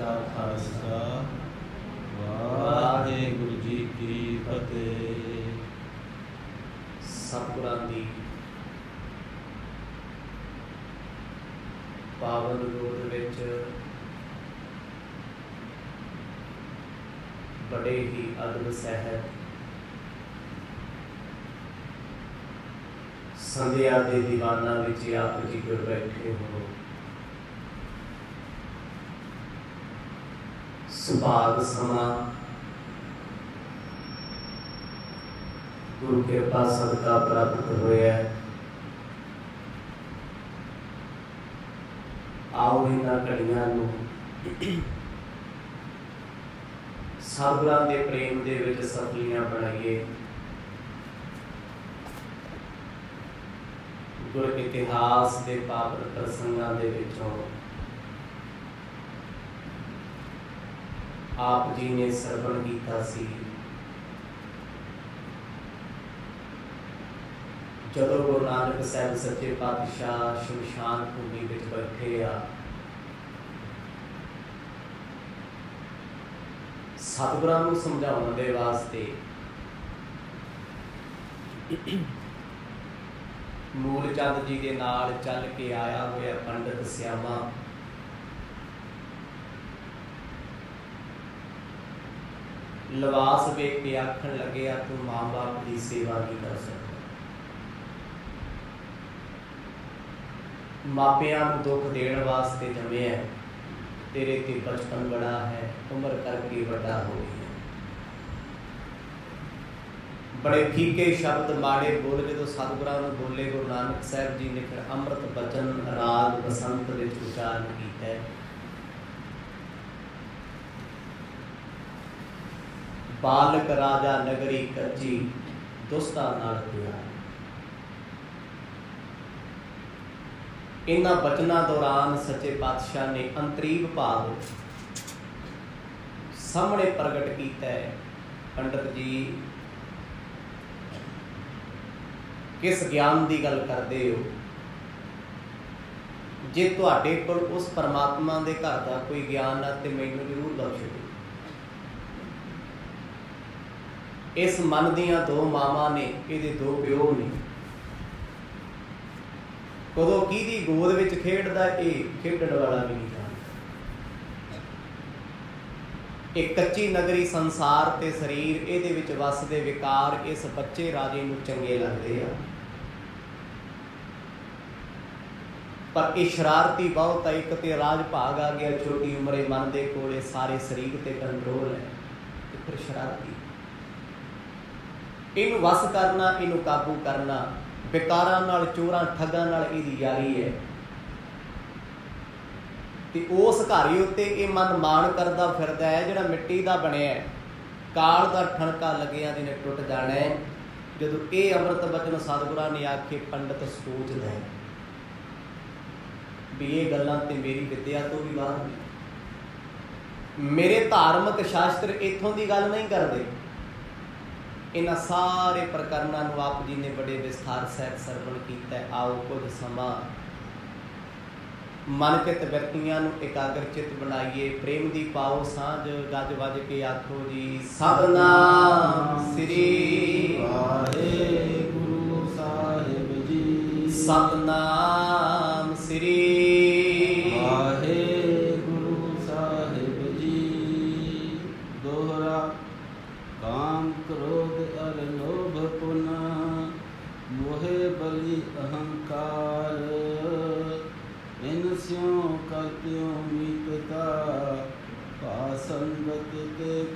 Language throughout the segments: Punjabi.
ਕਾ ਖਾਲਸਾ। ਵਾਹਿਗੁਰੂ ਜੀ ਕੀ ਫਤਿਹ। ਸਤਿਗੁਰਾਂ ਦੀ ਪਾਵਨ ਗੋਦ ਵਿੱਚ ਬੜੇ ਹੀ ਅਦਬ ਸਹਿਤ ਸੰਧਿਆ ਦੇ ਦੀਵਾਨਾਂ ਵਿੱਚ ਆਪ ਜੀ ਗੁਰ ਬੈਠੇ ਹੋ। ਸੁਭਾਗ ਸਮਾਂ ਗੁਰੂ ਕਿਰਪਾ ਸਦਕਾ ਪ੍ਰਾਪਤ ਹੋਇਆ ਆਓ ਇਹਨਾਂ ਘੜੀਆਂ ਨੂੰ। ਸਤਿਗੁਰਾਂ ਦੇ ਪ੍ਰੇਮ ਦੇ ਵਿੱਚ ਸਫਲੀਆਂ ਬਣਾਈਏ। ਗੁਰ ਇਤਿਹਾਸ ਦੇ ਪਾਵਨ ਪ੍ਰਸੰਗਾਂ ਦੇ ਵਿੱਚੋਂ ਆਪ ਜੀ ਨੇ ਸਰਵਣ ਕੀਤਾ ਸੀ। ਜਦੋਂ ਗੁਰੂ ਨਾਨਕ ਸਾਹਿਬ ਸੱਚੇ ਪਾਤਸ਼ਾਹ ਸ਼ਮਸ਼ਾਨ ਭੂਮੀ ਵਿੱਚ ਬੈਠੇ ਆ, ਸਤਿਗੁਰਾਂ ਨੂੰ ਸਮਝਾਉਣ ਦੇ ਵਾਸਤੇ ਮੂਲ ਚੰਦ ਜੀ ਦੇ ਨਾਲ ਚੱਲ ਕੇ ਆਇਆ ਹੋਇਆ ਪੰਡਿਤ ਸਿਆਮਾ ਲਿਬਾਸ ਵੇਖ ਕੇ ਆਖਣ ਲੱਗਿਆ ਤੂੰ ਮਾਂ-ਬਾਪ ਦੀ ਸੇਵਾ ਨਹੀਂ ਕਰ ਸਕਦਾ ਮਾਪਿਆਂ ਨੂੰ ਦੁੱਖ ਦੇਣ ਵਾਸਤੇ ਜੰਮਿਆ ਹੈ। ਤੇਰੇ ਤੇ ਬਚਪਨ ਬੜਾ ਹੈ ਉਮਰ ਕਰਕੇ ਵੱਡਾ ਹੋ ਗਿਆ ਬੜੇ ਫੀਕੇ ਸ਼ਬਦ ਮਾੜੇ ਬੋਲ ਜਦੋਂ ਸਤਿਗੁਰਾਂ ਨੂੰ ਬੋਲੇ ਗੁਰੂ ਨਾਨਕ ਸਾਹਿਬ ਜੀ ਨੇ ਫਿਰ ਅੰਮ੍ਰਿਤ ਬਚਨ ਰਾਗ ਬਸੰਤ ਵਿੱਚ ਉਚਾਰਨ ਕੀਤਾ ਬਾਲਕ ਰਾਜਾ ਨਗਰੀ ਕੱਚੀ ਦੁਸਤਾਂ ਨਾਲ ਪਿਆਰ ਇਹਨਾਂ ਬਚਨਾਂ ਦੌਰਾਨ ਸੱਚੇ ਪਾਤਸ਼ਾਹ ਨੇ ਅੰਤਰੀਵ ਭਾਵ ਸਾਹਮਣੇ ਪ੍ਰਗਟ ਕੀਤਾ ਹੈ। ਪੰਡਤ ਜੀ, ਕਿਸ ਗਿਆਨ ਦੀ ਗੱਲ ਕਰਦੇ ਹੋ? ਜੇ ਤੁਹਾਡੇ ਕੋਲ ਉਸ ਪਰਮਾਤਮਾ ਦੇ ਘਰ ਦਾ ਕੋਈ ਗਿਆਨ ਹੈ ਤੇ ਮੈਨੂੰ ਜ਼ਰੂਰ ਬਖਸ਼ੋ। ਇਸ ਮਨ ਦੀਆਂ ਦੋ ਮਾਵਾਂ ਨੇ, ਇਹਦੇ ਦੋ ਪਿਓ ਨੇ। ਕਦੋਂ ਕਿਹਦੀ ਗੋਦ ਵਿੱਚ ਖੇਡਦਾ ਇਹ ਖੇਡਣ ਵਾਲਾ ਵੀ ਨਹੀਂ ਜਾਣਦਾ। ਇਹ ਕੱਚੀ ਨਗਰੀ ਸੰਸਾਰ ਤੇ ਸਰੀਰ, ਇਹਦੇ ਵਿੱਚ ਵਸਦੇ ਵਿਕਾਰ ਇਸ ਬੱਚੇ ਰਾਜੇ ਨੂੰ ਚੰਗੇ ਲੱਗਦੇ ਆ। ਪਰ ਇਹ ਸ਼ਰਾਰਤੀ ਬਹੁਤ ਹੈ ਇੱਕ ਤੇ ਰਾਜ ਭਾਗ ਆ ਗਿਆ, ਛੋਟੀ ਉਮਰੇ ਮਨ ਦੇ ਕੋਲੇ ਸਾਰੇ ਸਰੀਰ ਤੇ ਕੰਟਰੋਲ ਹੈ, ਤੇ ਫਿਰ ਸ਼ਰਾਰਤੀ। ਇਹਨੂੰ ਵਸ ਕਰਨਾ, ਇਹਨੂੰ ਕਾਬੂ ਕਰਨਾ, ਵਿਕਾਰਾਂ ਨਾਲ, ਚੋਰਾਂ, ਠੱਗਾਂ ਨਾਲ ਇਹਦੀ ਯਾਰੀ ਹੈ। ਤੇ ਉਸ ਘਾਰੀ ਉੱਤੇ ਇਹ ਮਨ ਮਾਣ ਕਰਦਾ ਫਿਰਦਾ ਹੈ, ਜਿਹੜਾ ਮਿੱਟੀ ਦਾ ਬਣਿਆ ਹੈ। ਕਾਲ ਦਾ ਠਣਕਾ ਲੱਗਿਆ ਜਿਹਨੇ ਟੁੱਟ ਜਾਣਾ ਹੈ। ਜਦੋਂ ਇਹ ਅੰਮ੍ਰਿਤ ਬਚਨ ਸਤਿਗੁਰਾਂ ਨੇ ਆਖੇ, ਪੰਡਤ ਸੋਚਦਾ ਹੈ ਵੀ ਇਹ ਗੱਲਾਂ ਤੇ ਮੇਰੀ ਵਿਦਿਆ ਤੋਂ ਵੀ ਬਾਹਰ ਨੇ। ਮੇਰੇ ਧਾਰਮਿਕ ਸ਼ਾਸਤਰ ਇਥੋਂ ਦੀ ਗੱਲ ਨਹੀਂ ਕਰਦੇ। ਇਹਨਾਂ ਸਾਰੇ ਪ੍ਰਕਰਨਾਂ ਨੂੰ ਆਪ ਜੀ ਨੇ ਬੜੇ ਵਿਸਥਾਰ ਸਹਿਤ ਸਰਵਣ ਕੀਤਾ ਆਓ ਕੁਝ ਸਮਾਂ ਮਨ ਚਿਤ ਵਿਅਕਤੀਆਂ ਨੂੰ ਇਕਾਗਰ ਚਿਤ ਬਣਾਈਏ। ਪ੍ਰੇਮ ਦੀ ਪਾਓ ਸਾਂਝ, ਗੱਜ ਵੱਜ ਕੇ ਆਖੋ ਜੀ ਸਤਨਾਮ ਸ੍ਰੀ ਵਾਹਿਗੁਰੂ ਸਾਹਿਬ ਜੀ। ਸਤਨਾਮ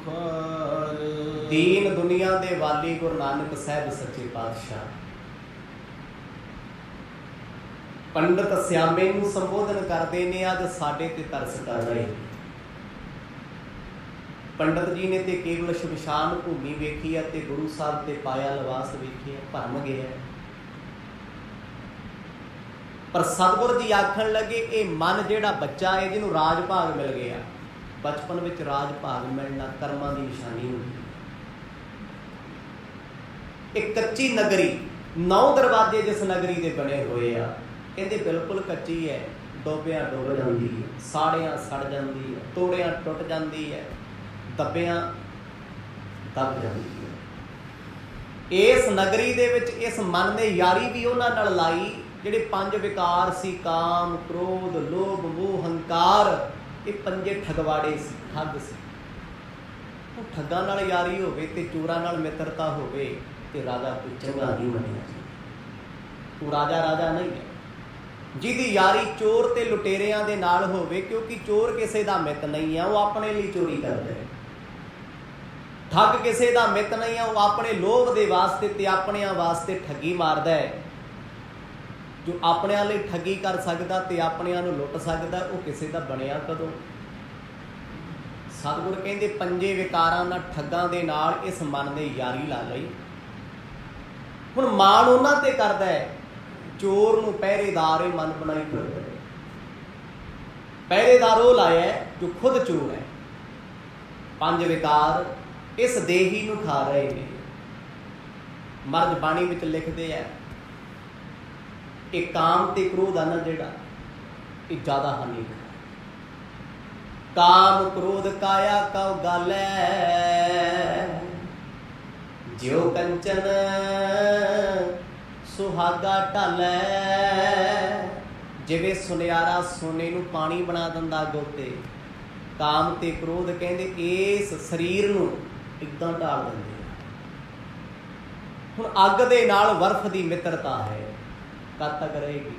ਖਾਰ ਦੀਨ ਦੁਨੀਆ ਦੇ ਵਾਲੀ ਗੁਰੂ ਨਾਨਕ ਸਾਹਿਬ ਸੱਚੇ ਪਾਤਸ਼ਾਹ। ਪੰਡਤ ਸਿਆਮੇ ਨੂੰ ਸੰਬੋਧਨ ਕਰਦੇ ਨੇ, ਅੱਜ ਸਾਡੇ ਤੇ ਤਰਸ ਕਰ ਰਹੇ ਪੰਡਤ ਜੀ ਨੇ ਤੇ ਕੇਵਲ ਸ਼ਮਸ਼ਾਨ ਭੂਮੀ ਵੇਖੀ ਹੈ ਤੇ ਗੁਰੂ ਸਾਹਿਬ ਤੇ ਪਾਇਆ ਲਿਬਾਸ ਵੇਖਿਆ ਭਰਮ ਗਿਆ ਪਰ ਸਤਿਗੁਰ ਜੀ ਆਖਣ ਲੱਗੇ, ਇਹ ਮਨ ਜਿਹੜਾ ਬੱਚਾ ਹੈ, ਜਿਹਨੂੰ ਰਾਜ ਭਾਗ ਮਿਲ ਗਿਆ। ਬਚਪਨ ਵਿੱਚ ਰਾਜ ਭਾਗ ਮਿਲਣਾ ਕਰਮਾਂ ਦੀ ਨਿਸ਼ਾਨੀ ਹੁੰਦੀ ਇੱਕ ਕੱਚੀ ਨਗਰੀ, ਨੌ ਦਰਵਾਜ਼ੇ ਜਿਸ ਨਗਰੀ ਦੇ ਬਣੇ ਹੋਏ ਆ ਕਹਿੰਦੇ ਬਿਲਕੁਲ ਕੱਚੀ ਹੈ, ਡੋਬਿਆਂ ਡੁੱਬ ਜਾਂਦੀ ਹੈ, ਸਾੜਿਆਂ ਸੜ ਜਾਂਦੀ ਹੈ, ਤੋੜਿਆਂ ਟੁੱਟ ਜਾਂਦੀ ਹੈ, ਦੱਬਿਆਂ ਦੱਬ ਜਾਂਦੀ ਹੈ। ਇਸ ਨਗਰੀ ਦੇ ਵਿੱਚ ਇਸ ਮਨ ਨੇ ਯਾਰੀ ਵੀ ਉਹਨਾਂ ਨਾਲ ਲਾਈ, ਜਿਹੜੇ ਪੰਜ ਵਿਕਾਰ ਸੀ, ਕਾਮ, ਕ੍ਰੋਧ, ਲੋਭ, ਮੋਹ, ਹੰਕਾਰ ਇਹ ਪੰਜੇ ਠਗਵਾੜੇ ਸੀ ਠੱਗ ਸੀ। ਉਹ ਠੱਗਾਂ ਨਾਲ ਯਾਰੀ ਹੋਵੇ ਤੇ ਚੋਰਾਂ ਨਾਲ ਮਿੱਤਰਤਾ ਹੋਵੇ ਤੇ ਰਾਜਾ ਕੋਈ ਚੰਗਾ ਨਹੀਂ ਮੰਨਿਆ ਜਾਂਦਾ ਉਹ ਰਾਜਾ ਰਾਜਾ ਨਹੀਂ ਹੈ। ਜਿਹਦੀ ਯਾਰੀ ਚੋਰ ਤੇ ਲੁਟੇਰਿਆਂ ਦੇ ਨਾਲ ਹੋਵੇ ਕਿਉਂਕਿ ਚੋਰ ਕਿਸੇ ਦਾ ਮਿੱਤ ਨਹੀਂ ਹੈ ਉਹ ਆਪਣੇ ਲਈ ਚੋਰੀ ਕਰਦਾ ਹੈ ਠੱਗ ਕਿਸੇ ਦਾ ਮਿੱਤ ਨਹੀਂ ਹੈ ਉਹ ਆਪਣੇ ਲੋਭ ਦੇ ਵਾਸਤੇ ਤੇ ਆਪਣਿਆਂ ਵਾਸਤੇ ਠੱਗੀ ਮਾਰਦਾ ਹੈ। ਜੋ ਆਪਣਿਆਂ ਲਈ ਠੱਗੀ ਕਰ ਸਕਦਾ ਤੇ ਆਪਣਿਆਂ ਨੂੰ ਲੁੱਟ ਸਕਦਾ, ਉਹ ਕਿਸੇ ਦਾ ਬਣਿਆ ਕਦੋਂ? ਸਤਿਗੁਰ ਕਹਿੰਦੇ, ਪੰਜੇ ਵਿਕਾਰਾਂ ਨਾਲ ਠੱਗਾਂ ਦੇ ਨਾਲ ਇਸ ਮਨ ਨੇ ਯਾਰੀ ਲਾ ਲਈ। ਹੁਣ ਮਾਣ ਉਹਨਾਂ ਤੇ ਕਰਦਾ ਹੈ, ਚੋਰ ਨੂੰ ਪਹਿਰੇਦਾਰ ਇਹ ਮਨ ਬਣਾਈ ਫਿਰਦਾ ਹੈ। ਪਹਿਰੇਦਾਰ ਉਹ ਲਾਇਆ ਜੋ ਖੁਦ ਚੋਰ ਹੈ। ਪੰਜ ਵਿਕਾਰ ਇਸ ਦੇਹੀ ਨੂੰ ਖਾ ਰਹੇ ਨੇ। ਮਰਦ ਬਾਣੀ ਵਿੱਚ ਲਿਖਦੇ ਆ ਇਹ ਕਾਮ ਤੇ ਕ੍ਰੋਧ ਆ ਨਾ ਜਿਹੜਾ ਇਹ ਜ਼ਿਆਦਾ ਹਾਨੀਕਾਰਕ ਕਾਮ ਕ੍ਰੋਧ ਕਾਇਆ ਕਉ ਗਾਲੈ, ਜਿਉ ਕੰਚਨ ਸੁਹਾਗਾ ਢਾਲੈ। ਜਿਵੇਂ ਸੁਨਿਆਰਾ ਸੋਨੇ ਨੂੰ ਪਾਣੀ ਬਣਾ ਦਿੰਦਾ ਗੋਤੇ ਕਾਮ ਤੇ ਕ੍ਰੋਧ ਕਹਿੰਦੇ ਇਸ ਸਰੀਰ ਨੂੰ ਇਦਾਂ ਢਾਲ ਦਿੰਦੇ ਹੁਣ ਅੱਗ ਦੇ ਨਾਲ ਬਰਫ਼ ਦੀ ਮਿੱਤਰਤਾ ਹੈ। ਕਦ ਤੱਕ ਰਹੇਗੀ।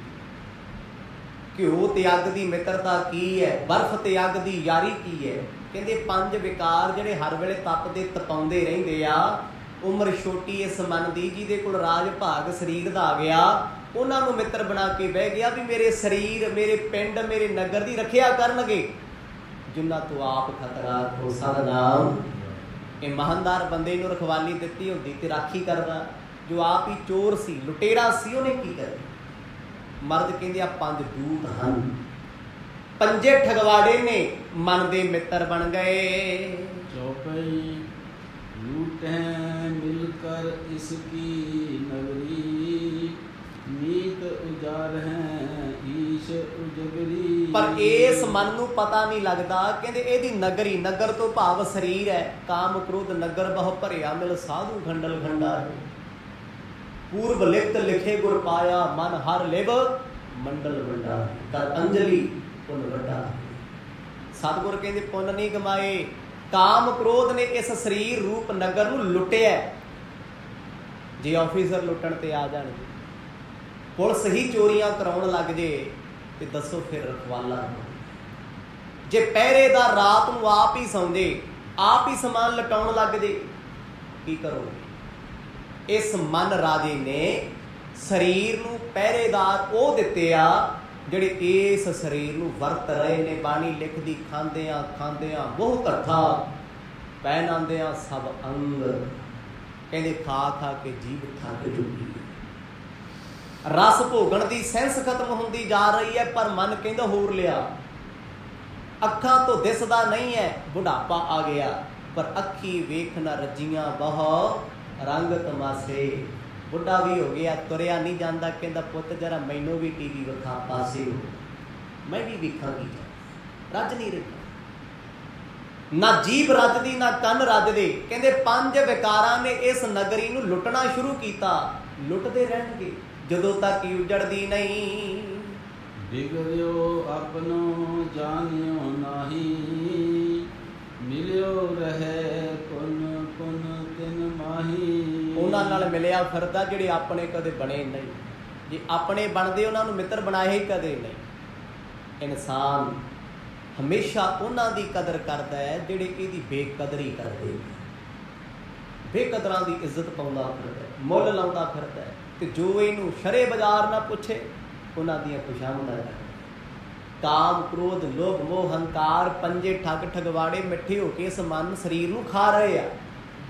ਘਿਓ ਤੇ ਅੱਗ ਦੀ ਮਿੱਤਰਤਾ ਕੀ ਹੈ? ਬਰਫ਼ ਤੇ ਅੱਗ ਦੀ ਯਾਰੀ ਕੀ ਹੈ? ਕਹਿੰਦੇ ਪੰਜ ਵਿਕਾਰ ਜਿਹੜੇ ਹਰ ਵੇਲੇ ਤਪਦੇ ਤਪਾਉਂਦੇ ਰਹਿੰਦੇ ਆ। ਉਮਰ ਛੋਟੀ ਇਸ ਮਨ ਦੀ ਜਿਹਦੇ ਕੋਲ ਰਾਜ ਭਾਗ ਸਰੀਰ ਦਾ ਆ ਗਿਆ। ਉਹਨਾਂ ਨੂੰ ਮਿੱਤਰ ਬਣਾ ਕੇ ਬਹਿ ਗਿਆ ਵੀ ਮੇਰੇ ਸਰੀਰ, ਮੇਰੇ ਪਿੰਡ, ਮੇਰੇ ਨਗਰ ਦੀ ਰੱਖਿਆ ਕਰਨਗੇ। ਜਿੰਨਾ ਤੋਂ ਆਪ ਖਤਰਾ ਹੋ ਸਤਨਾਮ ਇਹ ਮਹੰਦਾਰ ਬੰਦੇ ਨੂੰ ਰਖਵਾਲੀ ਦਿੱਤੀ ਹੁੰਦੀ ਤੇ ਰਾਖੀ ਕਰਦਾ। ਜੋ ਆਪ ਹੀ ਚੋਰ ਸੀ, ਲੁਟੇਰਾ ਸੀ, ਉਹਨੇ ਕੀ ਕਰਿਆ? ਮਰਦ ਕਹਿੰਦੇ ਆ ਪੰਜ ਦੂਤ ਹਨ। ਪੰਜੇ ਠਗਵਾੜੇ ਨੇ ਮਨ ਦੇ ਮਿੱਤਰ ਬਣ ਗਏ। ਚੌਪਈ ਲੂਟ ਹੈ ਮਿਲ ਕਰ ਇਸ ਕੀ ਨਗਰੀ। ਨੀਤ ਉਜਾਰ ਹੈ ਈਸ਼ ਉਜਗਰੀ। ਪਰ ਇਸ ਮਨ ਨੂੰ ਪਤਾ ਨਹੀਂ ਲੱਗਦਾ ਕਹਿੰਦੇ ਇਹਦੀ ਨਗਰੀ ਨਗਰ ਤੋਂ ਭਾਵ ਸਰੀਰ ਹੈ। ਕਾਮ ਕ੍ਰੋਧ ਨਗਰ ਬਹੁ ਭਰਿਆ ਮਿਲ ਸਾਧੂ ਖੰਡਲ ਖੰਡਾ ਪੂਰਬ ਲਿਖਤ ਲਿਖੇ ਗੁਰ ਪਾਇਆ ਮਨ ਹਰ ਲਿਵ ਮੰਡਲ ਵੱਡਾ ਕਰ ਅੰਜਲੀ ਪੁੰਨ ਵੱਡਾ ਸਤਿਗੁਰ ਕਹਿੰਦੇ ਪੁੰਨ ਨਹੀਂ ਕਮਾਏ ਕਾਮ ਕ੍ਰੋਧ ਨੇ ਇਸ ਸਰੀਰ ਰੂਪ ਨਗਰ ਨੂੰ ਲੁੱਟਿਆ ਜੇ ਆਫੀਸਰ ਲੁੱਟਣ ਤੇ ਆ ਜਾਣਗੇ ਪੁਲਿਸ ਹੀ ਚੋਰੀਆਂ ਕਰਾਉਣ ਲੱਗ ਜੇ ਤੇ ਦੱਸੋ ਫਿਰ ਰਖਵਾਲਾ ਜੇ ਪਹਿਰੇਦਾਰ ਰਾਤ ਨੂੰ ਆਪ ਹੀ ਸੌਂਦੇ ਆਪ ਹੀ ਸਮਾਨ ਲਟਾਉਣ ਲੱਗ ਜੇ ਕੀ ਕਰੋਗੇ ਇਸ ਮਨ ਰਾਜੇ ਨੇ ਸਰੀਰ ਨੂੰ ਪਹਿਰੇਦਾਰ ਉਹ ਦਿੱਤੇ ਆ ਜਿਹੜੇ ਇਸ ਸਰੀਰ ਨੂੰ ਵਰਤ ਰਹੇ ਨੇ, ਬਾਣੀ ਲਿਖਦੀ ਖਾਂਦੇ ਆ ਖਾਂਦਿਆਂ ਖਾਂਦਿਆਂ ਬਹੁ ਇਕੱਠਾ ਆ ਸਭ ਅੰਗ, ਕਹਿੰਦੇ ਖਾ ਖਾ ਕੇ ਜੀਵ ਥੱਕ ਜੁਗੀ ਰਸ ਭੋਗਣ ਦੀ ਸੈਂਸ ਖਤਮ ਹੁੰਦੀ ਜਾ ਰਹੀ ਹੈ, ਪਰ ਮਨ ਕਹਿੰਦਾ ਹੋਰ ਲਿਆ। ਅੱਖਾਂ ਤੋਂ ਦਿਸਦਾ ਨਹੀਂ ਹੈ, ਬੁਢਾਪਾ ਆ ਗਿਆ, ਪਰ ਅੱਖੀ ਵੇਖਣਾ ਰੱਜੀਆਂ ਬਹੁ ਰੰਗ ਤਮਾਸੇ। ਬੁੱਢਾ ਵੀ ਹੋ ਗਿਆ, ਤੁਰਿਆ ਨਹੀਂ ਜਾਂਦਾ, ਕਹਿੰਦਾ, ਪੁੱਤ, ਜਰਾ ਮੈਨੂੰ ਵੀ ਟੀਵੀ ਵਿਖਾ ਪਾਸੇ ਮੈਂ ਵੀ ਵਿਖਾਂਗੀ। ਰੱਜ ਨਹੀਂ ਰਿਹਾ। ਨਾ ਜੀਬ ਰੱਜਦੀ, ਨਾ ਕੰਨ ਰੱਜਦੇ। ਕਹਿੰਦੇ, ਪੰਜ ਵਿਕਾਰਾਂ ਨੇ ਇਸ ਨਗਰੀ ਨੂੰ ਲੁੱਟਣਾ ਸ਼ੁਰੂ ਕੀਤਾ। ਲੁੱਟਦੇ ਰਹਿਣਗੇ, ਜਦੋਂ ਤੱਕ ਉਜੜਦੀ ਨਹੀਂ। ਬਿਗੜਿਓ ਆਪਨੋ ਜਾਣਿਓ ਨਹੀਂ। ਨਾਲ ਮਿਲਿਆ ਫਿਰਦਾ ਜਿਹੜੇ ਆਪਣੇ ਕਦੇ ਬਣੇ ਨਹੀਂ। ਜੇ ਆਪਣੇ ਬਣਦੇ, ਉਹਨਾਂ ਨੂੰ ਮਿੱਤਰ ਬਣਾਏ ਕਦੇ ਨਹੀਂ। ਇਨਸਾਨ ਹਮੇਸ਼ਾ ਉਹਨਾਂ ਦੀ ਕਦਰ ਕਰਦਾ ਹੈ, ਜਿਹੜੇ ਇਹਦੀ ਬੇਕਦਰੀ ਕਰਦੇ ਨੇ। ਬੇਕਦਰਾਂ ਦੀ ਇੱਜ਼ਤ ਪਾਉਂਦਾ ਫਿਰਦਾ ਮੁੱਲ ਲਾਉਂਦਾ ਫਿਰਦਾ ਤੇ ਜੋ ਇਹਨੂੰ ਸ਼ਰੇ ਬਾਜ਼ਾਰ ਨਾ ਪੁੱਛੇ, ਉਹਨਾਂ ਦੀਆਂ ਖੁਸ਼ਾਮਦਾਂ ਕਰਦਾ ਕਾਮ, ਕ੍ਰੋਧ, ਲੋਭ, ਮੋਹ, ਹੰਕਾਰ, ਪੰਜੇ ਠੱਗ, ਠਗਵਾੜੇ, ਮਿੱਠੇ ਹੋ ਕੇ ਇਸ ਮਨ, ਸਰੀਰ ਨੂੰ ਖਾ ਰਹੇ ਆ।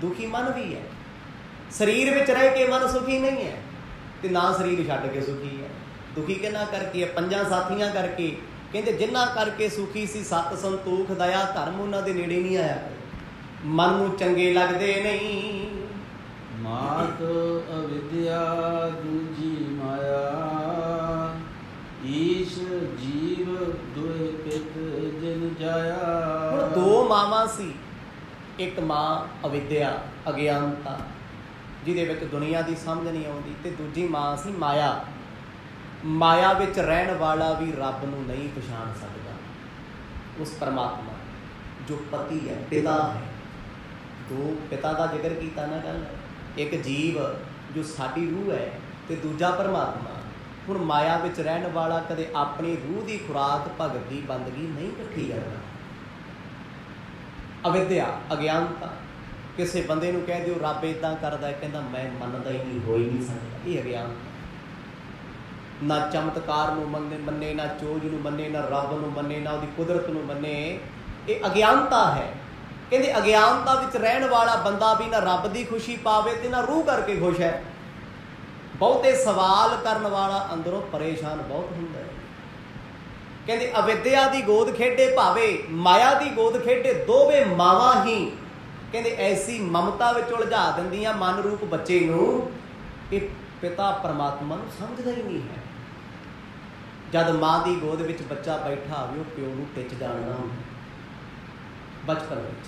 ਦੁਖੀ ਮਨ ਵੀ ਹੈ। ਸਰੀਰ ਵਿੱਚ ਰਹਿ ਕੇ ਮਨ ਸੁਖੀ ਨਹੀਂ ਹੈ ਤੇ ਨਾ ਸਰੀਰ ਛੱਡ ਕੇ ਸੁਖੀ ਹੈ। ਦੁਖੀ ਕਿਹਨਾਂ ਕਰਕੇ ਹੈ? ਪੰਜਾਂ ਸਾਥੀਆਂ ਕਰਕੇ। ਕਹਿੰਦੇ ਜਿਨ੍ਹਾਂ ਕਰਕੇ ਸੁਖੀ ਸੀ ਸਤ ਸੰਤੋਖ ਦਇਆ ਧਰਮ ਉਹਨਾਂ ਦੇ ਨੇੜੇ ਨਹੀਂ ਆਇਆ। ਮਨ ਨੂੰ ਚੰਗੇ ਲੱਗਦੇ ਨਹੀਂ। ਮਾਤ ਅਵਿਦਿਆ ਦੂਜੀ ਮਾਇਆ। ਈਸ਼ ਜੀਵ ਦੁਇ ਪਿਤ ਜਨ ਜਾਇਆ। ਦੋ ਮਾਵਾਂ ਸੀ ਇੱਕ ਮਾਂ ਅਵਿਦਿਆ ਅਗਿਆਨਤਾ ਜਿਹਦੇ ਵਿੱਚ ਦੁਨੀਆ ਦੀ ਸਮਝ ਨਹੀਂ ਆਉਂਦੀ ਤੇ ਦੂਜੀ ਮਾਂ ਸੀ ਮਾਇਆ। ਮਾਇਆ ਵਿੱਚ ਰਹਿਣ ਵਾਲਾ ਵੀ ਰੱਬ ਨੂੰ ਨਹੀਂ ਪਛਾਣ ਸਕਦਾ। ਉਸ ਪਰਮਾਤਮਾ, ਜੋ ਪਤੀ ਹੈ, ਪਿਤਾ ਹੈ। ਦੋ ਪਿਤਾ ਦਾ ਜ਼ਿਕਰ ਕੀਤਾ ਨਾ ਕੱਲ ਇੱਕ ਜੀਵ, ਜੋ ਸਾਡੀ ਰੂਹ ਹੈ ਤੇ ਦੂਜਾ ਪਰਮਾਤਮਾ। ਹੁਣ ਮਾਇਆ ਵਿੱਚ ਰਹਿਣ ਵਾਲਾ ਕਦੇ ਆਪਣੀ ਰੂਹ ਦੀ ਖੁਰਾਕ ਭਗਤ ਦੀ ਬੰਦਗੀ ਨਹੀਂ ਇਕੱਠੀ ਕਰਦਾ। ਅਵਿਦਿਆ, ਅਗਿਆਨਤਾ ਕਿਸੇ ਬੰਦੇ ਨੂੰ ਕਹਿ ਦਿਓ, ਰੱਬ ਇਦਾਂ ਕਰਦਾ ਕਹਿੰਦਾ, ਮੈਂ ਮੰਨਦਾ ਹੀ ਨਹੀਂ ਹੋ ਹੀ ਨਹੀਂ ਸਕਦਾ ਇਹ ਅਗਿਆਨਤਾ ਨਾ ਚਮਤਕਾਰ ਨੂੰ ਮੰਨੇ ਮੰਨੇ, ਨਾ ਚੋਜ ਨੂੰ ਮੰਨੇ, ਨਾ ਰੱਬ ਨੂੰ ਮੰਨੇ, ਨਾ ਉਹਦੀ ਕੁਦਰਤ ਨੂੰ ਮੰਨੇ। ਇਹ ਅਗਿਆਨਤਾ ਹੈ। ਕਹਿੰਦੇ ਅਗਿਆਨਤਾ ਵਿੱਚ ਰਹਿਣ ਵਾਲਾ ਬੰਦਾ ਵੀ ਨਾ ਰੱਬ ਦੀ ਖੁਸ਼ੀ ਪਾਵੇ ਤੇ ਨਾ ਰੂਹ ਕਰਕੇ ਖੁਸ਼ ਹੈ। ਬਹੁਤੇ ਸਵਾਲ ਕਰਨ ਵਾਲਾ ਅੰਦਰੋਂ ਪਰੇਸ਼ਾਨ ਬਹੁਤ ਹੁੰਦਾ ਹੈ। ਕਹਿੰਦੇ ਅਵਿਦਿਆ ਦੀ ਗੋਦ ਖੇਡੇ ਭਾਵੇਂ, ਮਾਇਆ ਦੀ ਗੋਦ ਖੇਡੇ ਦੋਵੇਂ ਮਾਵਾਂ ਹੀ ਕਹਿੰਦੇ ਐਸੀ ਮਮਤਾ ਵਿੱਚ ਉਲਝਾ ਦਿੰਦੀਆਂ ਮਨ ਰੂਪ ਬੱਚੇ ਨੂੰ ਇਹ ਪਿਤਾ ਪਰਮਾਤਮਾ ਨੂੰ ਸਮਝਦਾ ਹੀ ਨਹੀਂ ਹੈ। ਜਦ ਮਾਂ ਦੀ ਗੋਦ ਵਿੱਚ ਬੱਚਾ ਬੈਠਾ ਹੋਵੇ ਉਹ ਪਿਓ ਨੂੰ ਟਿੱਚ ਜਾਣਦਾ। ਬਚਪਨ ਵਿੱਚ।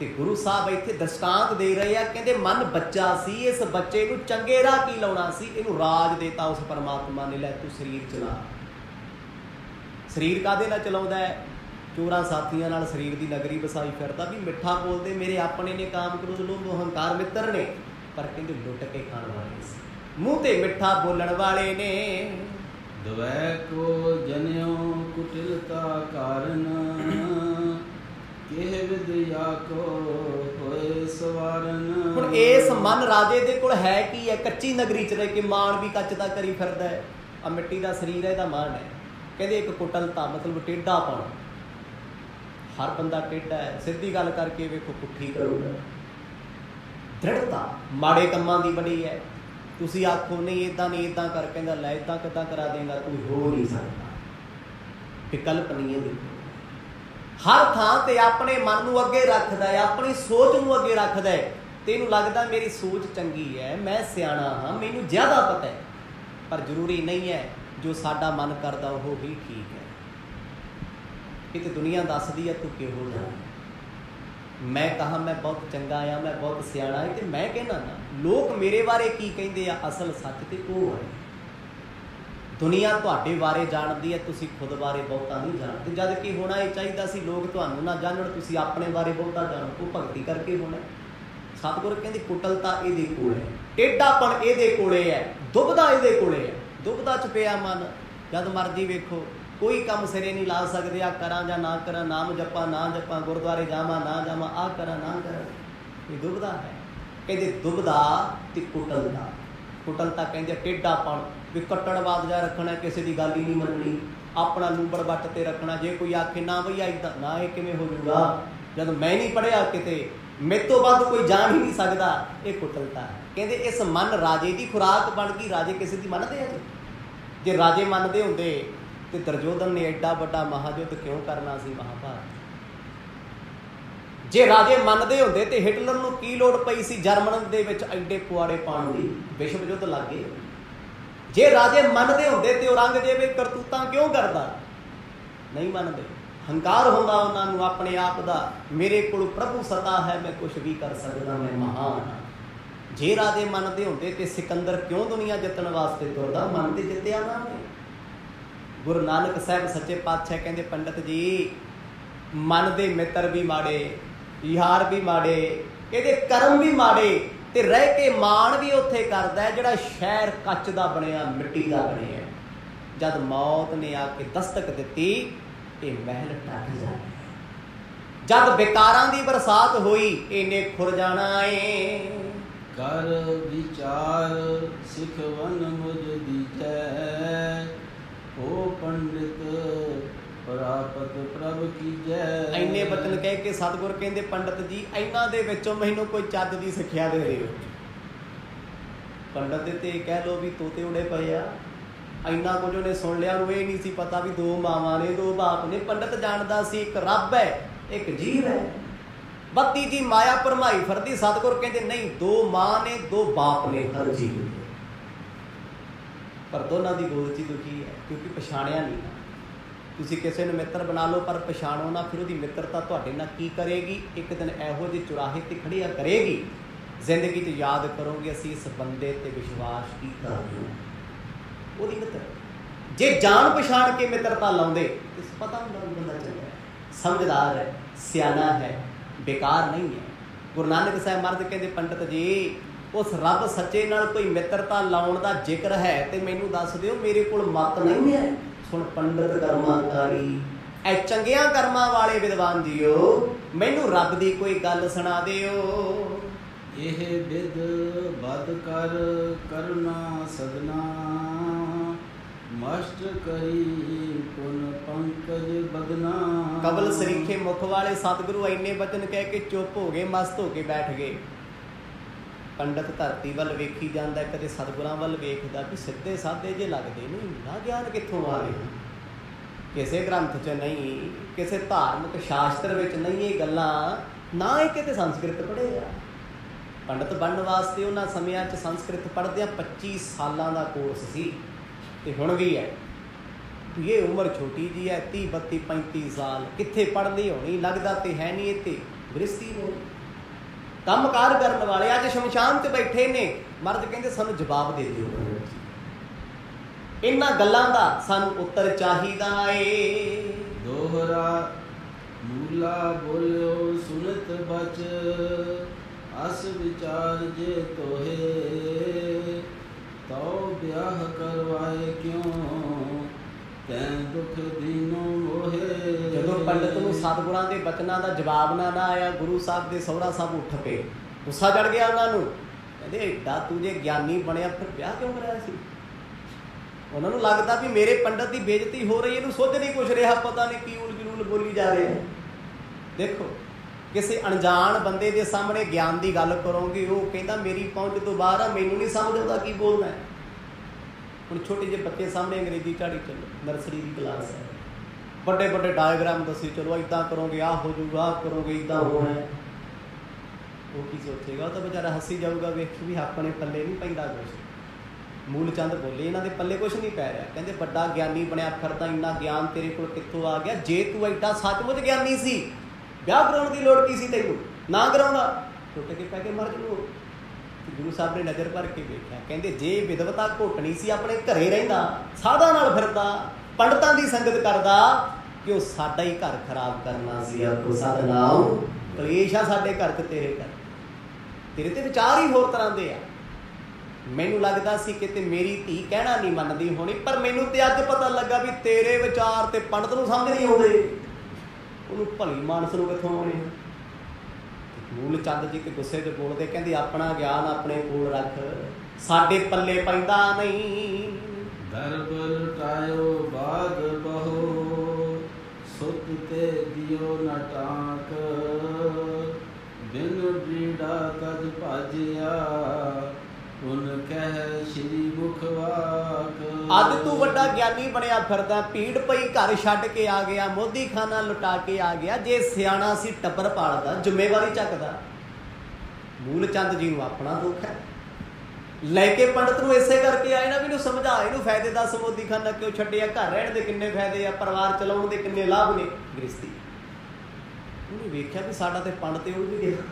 ਤੇ ਗੁਰੂ ਸਾਹਿਬ ਇੱਥੇ ਦਸਤਾਂਤ ਦੇ ਰਹੇ ਆ, ਕਹਿੰਦੇ ਮਨ ਬੱਚਾ ਸੀ, ਇਸ ਬੱਚੇ ਨੂੰ ਚੰਗੇ ਰਾਹ ਕੀ ਲਾਉਣਾ ਸੀ? ਇਹਨੂੰ ਰਾਜ ਦੇਤਾ ਉਸ ਪਰਮਾਤਮਾ ਨੇ, ਲੈ ਤੂੰ ਸਰੀਰ ਚਲਾ। ਸਰੀਰ ਕਾਦੇ ਨਾਲ ਚਲਾਉਂਦਾ ਹੈ? ਚੋਰਾਂ ਸਾਥੀਆਂ ਨਾਲ ਸਰੀਰ ਦੀ ਨਗਰੀ ਵਸਾਈ ਫਿਰਦਾ ਵੀ ਮਿੱਠਾ ਬੋਲਦੇ ਮੇਰੇ ਆਪਣੇ ਨੇ ਕਾਮ ਕ੍ਰੋਧ ਲੋਭ ਹੰਕਾਰ ਮਿੱਤਰ ਨੇ। ਪਰ ਕਹਿੰਦੇ ਲੁੱਟ ਕੇ ਖਾਣ ਵਾਲੇ ਸੀ। ਮੂੰਹ ਤੇ ਮਿੱਠਾ ਬੋਲਣ ਵਾਲੇ ਨੇ ਦਵੈ ਕੋ ਜਨਿਓ ਕੁਟਿਲਤਾ ਕਾਰਨ ਕਿਹ ਵਿਦਿਆ ਕੋ ਹੋਏ ਸਵਾਰਨ। ਹੁਣ ਇਸ ਮਨ ਰਾਜੇ ਦੇ ਕੋਲ ਹੈ ਕੀ ਹੈ? ਕੱਚੀ ਨਗਰੀ ਚ ਰਹਿ ਕੇ ਮਾਣ ਵੀ ਕੱਚ ਦਾ ਕਰੀ ਫਿਰਦਾ ਹੈ। ਆ ਮਿੱਟੀ ਦਾ ਸਰੀਰ ਹੈ ਇਹਦਾ ਮਾਣ ਹੈ। ਕਹਿੰਦੇ ਇੱਕ ਕੁਟਲਤਾ ਮਤਲਬ ਟੇਢਾਪਣ ਹਰ ਬੰਦਾ ਟੇਢਾ ਹੈ, ਸਿੱਧੀ ਗੱਲ ਕਰਕੇ ਵੇਖੋ ਪੁੱਠੀ ਕਰੂਗਾ। ਦ੍ਰਿੜਤਾ ਮਾੜੇ ਕੰਮਾਂ ਦੀ ਬਣੀ ਹੈ। ਤੁਸੀਂ ਆਖੋ, ਨਹੀਂ ਇਦਾਂ ਨਹੀਂ ਇਦਾਂ ਕਰ, ਕਹਿੰਦਾ, ਲੈ ਇਦਾਂ ਕਿਦਾਂ ਕਰਾ ਦੇਗਾ ਤੂੰ ਹੋ ਨਹੀਂ ਸਕਦਾ। ਵਿਕਲਪ ਨਹੀਂ ਹੈ ਹਰ ਥਾਂ ਤੇ ਆਪਣੇ ਮਨ ਨੂੰ ਅੱਗੇ ਰੱਖਦਾ ਹੈ, ਆਪਣੀ ਸੋਚ ਨੂੰ ਅੱਗੇ ਰੱਖਦਾ ਹੈ। ਤੇ ਇਹਨੂੰ ਲੱਗਦਾ ਮੇਰੀ ਸੋਚ ਚੰਗੀ ਹੈ, ਮੈਂ ਸਿਆਣਾ ਹਾਂ, ਮੈਨੂੰ ਜ਼ਿਆਦਾ ਪਤਾ ਹੈ। ਪਰ ਜ਼ਰੂਰੀ ਨਹੀਂ ਹੈ, ਜੋ ਸਾਡਾ ਮਨ ਕਰਦਾ ਉਹ ਹੀ ਠੀਕ ਹੈ। ਕਿ ਤੇ ਦੁਨੀਆ ਦੱਸਦੀ ਹੈ ਤੂੰ ਕਿਹੋ ਜਿਹਾ ਮੈਂ ਕਹਾ, ਮੈਂ ਬਹੁਤ ਚੰਗਾ ਆ, ਮੈਂ ਬਹੁਤ ਸਿਆਣਾ ਹਾਂ ਤੇ ਮੈਂ ਕਹਿਣਾ ਨਾ, ਲੋਕ ਮੇਰੇ ਬਾਰੇ ਕੀ ਕਹਿੰਦੇ ਆ? ਅਸਲ ਸੱਚ ਤੇ ਉਹ ਹੈ ਦੁਨੀਆ ਤੁਹਾਡੇ ਬਾਰੇ ਜਾਣਦੀ ਹੈ ਤੁਸੀਂ ਖੁਦ ਬਾਰੇ ਬਹੁਤਾ ਨਹੀਂ ਜਾਣਦੇ। ਜਦ ਕਿ ਹੋਣਾ ਇਹ ਚਾਹੀਦਾ ਸੀ, ਲੋਕ ਤੁਹਾਨੂੰ ਨਾ ਜਾਣਨ ਤੁਸੀਂ ਆਪਣੇ ਬਾਰੇ ਬਹੁਤਾ ਜਾਣੋ, ਉਹ ਭਗਤੀ ਕਰਕੇ ਹੋਣਾ। ਸਤਿਗੁਰ ਕਹਿੰਦੇ, ਕੁਟਲਤਾ ਇਹਦੇ ਕੋਲ ਹੈ। ਟੇਢਾਪਣ ਇਹਦੇ ਕੋਲੇ ਹੈ, ਦੁਬਦਾ ਇਹਦੇ ਕੋਲੇ ਹੈ। ਦੁਬਦਾ ਚ ਪਿਆ ਮਨ, ਜਦ ਮਰਜ਼ੀ ਵੇਖੋ। ਕੋਈ ਕੰਮ ਸਿਰੇ ਨਹੀਂ ਲਾ ਸਕਦੇ। ਆ ਕਰਾਂ ਜਾਂ ਨਾ ਕਰਾਂ, ਨਾਮ ਜਪਾਂ, ਨਾ ਜਪਾਂ, ਗੁਰਦੁਆਰੇ ਜਾਵਾਂ, ਨਾ ਜਾਵਾਂ ਆ ਕਰਾਂ, ਨਾ ਕਰਾਂ। ਇਹ ਦੁਬਦਾ ਹੈ। ਕਹਿੰਦੇ ਦੁਬਦਾ ਤੇ ਕੁਟਲਦਾ। ਕੁਟਲਤਾ ਕਹਿੰਦੇ ਟੇਢਾਪਣ ਵੀ ਕੱਟੜਵਾਦ ਜਾ ਰੱਖਣਾ, ਕਿਸੇ ਦੀ ਗੱਲ ਹੀ ਨਹੀਂ ਮੰਨਣੀ। ਆਪਣਾ ਲੂੰਬੜ ਵੱਟ ਤੇ ਰੱਖਣਾ। ਜੇ ਕੋਈ ਆਖੇ, ਨਾ ਬਈ ਇਦਾਂ ਨਾ, ਇਹ ਕਿਵੇਂ ਹੋ ਜੂਗਾ ਜਦ ਮੈਂ ਨਹੀਂ ਪੜਿਆ ਕਿਤੇ, ਮੇਰੇ ਤੋਂ ਵੱਧ ਕੋਈ ਜਾਣ ਹੀ ਨਹੀਂ ਸਕਦਾ। ਇਹ ਕੁਟਲਤਾ ਹੈ। ਕਹਿੰਦੇ ਇਸ ਮਨ ਰਾਜੇ ਦੀ ਖੁਰਾਕ ਬਣ ਗਈ। ਰਾਜੇ ਕਿਸੇ ਦੀ ਮੰਨਦੇ ਆ ਜੀ? ਜੇ ਰਾਜੇ ਮੰਨਦੇ ਹੁੰਦੇ ਤੇ ਦਰਜੋਧਨ ਨੇ ਐਡਾ ਵੱਡਾ ਮਹਾਯੁੱਧ ਕਿਉਂ ਕਰਨਾ ਸੀ ਮਹਾਭਾਰਤ? ਜੇ ਰਾਜੇ ਮੰਨਦੇ ਹੁੰਦੇ ਤੇ ਹਿਟਲਰ ਨੂੰ ਕੀ ਲੋੜ ਪਈ ਸੀ ਜਰਮਨ ਦੇ ਵਿੱਚ ਐਡੇ ਪੁਆੜੇ ਪਾਉਣ ਦੀ? ਵਿਸ਼ਵ ਯੁੱਧ ਲੱਗ ਜੇ ਰਾਜੇ ਮੰਨਦੇ ਹੁੰਦੇ ਤੇ ਔਰੰਗਜ਼ੇਬ ਇਹ ਕਰਤੂਤਾਂ ਕਿਉਂ ਕਰਦਾ? ਨਹੀਂ ਮੰਨਦੇ। ਹੰਕਾਰ ਹੁੰਦਾ ਉਹਨਾਂ ਨੂੰ ਆਪਣੇ ਆਪ ਦਾ, ਮੇਰੇ ਕੋਲ ਪ੍ਰਭੂ ਸਤਾ ਹੈ, ਮੈਂ ਕੁਝ ਵੀ ਕਰ ਸਕਦਾ, ਮੈਂ ਮਹਾਨ ਹਾਂ। ਜੇ ਰਾਜੇ ਮੰਨਦੇ ਹੁੰਦੇ ਤੇ ਸਿਕੰਦਰ ਕਿਉਂ ਦੁਨੀਆ ਜਿੱਤਣ ਵਾਸਤੇ ਤੁਰਦਾ? ਮਨ ਤੇ ਜਿੱਤਿਆ ਨਾ ਨੇ ਗੁਰੂ ਨਾਨਕ ਸਾਹਿਬ ਸੱਚੇ ਪਾਤਸ਼ਾਹ ਕਹਿੰਦੇ, ਪੰਡਤ ਜੀ, ਮਨ ਦੇ ਮਿੱਤਰ ਵੀ ਮਾੜੇ, ਯਾਰ ਵੀ ਮਾੜੇ, ਇਹਦੇ ਕਰਮ ਵੀ ਮਾੜੇ, ਤੇ ਰਹਿ ਕੇ ਮਾਣ ਵੀ ਉੱਥੇ ਕਰਦਾ ਹੈ, ਜਿਹੜਾ ਸ਼ਹਿਰ ਕੱਚ ਦਾ ਬਣਿਆ, ਮਿੱਟੀ ਦਾ ਬਣਿਆ ਜਦ ਮੌਤ ਨੇ ਆ ਕੇ ਦਸਤਕ ਦਿੱਤੀ, ਇਹ ਮਹਿਲ ਟੱਟ ਜਾਣਾ ਜਦ ਵਿਕਾਰਾਂ ਦੀ ਬਰਸਾਤ ਹੋਈ, ਇਹਨੇ ਖੁਰ ਜਾਣਾ ਏ। ਕਰ ਵਿਚਾਰ ਸਿਖਵਨ ਮੁਝ ਦੀਜੈ ਹੋ ਪੰਡਿਤ ਪ੍ਰਾਪਤ ਪ੍ਰਭ ਕੀਜੈ। ਐਨੇ ਬਚਨ ਕਹਿ ਕੇ ਸਤਿਗੁਰ ਕਹਿੰਦੇ, ਪੰਡਤ ਜੀ, ਇਹਨਾਂ ਦੇ ਵਿੱਚੋਂ ਮੈਨੂੰ ਕੋਈ ਚੱਜ ਦੀ ਸਿੱਖਿਆ ਦੇ ਦਿਓ। ਪੰਡਤ ਦੇ ਤੇ ਕਹਿ ਲੋ ਵੀ ਤੋਤੇ ਉੜੇ ਪਏ ਆ। ਇੰਨਾ ਕੁਝ ਉਹਨੇ ਸੁਣ ਲਿਆ ਉਹ ਇਹ ਨਹੀਂ ਸੀ ਪਤਾ ਵੀ ਦੋ ਮਾਵਾਂ ਨੇ, ਦੋ ਬਾਪ ਨੇ। ਪੰਡਤ ਜਾਣਦਾ ਸੀ ਇੱਕ ਰੱਬ ਹੈ, ਇੱਕ ਜੀਵ ਹੈ। ਬੱਤੀ ਦੀ ਮਾਇਆ ਪਰਮਾਈ ਫਰਦੀ, ਸਤਿਗੁਰ ਕਹਿੰਦੇ, ਨਹੀਂ, ਦੋ ਮਾਂ ਨੇ, ਦੋ ਬਾਪ ਨੇ, ਹਰ ਜੀਵ ਪਰ ਦੋਨਾਂ ਦੀ ਗੋਦ 'ਚ ਦੁਖੀ ਹੈ। ਕਿਉਂਕਿ ਪਛਾਣਿਆ ਨਹੀਂ। ਤੁਸੀਂ ਕਿਸੇ ਨੂੰ ਮਿੱਤਰ ਬਣਾ ਲਓ, ਪਰ ਪਛਾਣੋ ਨਾ, ਫਿਰ ਉਹਦੀ ਮਿੱਤਰਤਾ ਤੁਹਾਡੇ ਨਾਲ ਕੀ ਕਰੇਗੀ? ਇੱਕ ਦਿਨ ਇਹੋ ਜਿਹੇ ਚੁਰਾਹੇ ਤੇ ਖੜੀਆਂ ਕਰੇਗੀ? ਜ਼ਿੰਦਗੀ 'ਚ ਯਾਦ ਕਰੋਗੇ ਅਸੀਂ ਇਸ ਬੰਦੇ ਤੇ ਵਿਸ਼ਵਾਸ ਕੀਤਾ। ਉਹਦੀ ਮਿੱਤਰ। ਜੇ ਜਾਣ ਪਛਾਣ ਕੇ ਮਿੱਤਰਤਾ ਲਾਉਂਦੇ ਤੇ ਪਤਾ ਹੁੰਦਾ ਵੀ ਬੰਦਾ ਚੰਗਾ ਸਮਝਦਾਰ ਹੈ, ਸਿਆਣਾ ਹੈ, ਬੇਕਾਰ ਨਹੀਂ ਹੈ। ਗੁਰੂ ਨਾਨਕ ਸਾਹਿਬ ਮਹਾਰਾਜ ਕਹਿੰਦੇ, ਪੰਡਤ ਜੀ ਉਸ ਰੱਬ ਸੱਚੇ ਨਾਲ ਕੋਈ ਮਿੱਤਰਤਾ ਲਾਉਣ ਦਾ ਜ਼ਿਕਰ ਹੈ ਤੇ ਮੈਨੂੰ ਦੱਸ ਦਿਓ ਮੇਰੇ ਕੋਲ ਮਤ ਨਹੀਂ ਹੈ। ਸੁਣ ਪੰਡਤ ਕਰਮਾਕਾਰੀ। ਐ ਚੰਗਿਆਂ ਕਰਮਾਂ ਵਾਲੇ ਵਿਦਵਾਨ ਜੀਓ ਮੈਨੂੰ ਰੱਬ ਦੀ ਕੋਈ ਗੱਲ ਸੁਣਾ ਦਿਓ। ਇਹ ਵਿਦ ਬਦ ਕਰ ਕਰਨਾ ਸਦਨਾ। ਮਸਟ ਕਰੀ ਪੁਨ ਪੰਕਜ ਬਦਨਾ। ਕਬਲ ਸਰੀਖੇ ਮੁਖ ਵਾਲੇ ਸਤਿਗੁਰੂ ਇੰਨੇ ਬਚਨ ਕਹਿ ਕੇ ਚੁੱਪ ਹੋ ਗਏ ਮਸਤ ਹੋ ਕੇ ਬੈਠ ਗਏ। ਪੰਡਤ ਧਰਤੀ ਵੱਲ ਵੇਖੀ ਜਾਂਦਾ, ਕਦੇ ਸਤਿਗੁਰਾਂ ਵੱਲ ਵੇਖਦਾ, ਵੀ ਸਿੱਧੇ ਸਾਦੇ ਜੇ ਲੱਗਦੇ ਨਹੀਂ ਨਾ ਗਿਆਨ ਕਿੱਥੋਂ ਆ ਰਿਹਾ? ਕਿਸੇ ਗ੍ਰੰਥ 'ਚ ਨਹੀਂ, ਕਿਸੇ ਧਾਰਮਿਕ ਸ਼ਾਸਤਰ ਵਿੱਚ ਨਹੀਂ ਇਹ ਗੱਲਾਂ, ਨਾ ਇਹ ਕਿਤੇ ਸੰਸਕ੍ਰਿਤ ਪੜ੍ਹੇ ਆ। ਪੰਡਤ ਬਣਨ ਵਾਸਤੇ ਉਹਨਾਂ ਸਮਿਆਂ 'ਚ ਸੰਸਕ੍ਰਿਤ ਪੜ੍ਹਦਿਆਂ 25 ਸਾਲਾਂ ਦਾ ਕੋਰਸ ਸੀ, ਤੇ ਹੁਣ ਵੀ ਹੈ। ਵੀ ਇਹ ਉਮਰ ਛੋਟੀ ਜੀ ਹੈ 30 32 35 ਸਾਲ, ਕਿੱਥੇ ਪੜ੍ਹਦੀ ਹੋਣੀ, ਲੱਗਦਾ ਤੇ ਹੈ ਨਹੀਂ ਇੱਥੇ ਗ੍ਰਸਤੀ ਨੇ। ਕੰਮਕਾਰ ਕਰਨ ਵਾਲੇ ਅੱਜ ਸ਼ਮਸ਼ਾਨ ਤੇ ਬੈਠੇ ਨੇ। ਮਰਦ ਕਹਿੰਦੇ, ਸਾਨੂੰ ਜਵਾਬ ਦੇ ਦਿਓ। ਇਹਨਾਂ ਗੱਲਾਂ ਦਾ ਸਾਨੂੰ ਉੱਤਰ ਚਾਹੀਦਾ ਏ। ਦੋਹਰਾ ਮੂਲਾ ਬੋਲਿਓ, ਸੁਨਤ ਬਚ, ਅਸ ਵਿਚਾਰ ਜੇ ਤੋਹੇ, ਤਉ ਵਿਆਹ ਕਰਵਾਏ ਕਿਉਂ? ਤੈਂ ਦੁਖ ਦੀਨੋ ਮੋਹੇ। ਜਦੋਂ ਪੰਡਤ ਨੂੰ ਸਤਿਗੁਰਾਂ ਦੇ ਬਚਨਾਂ ਦਾ ਜਵਾਬ ਨਾ ਨਾ ਆਇਆ, ਗੁਰੂ ਸਾਹਿਬ ਦੇ ਸਹੁਰਾ ਸਾਹਿਬ ਉੱਠ ਪਏ। ਗੁੱਸਾ ਚੜ ਗਿਆ ਉਹਨਾਂ ਨੂੰ। ਕਹਿੰਦੇ, ਏਡਾ ਤੂੰ ਜੇ ਗਿਆਨੀ ਬਣਿਆ, ਫਿਰ ਵਿਆਹ ਕਿਉਂ ਕਰਾਇਆ ਸੀ? ਉਹਨਾਂ ਨੂੰ ਲੱਗਦਾ ਵੀ ਮੇਰੇ ਪੰਡਤ ਦੀ ਬੇਇੱਜ਼ਤੀ ਹੋ ਰਹੀ, ਇਹਨੂੰ ਸੁੱਝ ਨਹੀਂ ਕੁਛ ਰਿਹਾ, ਪਤਾ ਨਹੀਂ ਕੀ ਉਲ ਜਲੂਲ ਬੋਲੀ ਜਾ ਰਹੀ ਹੈ। ਦੇਖੋ, ਕਿਸੇ ਅਣਜਾਣ ਬੰਦੇ ਦੇ ਸਾਹਮਣੇ ਗਿਆਨ ਦੀ ਗੱਲ ਕਰੋਗੇ, ਉਹ ਕਹਿੰਦਾ, ਮੇਰੀ ਪਹੁੰਚ ਤੋਂ ਬਾਹਰ ਆ, ਮੈਨੂੰ ਨਹੀਂ ਸਮਝ ਆਉਂਦਾ ਕੀ ਬੋਲਣਾ ਹੈ। ਹੁਣ ਛੋਟੇ ਜਿਹੇ ਬੱਚੇ ਸਾਹਮਣੇ ਅੰਗਰੇਜ਼ੀ ਝਾੜੀ ਚੱਲੋ ਨਰਸਰੀ ਦੀ ਕਲਾਸ ਹੈ। ਵੱਡੇ ਵੱਡੇ ਡਾਇਗਰਾਮ ਦੱਸੀ ਚਲੋ ਇਦਾਂ ਕਰੋਗੇ ਆਹ ਹੋ ਜਾਊਗਾ ਆਹ ਕਰੋਗੇ ਇਦਾਂ ਹੋਣਾ ਉਹ ਕੀ ਸੋਚੇਗਾ? ਉਹ ਤਾਂ ਵਿਚਾਰਾ ਹੱਸੀ ਜਾਊਗਾ ਵੇਖ ਵੀ ਆਪਣੇ ਪੱਲੇ ਨਹੀਂ ਪੈਂਦਾ ਕੁਛ। ਮੂਲ ਚੰਦ ਬੋਲੇ ਇਹਨਾਂ ਦੇ ਪੱਲੇ ਕੁਛ ਨਹੀਂ ਪੈ ਰਿਹਾ। ਕਹਿੰਦੇ ਵੱਡਾ ਗਿਆਨੀ ਬਣਿਆ ਫਿਰਦਾ ਇੰਨਾ ਗਿਆਨ ਤੇਰੇ ਕੋਲ ਕਿੱਥੋਂ ਆ ਗਿਆ? ਜੇ ਤੂੰ ਐਡਾ ਸੱਚਮੁੱਚ ਗਿਆਨੀ ਸੀ ਵਿਆਹ ਕਰਾਉਣ ਦੀ ਲੋੜ ਕੀ ਸੀ ਤੈਨੂੰ? ਨਾ ਕਰਾਉਂਦਾ। ਟੁੱਟ ਕੇ ਪੈ ਕੇ ਮਰ ਜੂ ਤੇ ਗੁਰੂ ਸਾਹਿਬ ਨੇ ਨਜ਼ਰ ਭਰ ਕੇ ਵੇਖਿਆ। ਕਹਿੰਦੇ ਜੇ ਵਿਦਵਤਾ ਘੋਟਣੀ ਸੀ ਆਪਣੇ ਘਰੇ ਰਹਿੰਦਾ ਸਾਧਾ ਨਾਲ ਫਿਰਦਾ ਪੰਡਤਾਂ ਦੀ ਸੰਗਤ ਕਰਦਾ ਕਿ ਉਹ ਸਾਡਾ ਹੀ ਘਰ ਖਰਾਬ ਕਰਨਾ ਸੀ। ਆਖੋ ਸਤਨਾਮ ਕਲੇਸ਼ ਆ ਸਾਡੇ ਘਰ ਤੇ ਤੇਰੇ ਘਰ। ਤੇਰੇ ਤੇ ਵਿਚਾਰ ਹੀ ਹੋਰ ਤਰ੍ਹਾਂ ਦੇ ਆ। ਮੈਨੂੰ ਲੱਗਦਾ ਸੀ ਕਿ ਤੇ ਮੇਰੀ ਧੀ ਕਹਿਣਾ ਨਹੀਂ ਮੰਨਦੀ ਹੋਣੀ ਪਰ ਮੈਨੂੰ ਤੇ ਅੱਜ ਪਤਾ ਲੱਗਾ ਵੀ ਤੇਰੇ ਵਿਚਾਰ ਤੇ ਪੰਡਤ ਨੂੰ ਸਮਝ ਨਹੀਂ ਆਉਂਦੇ। ਉਹਨੂੰ ਭਲੀ ਮਾਨਸ ਨੂੰ ਕਿੱਥੋਂ ਆਉਣੇ ਆ? ਮੂਲ ਚੰਦ ਜੀ ਕੇ ਗੁੱਸੇ 'ਚ ਬੋਲਦੇ ਕਹਿੰਦੇ, ਆਪਣਾ ਗਿਆਨ ਆਪਣੇ ਕੋਲ ਰੱਖ, ਸਾਡੇ ਪੱਲੇ ਪੈਂਦਾ ਨਹੀਂ। ਦਰਬ ਲਟਾਇਓ ਬਾਦ ਬਹੋ, ਸੁਤ ਤੇ ਦਿਓ ਨ ਬਿਨ ਬੀੜਾ ਕਦ ਭਾਜਿਆ ਉਨ ਕਹਿ ਸ਼੍ਰੀ ਮੁਖਵਾਕ ਅੱਜ ਤੂੰ ਵੱਡਾ ਗਿਆਨੀ ਬਣਿਆ ਫਿਰਦਾ, ਭੀੜ ਪਈ ਘਰ ਛੱਡ ਕੇ ਆ ਗਿਆ ਮੋਦੀ ਖਾਨਾ ਲੁਟਾ ਕੇ ਆ ਗਿਆ, ਜੇ ਸਿਆਣਾ ਸੀ ਟੱਬਰ ਪਾਲਦਾ, ਜ਼ਿੰਮੇਵਾਰੀ ਚੱਕਦਾ। ਮੂਲ ਚੰਦ ਜੀ ਨੂੰ ਆਪਣਾ ਦੁੱਖ ਹੈ। ਲੈ ਕੇ ਪੰਡਤ ਨੂੰ ਇਸੇ ਕਰਕੇ ਆਏ ਨਾ ਵੀ ਇਹਨੂੰ ਸਮਝਾ, ਇਹਨੂੰ ਫਾਇਦੇ ਦੱਸ ਮੋਦੀ ਖਾਨਾ ਕਿਉਂ ਛੱਡਿਆ? ਘਰ ਰਹਿਣ ਦੇ ਕਿੰਨੇ ਫਾਇਦੇ ਆ, ਪਰਿਵਾਰ ਚਲਾਉਣ ਦੇ ਕਿੰਨੇ ਲਾਭ ਨੇ? ਗ੍ਰਸਤੀ ਉਹਨੇ ਵੇਖਿਆ ਵੀ ਸਾਡਾ ਤੇ ਪੰਡਤ ਤੇ ਉਹ ਵੀ ਗਿਆ।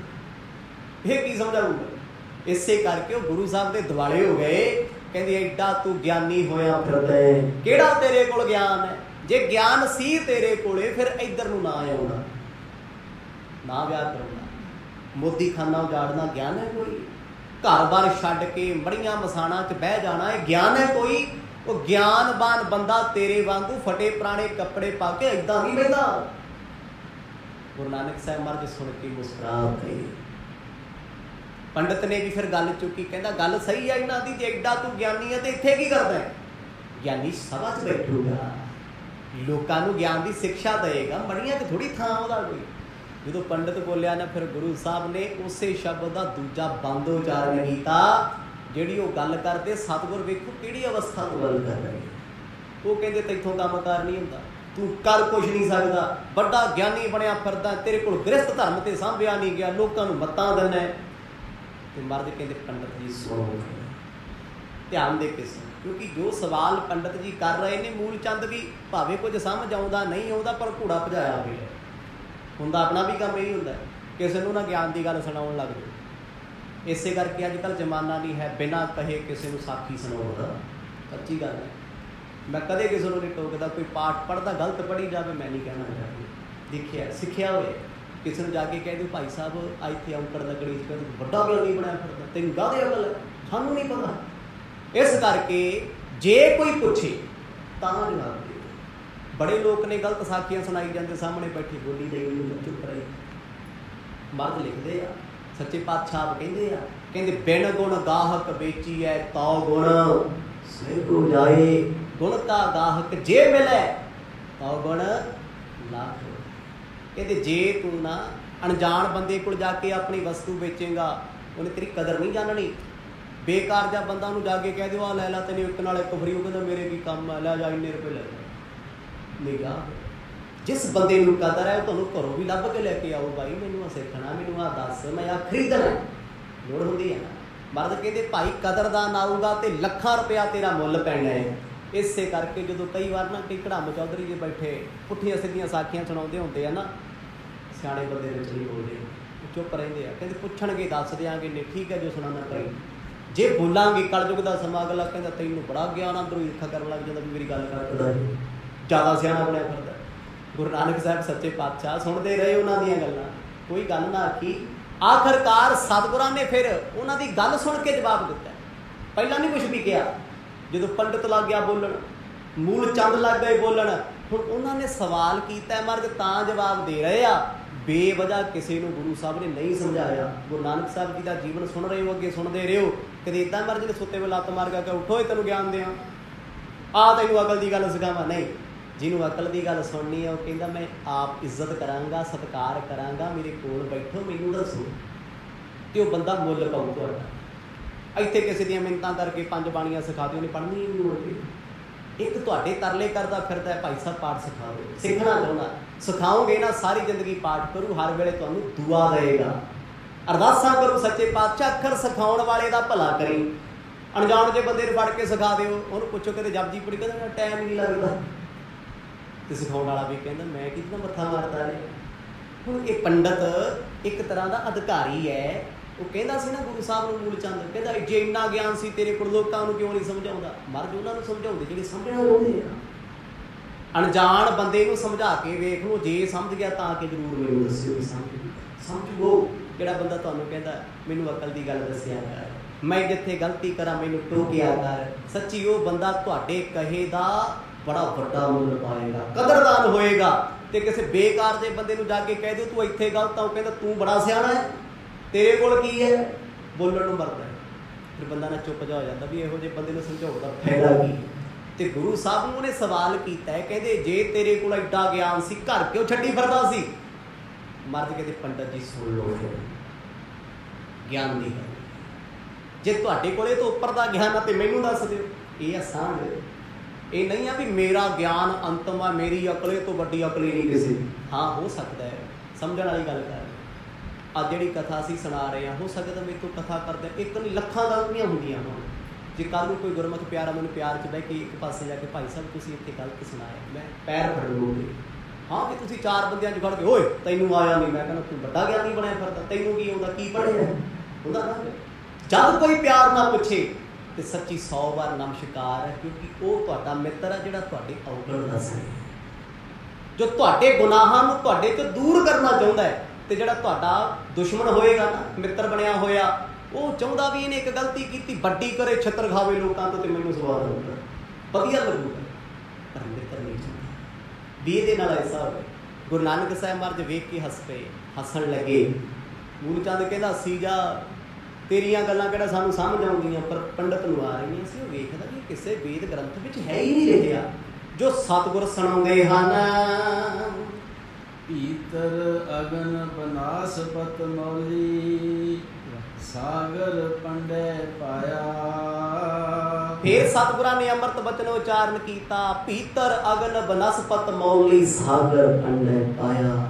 ਇਹ ਕੀ ਸਮਝਾਊਗਾ? ਇਸੇ ਕਰਕੇ ਉਹ ਗੁਰੂ ਸਾਹਿਬ ਦੇ ਦਿਵਾਲੇ ਹੋ ਗਏ। ਕਹਿੰਦੇ, ਐਡਾ ਤੂੰ ਗਿਆਨੀ ਹੋਇਆ ਫਿਰਦਾ ਕਿਹੜਾ ਤੇਰੇ ਕੋਲ ਗਿਆਨ ਹੈ? ਜੇ ਗਿਆਨ ਸੀ ਤੇਰੇ ਕੋਲੇ, ਫਿਰ ਇੱਧਰ ਨੂੰ ਨਾ ਆਉਣਾ। ਨਾ ਵਿਆਹ ਕਰਾਉਣਾ। ਮੋਦੀ ਖਾਨਾ ਉਜਾੜਨਾ ਗਿਆਨ ਹੈ ਕੋਈ? ਘਰ-ਬਾਰ ਛੱਡ ਕੇ ਮੜੀਆਂ ਮਸਾਣਾ 'ਚ ਬਹਿ ਜਾਣਾ ਇਹ ਗਿਆਨ ਹੈ ਕੋਈ? ਉਹ ਗਿਆਨਵਾਨ ਬੰਦਾ ਤੇਰੇ ਵਾਂਗੂ ਫਟੇ ਪੁਰਾਣੇ ਕੱਪੜੇ ਪਾ ਕੇ ਐਦਾਂ ਨਹੀਂ ਬਹਿੰਦਾ। ਗੁਰੂ ਨਾਨਕ ਸਾਹਿਬ ਮਹਾਰਾਜ ਸੁਣ ਕੇ ਮੁਸਕਰਾ ਪਏ ਪੰਡਤ ਨੇ ਵੀ ਫਿਰ ਗੱਲ ਚੁੱਕੀ ਕਹਿੰਦਾ ਗੱਲ ਸਹੀ ਆ ਇਹਨਾਂ ਦੀ ਜੇ ਐਡਾ ਤੂੰ ਗਿਆਨੀ ਹੈ ਤੇ ਇੱਥੇ ਕੀ ਕਰਦਾ ਹੈ? ਗਿਆਨੀ ਸਭਾ 'ਚ ਬੈਠੂਗਾ ਲੋਕਾਂ ਨੂੰ ਗਿਆਨ ਦੀ ਸਿੱਖਿਆ ਦੇਏਗਾ ਮੜੀਆਂ ਤੇ ਥੋੜੀ ਥਾਂ ਉਹਦਾ ਕੋਈ। ਜਦੋਂ ਪੰਡਤ ਬੋਲਿਆ ਨਾ ਫਿਰ ਗੁਰੂ ਸਾਹਿਬ ਨੇ ਉਸੇ ਸ਼ਬਦ ਦਾ ਦੂਜਾ ਬੰਦ ਉਚਾਰਨ ਕੀਤਾ ਜਿਹੜੀ ਉਹ ਗੱਲ ਕਰਦੇ ਸਤਿਗੁਰ ਵੇਖੋ ਕਿਹੜੀ ਅਵਸਥਾ ਤੋਂ ਗੱਲ ਕਰ ਰਹੇ ਉਹ ਕਹਿੰਦੇ ਤੈਥੋਂ ਕੰਮ ਕਾਰ ਨਹੀਂ ਹੁੰਦਾ। ਤੂੰ ਕਰ ਕੁਝ ਨਹੀਂ ਸਕਦਾ। ਵੱਡਾ ਗਿਆਨੀ ਬਣਿਆ ਫਿਰਦਾ ਤੇਰੇ ਕੋਲ ਗ੍ਰਸਥ ਧਰਮ ਤੇ ਸਾਂਭਿਆ ਨਹੀਂ ਗਿਆ ਲੋਕਾਂ ਨੂੰ ਮਤਾਂ ਦਿੰਦਾ ਤੇ ਮਰਦ ਕਹਿੰਦੇ ਪੰਡਤ ਜੀ ਸੁਣੋ ਧਿਆਨ ਦੇ ਕੇ ਸੁਣੋ ਕਿਉਂਕਿ ਜੋ ਸਵਾਲ ਪੰਡਤ ਜੀ ਕਰ ਰਹੇ ਨੇ ਮੂਲ ਚੰਦ ਵੀ ਭਾਵੇਂ ਕੁਝ ਸਮਝ ਆਉਂਦਾ ਨਹੀਂ ਆਉਂਦਾ ਪਰ ਘੋੜਾ ਭਜਾਇਆ ਹੋਇਆ ਹੁੰਦਾ ਆਪਣਾ ਵੀ ਕੰਮ ਇਹੀ ਹੁੰਦਾ ਕਿਸੇ ਨੂੰ ਨਾ ਗਿਆਨ ਦੀ ਗੱਲ ਸੁਣਾਉਣ ਲੱਗ ਜਾਓ। ਇਸੇ ਕਰਕੇ ਅੱਜ ਕੱਲ ਜ਼ਮਾਨਾ ਨਹੀਂ ਹੈ ਬਿਨਾਂ ਕਹੇ ਕਿਸੇ ਨੂੰ ਸਾਖੀ ਸੁਣਾਉਣ ਦਾ। ਸੱਚੀ ਗੱਲ ਹੈ। ਮੈਂ ਕਦੇ ਕਿਸੇ ਨੂੰ ਨਹੀਂ ਟੋਕਦਾ ਕੋਈ ਪਾਠ ਪੜਦਾ ਗਲਤ ਪੜੀ ਜਾਵੇ ਮੈਂ ਨਹੀਂ ਕਹਿਣਾ ਚਾਹੁੰਦਾ। ਦੇਖਿਆ ਸਿੱਖਿਆ ਹੋਵੇ। ਕਿਸੇ ਨੂੰ ਜਾ ਕੇ ਕਹਿ ਦਿਓ, ਭਾਈ ਸਾਹਿਬ ਆ ਇੱਥੇ ਔਂਕੜ ਲੱਗਣੀ ਸੀ ਕਹਿੰਦੇ ਵੱਡਾ ਗਿਆਨੀ ਬਣਿਆ ਫਿਰਦਾ। ਤੈਨੂੰ ਕਾਹਦੇ ਅਕਲ ਹੈ, ਸਾਨੂੰ ਨਹੀਂ ਪਤਾ। ਇਸ ਕਰਕੇ ਜੇ ਕੋਈ ਪੁੱਛੇ, ਤਾਂ ਜਵਾਬ ਦੇ ਬੜੇ ਲੋਕ ਨੇ ਗਲਤ ਸਾਖੀਆਂ ਸੁਣਾਈ ਜਾਂਦੇ, ਸਾਹਮਣੇ ਬੈਠੇ ਬੋਲੀ ਦੇ ਉਹਨੂੰ ਚੁੱਪ ਰਹੀ। ਮਰਦ ਲਿਖਦੇ ਆ, ਸੱਚੇ ਪਾਤਸ਼ਾਹ ਕਹਿੰਦੇ ਆ, ਕਹਿੰਦੇ, ਬਿਨ ਗੁਣ ਗਾਹਕ ਵੇਚੀ ਐ ਤਉ ਗੁਣ। ਸੇ ਜਾਏ, ਗੁਣ ਕਾ ਗਾਹਕ ਜੇ ਮਿਲੇ ਤਉ ਗੁਣ ਲੱਖ ਕਹਿੰਦੇ ਜੇ ਤੂੰ ਨਾ ਅਣਜਾਣ ਬੰਦੇ ਕੋਲ ਜਾ ਕੇ ਆਪਣੀ ਵਸਤੂ ਵੇਚੇਗਾ, ਉਹਨੇ ਤੇਰੀ ਕਦਰ ਨਹੀਂ ਜਾਣਨੀ। ਬੇਕਾਰ ਜਾ ਬੰਦਾ ਉਹਨੂੰ ਜਾ ਕੇ ਕਹਿ ਦਿਓ ਆ ਲੈ ਲੈ ਤੈਨੂੰ ਇੱਕ ਨਾਲ ਇੱਕ ਫਰੀ, ਉਹ ਕਹਿੰਦਾ ਮੇਰੇ ਕੀ ਕੰਮ ਆ, ਲੈ ਜਾ ਇੰਨੇ ਰੁਪਏ ਲੈ ਜਾ। ਨਿਗਾਹ ਜਿਸ ਬੰਦੇ ਨੂੰ ਕਦਰ ਹੈ, ਉਹ ਤੁਹਾਨੂੰ ਘਰੋਂ ਵੀ ਲੱਭ ਕੇ ਲੈ ਕੇ ਆਓ, ਬਾਈ, ਮੈਨੂੰ ਆ ਸਿੱਖਣਾ, ਮੈਨੂੰ ਆ ਦੱਸ, ਮੈਂ ਆ ਖਰੀਦਣਾ ਲੋੜ ਹੁੰਦੀ ਹੈ ਨਾ। ਮਰਦ ਕਹਿੰਦੇ, ਭਾਈ ਕਦਰਦਾਨ ਆਊਗਾ ਤੇ ਲੱਖਾਂ ਰੁਪਇਆ ਤੇਰਾ ਮੁੱਲ ਪੈਣਾ ਹੈ। ਇਸੇ ਕਰਕੇ ਜਦੋਂ ਕਈ ਵਾਰ ਨਾ ਕਈ ਕੜਾਮ ਚੌਧਰੀ ਜੀ ਬੈਠੇ, ਪੁੱਠੀਆਂ ਸਿੱਧੀਆਂ ਸਾਖੀਆਂ ਸੁਣਾਉਂਦੇ ਹੁੰਦੇ ਆ ਨਾ ਸਿਆਣੇ ਬੰਦੇ ਵਿੱਚ ਨਹੀਂ ਬੋਲਦੇ ਚੁੱਪ ਰਹਿੰਦੇ ਆ। ਕਹਿੰਦੇ ਪੁੱਛਣਗੇ ਦੱਸ ਦਿਆਂਗੇ ਨਹੀਂ, ਠੀਕ ਹੈ ਜੋ ਸੁਣਾਉਣਾ ਭਾਈ ਜੇ ਬੋਲਾਂਗੇ, ਕਲਯੁਗ ਦਾ ਸਮਾਂ ਅਗਲਾ ਕਹਿੰਦਾ, ਤੈਨੂੰ ਬੜਾ ਗਿਆਨ ਅੰਦਰੋਂ ਈਰਖਾ ਕਰਨ ਲੱਗ ਜਾਂਦਾ ਵੀ ਮੇਰੀ ਗੱਲ ਕਰਦਾ ਜ਼ਿਆਦਾ ਸਿਆਣਾ ਬਣਿਆ ਫਿਰਦਾ। ਗੁਰੂ ਨਾਨਕ ਸਾਹਿਬ ਸੱਚੇ ਪਾਤਸ਼ਾਹ ਸੁਣਦੇ ਰਹੇ ਉਹਨਾਂ ਦੀਆਂ ਗੱਲਾਂ। ਕੋਈ ਗੱਲ ਨਾ ਆਖੀ, ਆਖਰਕਾਰ ਸਤਿਗੁਰਾਂ ਨੇ ਫਿਰ ਉਹਨਾਂ ਦੀ ਗੱਲ ਸੁਣ ਕੇ ਜਵਾਬ ਦਿੱਤਾ। ਪਹਿਲਾਂ ਨਹੀਂ ਕੁਝ ਵੀ ਕਿਹਾ। ਜਦੋਂ ਪੰਡਤ ਲੱਗ ਗਿਆ ਬੋਲਣ, ਮੂਲ ਚੰਦ ਲੱਗ ਗਏ ਬੋਲਣ, ਹੁਣ ਉਹਨਾਂ ਨੇ ਸਵਾਲ ਕੀਤਾ ਮਰਦ ਤਾਂ ਜਵਾਬ ਦੇ ਰਹੇ ਆ। ਬੇਵਜ੍ਹਾ ਕਿਸੇ ਨੂੰ ਗੁਰੂ ਸਾਹਿਬ ਨੇ ਨਹੀਂ ਸਮਝਾਇਆ। ਗੁਰੂ ਨਾਨਕ ਸਾਹਿਬ ਜੀ ਦਾ ਜੀਵਨ ਸੁਣ ਰਹੇ ਹੋ, ਅੱਗੇ ਸੁਣਦੇ ਰਹੋ। ਕਦੇ ਇਦਾਂ ਮਰਜ ਨੇ ਸੁੱਤੇ ਵੇ ਲੱਤ ਮਾਰ ਕੇ ਉਠੋ, ਇਹ ਤੈਨੂੰ ਗਿਆਨ ਦਿਆਂ। ਆ ਤੈਨੂੰ ਅਕਲ ਦੀ ਗੱਲ ਸਿਖਾਵਾਂ। ਨਹੀਂ, ਜਿਹਨੂੰ ਅਕਲ ਦੀ ਗੱਲ ਸੁਣਨੀ ਹੈ ਉਹ ਕਹਿੰਦਾ, ਮੈਂ ਆਪ ਇੱਜ਼ਤ ਕਰਾਂਗਾ, ਸਤਿਕਾਰ ਕਰਾਂਗਾ, ਮੇਰੇ ਕੋਲ ਬੈਠੋ, ਮੈਨੂੰ ਦੱਸੋ ਤੇ ਉਹ ਬੰਦਾ ਮੁੱਲ ਪਾਉ ਤੁਹਾਡਾ। ਇੱਥੇ ਕਿਸੇ ਦੀਆਂ ਮਿੰਤਾਂ ਕਰਕੇ ਪੰਜ ਬਾਣੀਆਂ ਸਿਖਾ ਦਿਓ, ਉਹਨੇ ਪੜ੍ਹਨੀ ਹੀ ਨਹੀਂ ਮੁੜ ਇੱਕ ਤੁਹਾਡੇ ਤਰਲੇ ਕਰਦਾ ਫਿਰਦਾ ਭਾਈ ਸਾਹਿਬ, ਪਾਠ ਸਿਖਾ ਦਿਓ। ਸਿੱਖਣਾ ਚਾਹੁੰਦਾ। ਸਿਖਾਓਗੇ ਨਾ, ਸਾਰੀ ਜ਼ਿੰਦਗੀ ਪਾਠ ਕਰੂ, ਹਰ ਵੇਲੇ ਤੁਹਾਨੂੰ ਦੁਆ ਦੇਗਾ ਅਰਦਾਸਾਂ ਕਰੂ, ਸੱਚੇ ਪਾਤਸ਼ਾਹ, ਅੱਖਰ ਸਿਖਾਉਣ ਵਾਲੇ ਦਾ ਭਲਾ ਕਰੀ। ਅਣਜਾਣ ਜੇ ਬੰਦੇ ਨੂੰ ਫੜ ਕੇ ਸਿਖਾ ਦਿਓ, ਉਹਨੂੰ ਪੁੱਛੋ ਕਿਤੇ ਜਪਜੀ ਪੜੀ ਕਹਿੰਦਾ ਟਾਈਮ ਨਹੀਂ ਲੱਗਦਾ। ਤੇ ਸਿਖਾਉਣ ਵਾਲਾ ਵੀ ਕਹਿੰਦਾ, ਮੈਂ ਕਿਹਦਾ ਮੱਥਾ ਮਾਰਦਾ ਨੇ ਹੁਣ ਇਹ ਪੰਡਤ ਇੱਕ ਤਰ੍ਹਾਂ ਦਾ ਅਧਿਕਾਰੀ ਹੈ। ਉਹ ਕਹਿੰਦਾ ਸੀ ਨਾ, ਗੁਰੂ ਸਾਹਿਬ ਨੂੰ ਮੂਲ ਚੰਦ ਕਹਿੰਦਾ, ਜੇ ਇੰਨਾ ਗਿਆਨ ਸੀ ਤੇਰੇ ਕੋਲ, ਲੋਕਾਂ ਨੂੰ ਕਿਉਂ ਨਹੀਂ ਸਮਝਾਉਂਦਾ? ਮਰਜ਼ ਉਹਨਾਂ ਨੂੰ ਸਮਝਾਉਂਦੇ, ਜਿਹੜੇ ਸਮਝਣਾ ਚਾਹੁੰਦੇ ਆ। ਅਣਜਾਣ ਬੰਦੇ ਨੂੰ ਸਮਝਾ ਕੇ ਵੇਖ ਲਓ, ਜੇ ਸਮਝ ਗਿਆ ਤਾਂ ਕਿ ਜ਼ਰੂਰ ਮੈਨੂੰ ਦੱਸਿਓ ਵੀ ਸਮਝ ਸਮਝ ਲਓ ਜਿਹੜਾ ਬੰਦਾ ਤੁਹਾਨੂੰ ਕਹਿੰਦਾ, ਮੈਨੂੰ ਅਕਲ ਦੀ ਗੱਲ ਦੱਸਿਆ ਕਰ। ਮੈਂ ਜਿੱਥੇ ਗਲਤੀ ਕਰਾਂ, ਮੈਨੂੰ ਟੋਕਿਆ ਕਰ। ਸੱਚੀ ਉਹ ਬੰਦਾ ਤੁਹਾਡੇ ਕਹੇ ਦਾ ਬੜਾ ਵੱਡਾ ਮੁੱਲ ਪਾਏਗਾ, ਕਦਰਦਾਨ ਹੋਏਗਾ। ਤੇ ਕਿਸੇ ਬੇਕਾਰ ਦੇ ਬੰਦੇ ਨੂੰ ਜਾ ਕੇ ਕਹਿ ਦਿਓ, ਤੂੰ ਇੱਥੇ ਗਲਤ ਆ, ਉਹ ਕਹਿੰਦਾ, ਤੂੰ ਬੜਾ ਸਿਆਣਾ ਹੈ। ਤੇਰੇ ਕੋਲ ਕੀ ਹੈ? ਬੋਲਣ ਨੂੰ ਮਰਦਾ ਫਿਰ ਬੰਦਾ ਨਾ ਚੁੱਪ ਜਾ ਹੋ ਜਾਂਦਾ ਵੀ ਇਹੋ ਜਿਹੇ ਬੰਦੇ ਨੂੰ ਸਮਝਾਉਣ ਦਾ ਫਾਇਦਾ ਕੀ ਹੈ? ਤੇ ਗੁਰੂ ਸਾਹਿਬ ਨੂੰ ਉਹਨੇ ਸਵਾਲ ਕੀਤਾ ਹੈ, ਕਹਿੰਦੇ ਜੇ ਤੇਰੇ ਕੋਲ ਐਡਾ ਗਿਆਨ ਸੀ, ਘਰ ਕਿਉਂ ਛੱਡੀ ਫਿਰਦਾ ਸੀ? ਮਰਦ ਕਹਿੰਦੇ, ਪੰਡਤ ਜੀ, ਸੁਣ ਲਓ ਗਿਆਨ ਦੀ ਗੱਲ ਜੇ ਤੁਹਾਡੇ ਕੋਲੇ ਤੋਂ ਉੱਪਰ ਦਾ ਗਿਆਨ ਆ ਤੇ ਮੈਨੂੰ ਦੱਸ ਦਿਓ। ਇਹ ਆਸਾਨ ਹੈ ਇਹ ਨਹੀਂ ਆ ਵੀ ਮੇਰਾ ਗਿਆਨ ਅੰਤਮ ਆ, ਮੇਰੀ ਅਕਲੇ ਤੋਂ ਵੱਡੀ ਅਕਲ ਨਹੀਂ ਕਿਸੇ ਦੀ। ਹਾਂ, ਹੋ ਸਕਦਾ ਹੈ। ਸਮਝਣ ਵਾਲੀ ਗੱਲ ਕਰ। ਆ ਜਿਹੜੀ ਕਥਾ ਅਸੀਂ ਸੁਣਾ ਰਹੇ ਹਾਂ, ਹੋ ਸਕਦਾ ਮੇਰੇ ਤੋਂ ਕਥਾ ਕਰਦੇ, ਇੱਕ ਨਹੀਂ, ਲੱਖਾਂ ਗਲਤੀਆਂ ਹੁੰਦੀਆਂ। ਹੋਣ ਜੇ ਕੱਲ ਨੂੰ ਕੋਈ ਗੁਰਮਤਿ ਪਿਆਰਾ ਮੈਨੂੰ ਪਿਆਰ ਚ ਬਹਿ ਕੇ ਇੱਕ ਪਾਸੇ ਜਾ ਕੇ, ਭਾਈ ਸਾਹਿਬ, ਤੁਸੀਂ ਇੱਥੇ ਗਲਤ ਸੁਣਾਇਆ ਮੈਂ ਪੈਰ ਫੜ ਲੂੰਗੀ ਹਾਂ ਵੀ ਤੁਸੀਂ ਚਾਰ ਬੰਦਿਆਂ ਚ ਖੜ ਕੇ ਓਏ, ਤੈਨੂੰ ਆਇਆ ਨਹੀਂ। ਮੈਂ ਕਹਿੰਦਾ, ਤੂੰ ਵੱਡਾ ਗਿਆਨੀ ਬਣਿਆ ਫਿਰਦਾ। ਤੈਨੂੰ ਕੀ ਆਉਂਦਾ ਕੀ ਪੜ੍ਹਿਆ ਹੁੰਦਾ ਨਾ। ਜਦ ਕੋਈ ਪਿਆਰ ਨਾ ਪੁੱਛੇ ਤੇ ਸੱਚੀ 100 ਵਾਰ ਨਮਸਕਾਰ ਹੈ, ਕਿਉਂਕਿ ਉਹ ਤੁਹਾਡਾ ਮਿੱਤਰ ਹੈ ਜਿਹੜਾ ਤੁਹਾਡੇ ਔਗਣ ਦਾ ਸੀ। ਜੋ ਤੁਹਾਡੇ ਗੁਨਾਹਾਂ ਨੂੰ ਤੁਹਾਡੇ ਤੋਂ ਦੂਰ ਕਰਨਾ ਚਾਹੁੰਦਾ ਹੈ ਤੇ ਜਿਹੜਾ ਤੁਹਾਡਾ ਦੁਸ਼ਮਣ ਹੋਏਗਾ ਨਾ, ਮਿੱਤਰ ਬਣਿਆ ਹੋਇਆ ਉਹ ਚਾਹੁੰਦਾ ਵੀ ਇਹਨੇ ਇੱਕ ਗਲਤੀ ਕੀਤੀ, ਵੱਡੀ ਕਰੇ, ਛੱਤਰ ਖਾਵੇ ਲੋਕਾਂ ਤੋਂ ਤੇ ਮੈਨੂੰ ਸਵਾਦ ਆਊਗਾ ਵਧੀਆ ਲੱਗੂਗਾ ਪਰ ਮਿੱਤਰ ਨਹੀਂ ਚਾਹੁੰਦਾ। ਵੀ ਇਹਦੇ ਨਾਲ ਐਸਾ ਹੋਵੇ। ਗੁਰੂ ਨਾਨਕ ਸਾਹਿਬ ਮਹਾਰਾਜ ਵੇਖ ਕੇ ਹੱਸ ਪਏ, ਹੱਸਣ ਲੱਗੇ। ਮੂਲ ਚੰਦ ਕਹਿੰਦਾ, ਸੀ ਜਾ, ਤੇਰੀਆਂ ਗੱਲਾਂ ਕਿਹੜਾ ਸਾਨੂੰ ਸਮਝ ਆਉਂਦੀਆਂ? ਪਰ ਪੰਡਤ ਨੂੰ ਆ ਰਹੀਆਂ ਸੀ, ਉਹ ਵੇਖਦਾ ਵੀ ਕਿਸੇ ਵੇਦ ਗ੍ਰੰਥ ਵਿੱਚ ਹੈ ਹੀ ਨਹੀਂ ਲਿਖਿਆ ਜੋ ਸਤਿਗੁਰ ਸੁਣਾਉਂਦੇ ਹਨ। ਪੀਤਰ ਅਗਨ ਬਨਾਸਪਤ ਮੌਲੀ। ਸਾਗਰ ਪੰਡੇ ਪਾਇਆ। ਫੇਰ ਸਤਿਗੁਰਾਂ ਨੇ ਅੰਮ੍ਰਿਤ ਬਚਨ ਉਚਾਰਨ ਕੀਤਾ, ਪੀਤਰ ਅਗਨ ਬਨਸਪਤ ਮੌਲੀ ਸਾਗਰ ਪੰਡੇ ਪਾਇਆ।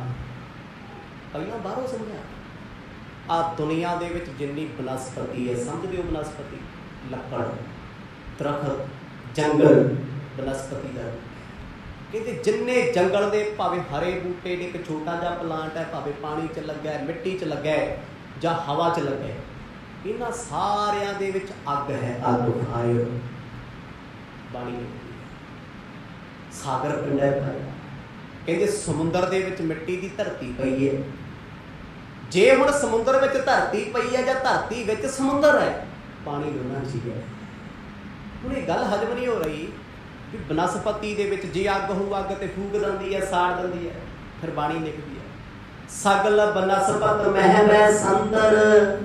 ਪਹਿਲਾਂ ਬਾਹਰੋਂ ਸਮਝਿਆ ਆ ਦੁਨੀਆ ਦੇ ਵਿੱਚ ਜਿੰਨੀ ਬਨਸਪਤੀ ਹੈ, ਸਮਝਦੇ ਹੋ ਬਨਸਪਤੀ? ਲੱਕੜ, ਦਰਖਤ, ਜੰਗਲ, ਬਨਸਪਤੀ ਦਾ। ਰੂਪ ਜਿੰਨੇ ਜੰਗਲ ਦੇ ਭਾਵੇਂ ਹਰੇ ਬੂਟੇ ਨੇ, ਇੱਕ ਛੋਟਾ ਜਿਹਾ ਪਲਾਂਟ ਹੈ, ਭਾਵੇਂ ਪਾਣੀ 'ਚ ਲੱਗਾ ਹੈ ਮਿੱਟੀ 'ਚ ਲੱਗਾ ਹੈ ਜਾਂ ਹਵਾ 'ਚ ਲੱਗਾ ਹੈ ਇਹਨਾਂ ਸਾਰਿਆਂ ਦੇ ਵਿੱਚ ਅੱਗ ਹੈ। ਅੱਗ ਫਾਇਰ। ਬਾਣੀ। ਸਾਗਰ ਪਿੰਡ ਭਾਈ। ਕਹਿੰਦੇ ਸਮੁੰਦਰ ਦੇ ਵਿੱਚ ਮਿੱਟੀ ਦੀ ਧਰਤੀ ਪਈ ਹੈ। ਜੇ ਹੁਣ ਸਮੁੰਦਰ ਵਿੱਚ ਧਰਤੀ ਪਈ ਹੈ ਜਾਂ ਧਰਤੀ ਵਿੱਚ ਸਮੁੰਦਰ ਹੈ ਪਾਣੀ ਦੋਨਾਂ ਚ ਹੀ ਹੈ। ਹੁਣ ਇਹ ਗੱਲ ਹਜਮ ਨਹੀਂ ਹੋ ਰਹੀ ਵੀ ਬਨਸਪਤੀ ਦੇ ਵਿੱਚ ਜੇ ਅੱਗ ਹੋਊ ਅੱਗ ਤੇ ਫੂਕ ਦਿੰਦੀ ਹੈ ਸਾੜ ਦਿੰਦੀ ਹੈ ਫਿਰ ਬਾਣੀ ਲਿਖਦੀ ਹੈ। ਸਗਲ ਬਨਸਪਤ ਮਹਿ ਮੈਂ ਸੰਦਰ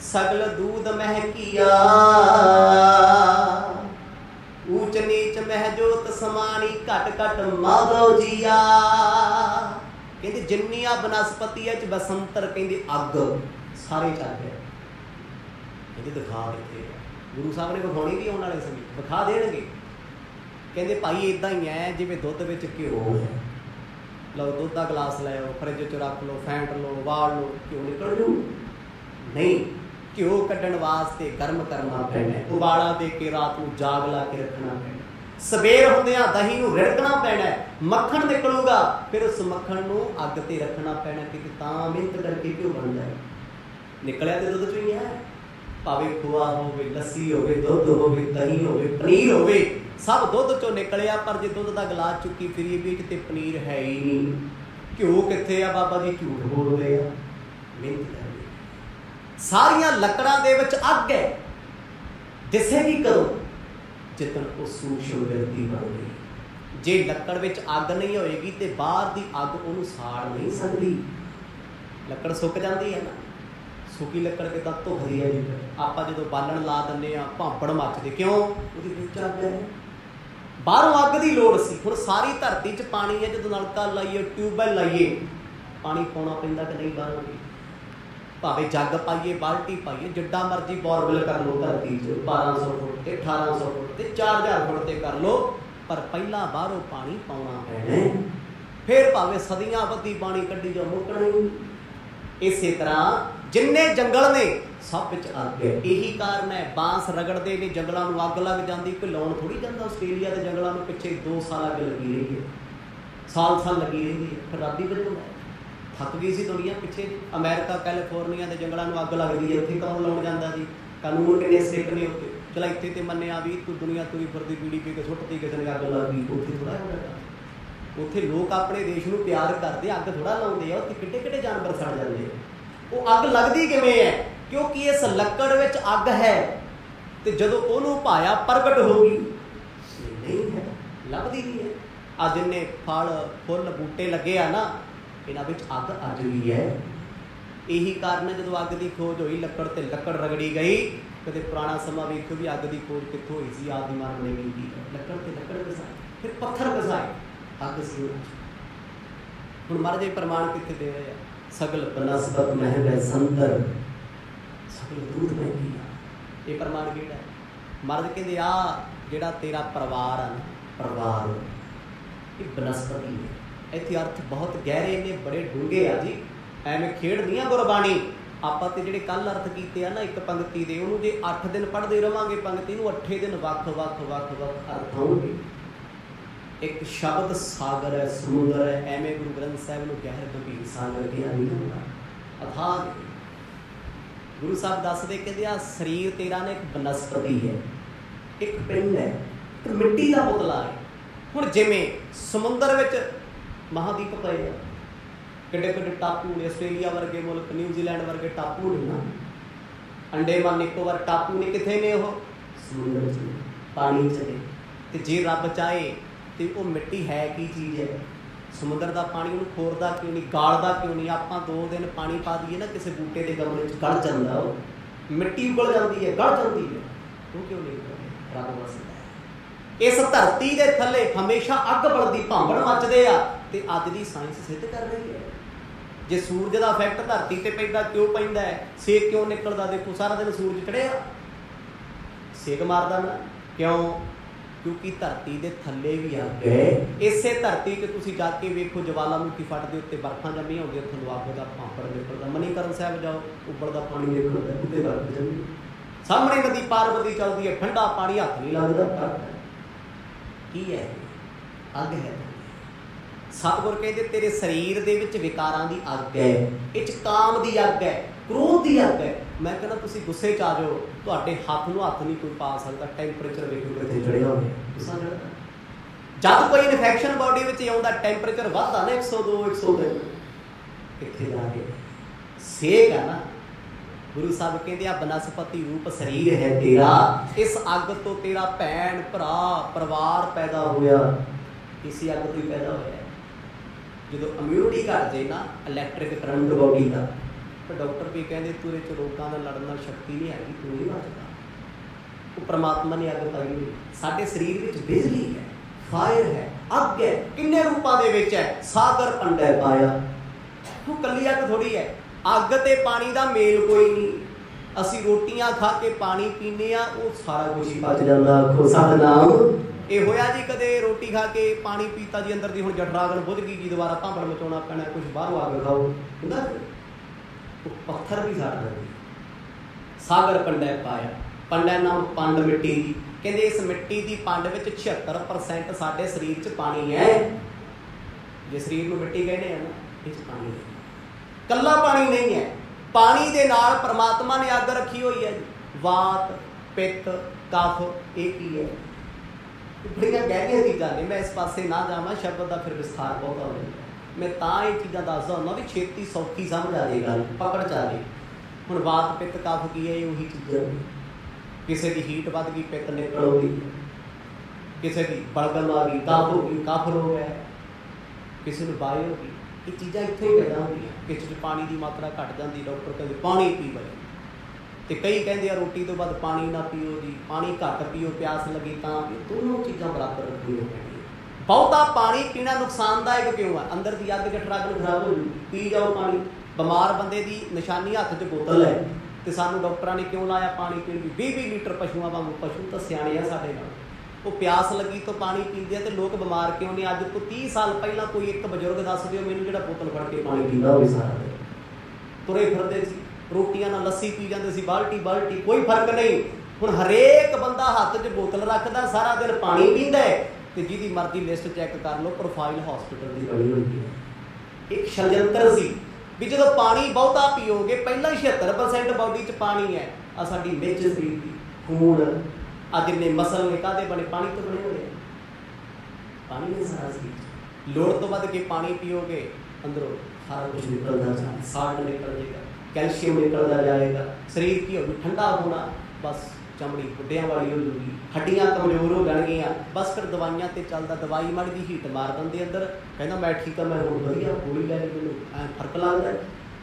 ਸਗਲ ਦੂਧ ਮਹਿ ਕੀਆ। ਊਚ ਨੀਚ ਮਹਿ ਜੋਤ ਸਮਾਣੀ ਘਟ ਘਟ ਮਾਧੋ ਜੀਆ। ਕਹਿੰਦੇ ਜਿੰਨੀਆਂ ਬਨਸਪਤੀਆਂ ਚ ਬਸੰਤਰ, ਕਹਿੰਦੇ ਅੱਗ ਸਾਰੇ ਚੱਲ ਗਏ। ਇਹਦੇ ਦਿਖਾ ਦਿੱਤੇ। ਗੁਰੂ ਸਾਹਿਬ ਨੇ ਵਿਖਾਉਣੀ ਵੀ ਆਉਣ ਵਾਲੇ ਸਮੇਂ, ਵਿਖਾ ਦੇਣਗੇ। ਕਹਿੰਦੇ ਭਾਈ ਇਦਾਂ ਹੀ ਹੈ ਜਿਵੇਂ ਦੁੱਧ ਵਿੱਚ ਘਿਓ ਹੈ। ਲਓ ਦੁੱਧ ਦਾ ਗਲਾਸ ਲੈ ਆਓ, ਫਰਿੱਜ 'ਚ ਰੱਖ ਲਓ, ਫੈਂਟ ਲਓ, ਵਾਲ ਲਓ, ਘਿਓ ਨਿਕਲ ਜੂ। ਨਹੀਂ। ਘਿਓ ਕੱਢਣ ਵਾਸਤੇ ਗਰਮ ਕਰਨਾ ਪੈਣਾ ਉਬਾਲਾ ਦੇ ਕੇ ਰਾਤ ਨੂੰ ਜਾਗ ਲਾ ਕੇ ਰੱਖਣਾ ਪੈਣਾ ਸਵੇਰ ਹੁੰਦਿਆਂ ਦਹੀਂ ਨੂੰ ਰਿੜਕਣਾ ਪੈਣਾ ਮੱਖਣ ਨਿਕਲੂਗਾ, ਫਿਰ ਉਸ ਮੱਖਣ ਨੂੰ ਅੱਗ ਤੇ ਰੱਖਣਾ ਪੈਣਾ ਕਿ ਤਾਂ ਮਿਹਨਤ ਕਰਕੇ ਘਿਓ ਬਣਦਾ ਹੈ। ਨਿਕਲਿਆ ਤੇ ਦੁੱਧ ਚੋਂ ਹੀ ਹੈ। ਭਾਵੇਂ ਖੋਆ ਹੋਵੇ, ਲੱਸੀ ਹੋਵੇ, ਦੁੱਧ ਹੋਵੇ, ਦਹੀਂ ਹੋਵੇ, ਪਨੀਰ ਹੋਵੇ, ਸਭ ਦੁੱਧ ਚੋਂ ਨਿਕਲਿਆ, ਪਰ ਜੇ ਦੁੱਧ ਦਾ ਗਲਾਸ ਚੁੱਕੀ ਫਿਰੀਏ ਵੀ ਤੇ ਪਨੀਰ ਹੈ ਹੀ ਨਹੀਂ। ਘਿਓ ਕਿੱਥੇ ਆ ਬਾਬਾ ਜੀ? ਝੂਠ ਬੋਲਦੇ ਆ। ਮਿਹਨਤ ਕਰਦੇ ਸਾਰੀਆਂ ਲੱਕੜਾਂ ਦੇ ਵਿੱਚ ਅੱਗ ਹੈ। ਦਿਸੇਗੀ ਕਦੋਂ? ਜਿੱਦਣ ਉਹ ਸੂਖਮ ਵਿਅਕਤੀ ਬਣ ਗਈ। ਜੇ ਲੱਕੜ ਵਿੱਚ ਅੱਗ ਨਹੀਂ ਹੋਏਗੀ ਤੇ ਬਾਹਰ ਦੀ ਅੱਗ ਉਹਨੂੰ ਸਾੜ ਨਹੀਂ ਸਕਦੀ। ਲੱਕੜ ਸੁੱਕ ਜਾਂਦੀ ਹੈ ਨਾ। ਸੁੱਕੀ ਲੱਕੜ ਕਿਦਾਂ ਧੁਖਦੀ ਹੈ ਜੀ। ਆਪਾਂ ਜਦੋਂ ਬਾਲਣ ਲਾ ਦਿੰਦੇ ਆ ਭਾਂਪੜ ਮੱਚਦੇ। ਕਿਉਂ? ਉਹਦੀ ਵਿੱਚ ਅੱਗ ਹੈ। ਬਾਹਰੋਂ ਅੱਗ ਦੀ ਲੋੜ ਸੀ। ਹੁਣ ਸਾਰੀ ਧਰਤੀ 'ਚ ਪਾਣੀ ਹੈ। ਜਦੋਂ ਨਲਕਾ ਲਾਈਏ, ਟਿਊਬਵੈਲ ਲਾਈਏ, ਪਾਣੀ ਪਾਉਣਾ ਪੈਂਦਾ ਕਿ ਨਹੀਂ ਬਾਹਰੋਂ? ਭਾਵੇਂ ਜੱਗ ਪਾਈਏ, ਬਾਲਟੀ ਪਾਈਏ, ਜਿੱਡਾ ਮਰਜ਼ੀ ਬੋਰਵੈਲ ਕਰ ਲਓ ਧਰਤੀ 'ਚ 1200 ਫੁੱਟ ਤੇ 1800 ਫੁੱਟ ਤੇ 4000 ਫੁੱਟ ਤੇ ਕਰ ਲਓ, ਪਰ ਪਹਿਲਾਂ ਬਾਹਰੋਂ ਪਾਣੀ ਪਾਉਣਾ ਪੈਣਾ ਫਿਰ ਭਾਵੇਂ ਸਦੀਆਂ ਬੱਧੀ ਪਾਣੀ ਕੱਢੀ ਜਾ ਮੁੱਕਣਾ ਇਸੇ ਤਰ੍ਹਾਂ ਜਿੰਨੇ ਜੰਗਲ ਨੇ, ਸਭ ਵਿੱਚ ਅੱਗ ਹੈ। ਇਹੀ ਕਾਰਨ ਹੈ, ਬਾਂਸ ਰਗੜਦੇ ਨੇ, ਜੰਗਲਾਂ ਨੂੰ ਅੱਗ ਲੱਗ ਜਾਂਦੀ ਕੋਈ ਲਾਉਣ ਥੋੜੀ ਜਾਂਦਾ ਆਸਟ੍ਰੇਲੀਆ ਦੇ ਜੰਗਲਾਂ ਨੂੰ ਪਿੱਛੇ 2 ਸਾਲ ਅੱਗ ਲੱਗੀ ਰਹੀ ਹੈ। ਸਾਲ ਸਾਲ ਲੱਗੀ ਰਹੀ ਹੈ, ਫਿਰ ਰੱਬੀ ਵਜਾਉਂਦਾ ਥੱਕ ਗਈ ਸੀ ਦੁਨੀਆ ਪਿੱਛੇ। ਜਿਹੇ। ਅਮਰੀਕਾ, ਕੈਲੀਫੋਰਨੀਆ ਦੇ ਜੰਗਲਾਂ ਨੂੰ ਅੱਗ ਲੱਗਦੀ ਹੈ, ਉੱਥੇ ਕੌਣ ਲਾਉਣ ਜਾਂਦਾ ਜੀ ਕਾਨੂੰਨ ਕਿੰਨੇ ਸਟ੍ਰਿਕਟ ਨੇ ਉੱਥੇ। ਚਲਾ ਇੱਥੇ ਤੇ ਮੰਨਿਆ ਵੀ ਤੂੰ ਦੁਨੀਆ ਤੁਰੀ ਫਿਰਦੀ ਬੀੜੀ ਪੀ ਕੇ ਸੁੱਟਦੀ ਕਿਸੇ ਨੇ ਅੱਗ ਲੱਗ ਗਈ ਉੱਥੇ ਥੋੜਾ ਹੁੰਦਾ ਉੱਥੇ ਲੋਕ ਆਪਣੇ ਦੇਸ਼ ਨੂੰ ਪਿਆਰ ਕਰਦੇ, ਅੱਗ ਥੋੜਾ ਲਾਉਂਦੇ ਆ, ਉੱਥੇ ਕਿੱਡੇ ਕਿੱਡੇ ਜਾਨਵਰ ਸੜ ਜਾਂਦੇ ਆ। ਉਹ ਅੱਗ ਲੱਗਦੀ ਕਿਵੇਂ ਹੈ? ਕਿਉਂਕਿ ਇਸ ਲੱਕੜ ਵਿੱਚ ਅੱਗ ਹੈ। ਤੇ ਜਦੋਂ ਉਹਨੂੰ ਭਾਇਆ ਪ੍ਰਗਟ ਹੋ ਗਈ, ਨਹੀਂ ਹੈ, ਲੱਭਦੀ ਨਹੀਂ ਹੈ। ਆ ਜਿੰਨੇ ਫਲ, ਫੁੱਲ, ਬੂਟੇ ਲੱਗੇ ਆ ਨਾ ਇਹਨਾਂ ਵਿੱਚ ਅੱਗ ਅੱਜ ਵੀ ਹੈ। ਇਹੀ ਕਾਰਨ ਹੈ ਜਦੋਂ ਅੱਗ ਦੀ ਖੋਜ ਹੋਈ, ਲੱਕੜ ਤੇ ਲੱਕੜ ਰਗੜੀ ਗਈ, ਕਦੇ ਪੁਰਾਣਾ ਸਮਾਂ ਵੇਖੋ ਵੀ ਅੱਗ ਦੀ ਖੋਜ ਕਿੱਥੋਂ ਹੋਈ ਸੀ ਆਦਿ ਮਾਨਵ ਨੇ ਕੀਤੀ ਲੱਕੜ ਤੇ ਲੱਕੜ ਘਸਾਈ ਫਿਰ ਪੱਥਰ ਘਸਾਏ ਅੱਗ ਸੀ ਹੁਣ ਮਹਾਰਾਜ ਇਹ ਪ੍ਰਮਾਣ ਕਿੱਥੇ ਦੇ ਰਹੇ ਆ? ਸਗਲ ਬਨਸਪਤ ਮਹਿ ਵੈ ਸੰਦਰ, ਸਗਲ ਦੂਧ ਮਹਿ ਕੀਆ ਇਹ ਪ੍ਰਮਾਣ ਕਿਹੜਾ ਹੈ? ਮਹਾਰਾਜ ਕਹਿੰਦੇ ਆ ਜਿਹੜਾ ਤੇਰਾ ਪਰਿਵਾਰ ਆ ਨਾ, ਪਰਿਵਾਰ, ਇਹ ਬਨਸਪਤੀ ਹੈ। ਇੱਥੇ ਅਰਥ ਬਹੁਤ ਗਹਿਰੇ ਨੇ, ਬੜੇ ਡੂੰਘੇ ਆ ਜੀ। ਐਵੇਂ ਖੇਡ ਨਹੀਂ ਆ ਗੁਰਬਾਣੀ। ਆਪਾਂ ਤੇ ਜਿਹੜੇ ਕੱਲ ਅਰਥ ਕੀਤੇ ਆ ਨਾ, ਇੱਕ ਪੰਕਤੀ ਦੇ, ਉਹਨੂੰ ਜੇ 8 ਦਿਨ ਪੜ੍ਹਦੇ ਰਵਾਂਗੇ ਪੰਕਤੀ ਨੂੰ 8 ਦਿਨ ਵੱਖ ਵੱਖ ਵੱਖ ਵੱਖ ਅਰਥ ਹੋਣਗੇ। ਇੱਕ ਸ਼ਬਦ ਸਾਗਰ ਹੈ, ਸਮੁੰਦਰ ਹੈ, ਐਵੇਂ ਗੁਰੂ ਗ੍ਰੰਥ ਸਾਹਿਬ ਨੂੰ ਗਹਿਰ ਗੰਭੀਰ ਸਾਗਰ ਕਿਹਾ ਨਹੀਂ ਹੁੰਦਾ ਅਥਾਹ ਗੁਰੂ ਸਾਹਿਬ ਦੱਸਦੇ ਕਹਿੰਦੇ ਆ ਸਰੀਰ ਤੇਰਾ ਨੇ ਇੱਕ ਬਨਸਪਤੀ ਹੈ। ਇੱਕ ਪਿੰਡ ਹੈ, ਇੱਕ ਮਿੱਟੀ ਦਾ ਪੁਤਲਾ ਹੈ। ਹੁਣ ਜਿਵੇਂ ਸਮੁੰਦਰ ਵਿੱਚ ਮਹਾਦੀਪ ਪਏ ਆ। ਕਿੱਡੇ ਕਿੱਡੇ ਟਾਪੂ ਨੇ ਆਸਟ੍ਰੇਲੀਆ ਵਰਗੇ ਮੁਲਕ ਨਿਊਜ਼ੀਲੈਂਡ ਵਰਗੇ ਟਾਪੂ ਨੇ ਨਾ। ਅੰਡੇਮਾਨ ਨਿਕੋਬਾਰ ਟਾਪੂ ਨੇ ਕਿੱਥੇ ਨੇ ਉਹ? ਸਮੁੰਦਰ 'ਚ ਨੇ, ਪਾਣੀ 'ਚ ਨੇ। ਤੇ ਜੇ ਰੱਬ ਚਾਹੇ ਤੇ ਉਹ ਮਿੱਟੀ ਹੈ ਕੀ ਚੀਜ਼ ਹੈ? ਸਮੁੰਦਰ ਦਾ ਪਾਣੀ ਉਹਨੂੰ ਖੋਰਦਾ ਕਿਉਂ ਨਹੀਂ ਗਾਲਦਾ ਕਿਉਂ ਨਹੀਂ? ਆਪਾਂ ਦੋ ਦਿਨ ਪਾਣੀ ਪਾ ਦਈਏ ਨਾ ਕਿਸੇ ਬੂਟੇ ਦੇ ਗਮਲੇ 'ਚ ਗੜ ਜਾਂਦਾ ਉਹ। ਮਿੱਟੀ ਉਗਲ ਜਾਂਦੀ ਹੈ ਗੜ ਜਾਂਦੀ ਹੈ। ਉਹ ਕਿਉਂ ਨਹੀਂ ਰੱਬ ਵਸਦਾ ਹੈ। ਇਸ ਧਰਤੀ ਦੇ ਥੱਲੇ ਹਮੇਸ਼ਾ ਅੱਗ ਬਲਦੀ ਭਾਂਬੜ ਮੱਚਦੇ ਆ। ਤੇ ਅੱਜ ਦੀ ਸਾਇੰਸ ਸਿੱਧ ਕਰ ਰਹੀ ਹੈ। ਜੇ ਸੂਰਜ ਦਾ ਇਫੈਕਟ ਧਰਤੀ ਤੇ ਪੈਂਦਾ ਕਿਉਂ ਪੈਂਦਾ ਹੈ? ਸੇਕ ਕਿਉਂ ਨਿਕਲਦਾ? ਦੇਖੋ ਸਾਰਾ ਦਿਨ ਸੂਰਜ ਚੜਿਆ ਸੇਕ ਮਾਰਦਾ ਨਾ। ਕਿਉਂ? ਕਿਉਂਕਿ ਧਰਤੀ ਦੇ ਥੱਲੇ ਵੀ ਹੈ ਇਸੇ ਧਰਤੀ 'ਤੇ ਤੁਸੀਂ ਜਾ ਕੇ ਵੇਖੋ ਜਵਾਲਾਮੁਖੀ ਫੱਟ ਦੇ ਉੱਤੇ ਬਰਫਾਂ ਜੰਮੀਆਂ ਹੁੰਦੀਆਂ ਉੱਥੋਂ ਅੱਗ ਦਾ ਭਾਂਪੜ ਨਿਕਲਦਾ। ਮਨੀਕਰਨ ਸਾਹਿਬ ਜਾਓ ਉੱਬਲਦਾ ਪਾਣੀ ਨਿਕਲਦਾ ਉੱਤੇ ਬਰਫ ਜੰਮੀ ਸਾਹਮਣੇ ਨਦੀ ਪਾਰਵਤੀ ਚੱਲਦੀ ਹੈ। ਠੰਡਾ ਪਾਣੀ ਹੱਥ ਨਹੀਂ ਲੱਗਦਾ। ਕੀ ਹੈ? ਅੱਗ ਹੈ। ਸਤਿਗੁਰ ਕਹਿੰਦੇ ਤੇਰੇ ਸਰੀਰ ਦੇ ਵਿੱਚ ਵਿਕਾਰਾਂ ਦੀ ਅੱਗ ਹੈ ਇਹ ਚ ਕਾਮ ਦੀ ਅੱਗ ਹੈ ਕ੍ਰੋਧ ਦੀ ਅੱਗ ਹੈ। ਮੈਂ ਕਹਿੰਦਾ ਤੁਸੀਂ ਗੁੱਸੇ ਚ ਆ ਜਾਓ ਤੁਹਾਡੇ ਹੱਥ ਨੂੰ ਹੱਥ ਨਹੀਂ ਕੋਈ ਪਾ ਸਕਦਾ ਟੈਂਪਰੇਚਰ ਵੇਖੋ ਕਿੱਥੇ ਚੜਿਆ ਗੁੱਸਾ ਚੜਦਾ ਜਦ। ਕੋਈ ਇਨਫੈਕਸ਼ਨ ਬਾਡੀ ਵਿੱਚ ਆਉਂਦਾ ਟੈਂਪਰੇਚਰ ਵੱਧਦਾ ਨਾ 102 103 ਕਿੱਥੇ ਜਾ ਕੇ ਸੇਕ ਹੈ ਨਾ। ਗੁਰੂ ਸਾਹਿਬ ਕਹਿੰਦੇ ਆ ਬਨਸਪਤੀ ਰੂਪ ਸਰੀਰ ਹੈ ਤੇਰਾ। ਇਸ ਅੱਗ ਤੋਂ ਤੇਰਾ ਭੈਣ ਭਰਾ ਪਰਿਵਾਰ ਪੈਦਾ ਹੋਇਆ ਇਸੇ ਅੱਗ ਤੋਂ ਹੀ ਪੈਦਾ ਹੋਇਆ। ਜਦੋਂ ਇਮਿਊਨਿਟੀ ਜੇ ਨਾ ਇਲੈਕਟ੍ਰਿਕ ਕਰੰਟ ਬਾਡੀ ਦਾ ਤਾਂ ਡਾਕਟਰ ਵੀ ਕਹਿੰਦੇ ਤੂਰੇ ਚ ਰੋਗਾਂ ਨਾਲ ਲੜਨ ਨਾਲ ਸ਼ਕਤੀ ਨਹੀਂ ਹੈਗੀ ਤੂੰ ਨਹੀਂ ਬਚਦਾ ਉਹ ਪ੍ਰਮਾਤਮਾ ਨੇ ਅੱਗ ਪਾਈ ਹੋਈ। ਸਾਡੇ ਸਰੀਰ ਵਿੱਚ ਬਿਜਲੀ ਹੈ ਫਾਇਰ ਹੈ ਅੱਗ ਹੈ ਕਿੰਨੇ ਰੂਪਾਂ ਦੇ ਵਿੱਚ ਹੈ? ਸਾਗਰ ਪੰਡੈ ਪਾਇਆ। ਉਹ ਕੱਲੀ ਅੱਗ ਥੋੜੀ ਹੈ। ਅੱਗ ਤੇ ਪਾਣੀ ਦਾ ਮੇਲ ਕੋਈ ਨਹੀਂ। ਅਸੀਂ ਰੋਟੀਆਂ ਖਾ ਕੇ ਪਾਣੀ ਪੀਨੇ ਆ ਉਹ ਸਾਰਾ ਕੁਝ ਹੀ ਬਚ ਜਾਂਦਾ। ਆਖੋ ਸਤਨਾਮ। ਇਹ ਹੋਇਆ ਜੀ ਕਦੇ ਰੋਟੀ ਖਾ ਕੇ ਪਾਣੀ ਪੀਤਾ ਜੀ ਅੰਦਰ ਦੀ, ਹੁਣ ਜਠਰਾਗਨ ਬੁੱਝ ਗਈ ਜੀ ਦੁਬਾਰਾ ਭਾਂਬੜ ਮਚਾਉਣਾ ਪੈਣਾ ਕੁਝ ਬਾਹਰੋਂ ਆ ਕੇ ਖਾਓ ਹੁੰਦਾ ਉਹ ਪੱਥਰ ਵੀ ਸਾੜ ਦਿੰਦੇ ਸਾਗਰ ਪੰਡੈ ਪਾਇਆ। ਪੰਡੈ ਨਾਮ ਪੰਡ ਮਿੱਟੀ ਦੀ। ਕਹਿੰਦੇ ਇਸ ਮਿੱਟੀ ਦੀ ਪੰਡ ਵਿੱਚ 76% ਸਾਡੇ ਸਰੀਰ 'ਚ ਪਾਣੀ ਹੈ। ਜੇ ਸਰੀਰ ਨੂੰ ਮਿੱਟੀ ਕਹਿੰਦੇ ਆ ਨਾ, ਇਹ 'ਚ ਪਾਣੀ ਹੈ। ਕੱਲਾ ਪਾਣੀ ਨਹੀਂ ਹੈ। ਪਾਣੀ ਦੇ ਨਾਲ ਪ੍ਰਮਾਤਮਾ ਨੇ ਅੱਗ ਰੱਖੀ ਹੋਈ ਹੈ ਜੀ। ਵਾਤ, ਪਿੱਤ, ਕਫ, ਇਹ ਕੀ ਹੈ? ਬੜੀਆਂ ਗਹਿਰੀਆਂ ਚੀਜ਼ਾਂ ਨੇ। ਮੈਂ ਇਸ ਪਾਸੇ ਨਾ ਜਾਵਾਂ, ਸ਼ਬਦ ਦਾ ਫਿਰ ਵਿਸਥਾਰ ਬਹੁਤ ਹੋ। ਮੈਂ ਤਾਂ ਇਹ ਚੀਜ਼ਾਂ ਦੱਸਦਾ ਹੁੰਦਾ ਵੀ ਛੇਤੀ ਸੌਖੀ ਸਮਝ ਆ ਜਾਏ ਗੱਲ ਪਕੜ ਚ ਆ ਜਾਏ ਹੁਣ ਵਾਤ ਪਿੱਤ ਕਫ ਕੀ ਹੈ, ਇਹ ਉਹੀ ਚੀਜ਼ਾਂ ਕਿਸੇ ਦੀ ਹੀਟ ਵੱਧ ਗਈ, ਪਿੱਤ ਨਿਕਲ ਆਉਂਦੀ ਕਿਸੇ ਦੀ ਬਲਗਮ ਆ ਗਈ, ਕਫ ਹੋ ਗਈ, ਕਫ ਰੋਗ ਹੈ ਕਿਸੇ ਨੂੰ ਬਾਏ ਹੋ ਗਈ, ਇਹ ਚੀਜ਼ਾਂ ਇੱਥੇ ਹੀ ਪੈਦਾ ਹੁੰਦੀਆਂ। ਕਿਸੇ 'ਚ ਪਾਣੀ ਦੀ ਮਾਤਰਾ ਘਟ ਜਾਂਦੀ, ਡਾਕਟਰ ਕਹਿੰਦੇ ਪਾਣੀ ਪੀ ਬਈ ਤੇ ਕਈ ਕਹਿੰਦੇ ਆ ਰੋਟੀ ਤੋਂ ਬਾਅਦ ਪਾਣੀ ਨਾ ਪੀਓ ਜੀ, ਪਾਣੀ ਘੱਟ ਪੀਓ, ਪਿਆਸ ਲੱਗੇ ਤਾਂ ਦੋਨੋਂ ਚੀਜ਼ਾਂ ਬਰਾਬਰ ਰੱਖਣੀਆਂ ਪੈਣੀਆਂ ਬਹੁਤਾ ਪਾਣੀ ਪੀਣਾ ਨੁਕਸਾਨਦਾਇਕ ਕਿਉਂ ਆ? ਅੰਦਰ ਦੀ ਅੱਗ ਜਠਰਾਗ ਨੂੰ ਖਰਾਬ ਹੋ ਜੂਗੀ ਪੀ ਜਾਓ ਪਾਣੀ। ਬਿਮਾਰ ਬੰਦੇ ਦੀ ਨਿਸ਼ਾਨੀ ਹੱਥ 'ਚ ਬੋਤਲ ਹੈ ਤੇ ਸਾਨੂੰ ਡਾਕਟਰਾਂ ਨੇ ਕਿਉਂ ਲਾਇਆ ਪਾਣੀ ਪੀਣ ਦੀ 20 20 ਲੀਟਰ ਪਸ਼ੂਆਂ ਵਾਂਗੂ, ਪਸ਼ੂ ਤਾਂ ਸਿਆਣੇ ਆ ਸਾਡੇ ਨਾਲ। ਉਹ ਪਿਆਸ ਲੱਗੀ ਤੋਂ ਪਾਣੀ ਪੀਂਦੇ ਆ ਤੇ ਲੋਕ ਬਿਮਾਰ ਕਿਉਂ ਨੇ? ਅੱਜ ਤੋਂ 30 ਸਾਲ ਪਹਿਲਾਂ ਕੋਈ ਇੱਕ ਬਜ਼ੁਰਗ ਦੱਸ ਦਿਓ, ਮੈਨੂੰ ਜਿਹੜਾ ਬੋਤਲ ਫੜ ਕੇ ਪਾਣੀ ਪੀਂਦਾ ਹੋਵੇ ਸਾਰਾ ਤੁਰੇ ਫਿਰਦੇ ਸੀ। ਰੋਟੀਆਂ ਨਾਲ ਲੱਸੀ ਪੀ ਜਾਂਦੇ ਸੀ, ਬਾਲਟੀ ਬਾਲਟੀ, ਕੋਈ ਫ਼ਰਕ ਨਹੀਂ। ਹੁਣ ਹਰੇਕ ਬੰਦਾ ਹੱਥ 'ਚ ਬੋਤਲ ਰੱਖਦਾ, ਸਾਰਾ ਦਿਨ ਪਾਣੀ ਪੀਂਦਾ ਹੈ ਤੇ ਜਿਹਦੀ ਮਰਜ਼ੀ ਲਿਸਟ ਚੈੱਕ ਕਰ ਲਓ ਪ੍ਰੋਫਾਈਲ ਹਸਪੀਟਲ ਦੀ ਬਣੀ ਹੋਈ ਹੈ। ਇੱਕ ਸ਼ਲਜੰਤਰ ਸੀ ਵੀ ਜਦੋਂ ਪਾਣੀ ਬਹੁਤਾ ਪੀਓਗੇ, ਪਹਿਲਾਂ ਹੀ 76% ਬਾਡੀ 'ਚ ਪਾਣੀ ਹੈ। ਆ ਸਾਡੀ ਮਿੱਚ ਸਰੀਰ ਦੀ ਖੂਨ ਆ ਜਿੰਨੇ ਮਸਲ ਨੇ ਕਾਦੇ ਬਣੇ? ਪਾਣੀ ਤੋਂ ਬਣੇ ਹੋਏ ਪਾਣੀ ਦੇ ਸਾਰਾ ਸਰੀਰ ਲੋੜ ਤੋਂ ਵੱਧ ਕੇ ਪਾਣੀ ਪੀਓਗੇ, ਅੰਦਰੋਂ ਸਾਰਾ ਕੁਝ ਨਿਕਲਦਾ ਜਾਏ ਸਾਲਟ ਨਿਕਲ ਜਾਏਗਾ ਕੈਲਸ਼ੀਅਮ ਨਿਕਲਦਾ ਜਾਏਗਾ। ਸਰੀਰ ਕੀ ਹੋਊ ਠੰਡਾ ਹੋਣਾ ਬਸ ਚਮੜੀ ਗੁੱਡਿਆਂ ਵਾਲੀ ਹੋ ਜੂਗੀ। ਹੱਡੀਆਂ ਕਮਜ਼ੋਰ ਹੋ ਜਾਣਗੀਆਂ। ਬਸ ਫਿਰ ਦਵਾਈਆਂ ਤੇ ਚੱਲਦਾ ਦਵਾਈ ਮਾੜੀ ਦੀ ਹੀਟ ਮਾਰ ਦਿੰਦੇ ਅੰਦਰ। ਕਹਿੰਦਾ ਮੈਂ ਠੀਕ ਆ ਮੈਂ ਹੁਣ ਵਧੀਆ ਗੋਲੀ ਲੈ ਲਈ ਮੈਨੂੰ। ਐ ਫ਼ਰਕ ਲੱਗਦਾ। ਹੈ।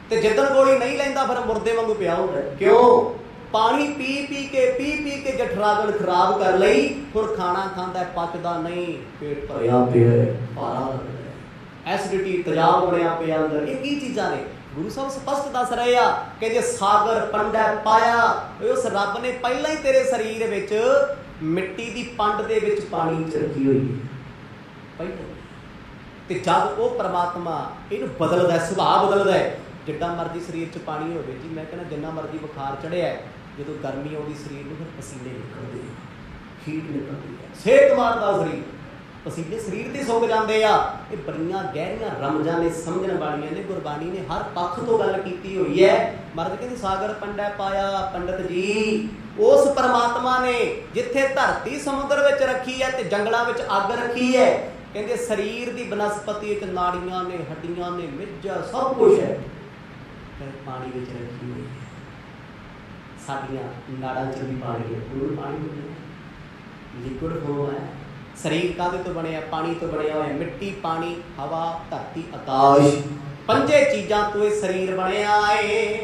ਤੇ ਜਿੱਦਣ ਗੋਲੀ ਨਹੀਂ ਲੈਂਦਾ ਫਿਰ ਮੁਰਦੇ ਵਾਂਗੂ ਪਿਆ ਹੁੰਦਾ। ਕਿਉਂ? ਪਾਣੀ ਪੀ ਪੀ ਕੇ ਪੀ ਪੀ ਕੇ ਜਠਰਾਗਨ ਖਰਾਬ ਕਰ ਲਈ। ਫਿਰ ਖਾਣਾ ਖਾਂਦਾ ਹੈ, ਪਚਦਾ ਨਹੀਂ। ਪੇਟ ਭਰਿਆ ਪਿਆ ਹੈ ਭਾਰਾ ਲੱਗਦਾ ਹੈ। ਐਸਿਡਿਟੀ ਤੇਜ਼ਾਬ ਬਣਿਆ ਪਿਆ ਅੰਦਰ। ਇਹ ਕੀ ਚੀਜ਼ਾਂ ਨੇ? ਗੁਰੂ ਸਾਹਿਬ ਸਪਸ਼ਟ ਦੱਸ ਰਹੇ ਆ ਕਿ ਜੇ ਸਾਗਰ ਪੰਡੈ ਪਾਇਆ ਉਸ ਰੱਬ ਨੇ ਪਹਿਲਾਂ ਹੀ ਤੇਰੇ ਸਰੀਰ ਵਿੱਚ ਮਿੱਟੀ ਦੀ ਪੰਡ ਦੇ ਵਿੱਚ ਪਾਣੀ ਚ ਰੱਖੀ ਹੋਈ ਹੈ। ਪਹਿਲਾਂ ਤੇ ਜਦ ਉਹ ਪ੍ਰਮਾਤਮਾ ਇਹਨੂੰ ਬਦਲਦਾ ਸੁਭਾਅ ਬਦਲਦਾ ਹੈ, ਜਿੱਡਾ ਮਰਜ਼ੀ ਸਰੀਰ 'ਚ ਪਾਣੀ ਹੋਵੇ, ਜੀ ਮੈਂ ਕਹਿੰਦਾ ਜਿੰਨਾ ਮਰਜ਼ੀ ਬੁਖਾਰ ਚੜਿਆ ਜਦੋਂ ਗਰਮੀ ਆਉਂਦੀ ਸਰੀਰ ਨੂੰ ਫਿਰ ਪਸੀਨੇ ਨਿਕਲਦੇ ਆ ਹੀਟ ਨਿਕਲਦੀ ਹੈ। ਸਿਹਤਮੰਦ ਦਾ ਸਰੀਰ। ਪਸੀਨੇ ਸਰੀਰ ਤੇ ਸੁੱਕ ਜਾਂਦੇ ਆ। ਇਹ ਬੜੀਆਂ ਗਹਿਰੀਆਂ ਰਮਜ਼ਾਂ ਨੇ ਸਮਝਣ ਵਾਲੀਆਂ ਨੇ। ਗੁਰਬਾਣੀ ਨੇ ਹਰ ਪੱਖ ਤੋਂ ਗੱਲ ਕੀਤੀ ਹੋਈ ਹੈ। ਮਰਦ ਕਹਿੰਦੇ, ਸਾਗਰ ਪੰਡੈ ਪਾਇਆ ਪੰਡਤ ਜੀ, ਉਸ ਪਰਮਾਤਮਾ ਨੇ ਜਿੱਥੇ ਧਰਤੀ ਸਮੁੰਦਰ ਵਿੱਚ ਰੱਖੀ ਹੈ ਤੇ ਜੰਗਲਾਂ ਵਿੱਚ ਅੱਗ ਰੱਖੀ ਹੈ। ਕਹਿੰਦੇ, ਸਰੀਰ ਦੀ ਬਨਸਪਤੀ ਵਿੱਚ ਨਾੜੀਆਂ ਨੇ, ਹੱਡੀਆਂ ਨੇ ਮਿੱਝਾ ਸਭ ਕੁਝ ਹੈ। ਤੇ ਪਾਣੀ ਵਿੱਚ ਰੱਖੀ ਹੋਈ ਹੈ। ਸਾਡੀਆਂ ਨਾੜਾਂ 'ਚ ਵੀ ਪਾਣੀ ਹੈ। ਪੂਰਾ ਪਾਣੀ ਹੁੰਦਾ ਲਿਕੁਇਡ ਫੋਰਮ ਹੈ। ਸਰੀਰ ਕਾਦੇ ਤੋਂ ਬਣਿਆ? ਪਾਣੀ ਤੋਂ ਬਣਿਆ ਹੋਇਆ। ਮਿੱਟੀ ਪਾਣੀ ਹਵਾ ਧਰਤੀ ਆਕਾਸ਼। ਪੰਜੇ ਚੀਜ਼ਾਂ ਤੋਂ ਇਹ ਸਰੀਰ ਬਣਿਆ ਏ।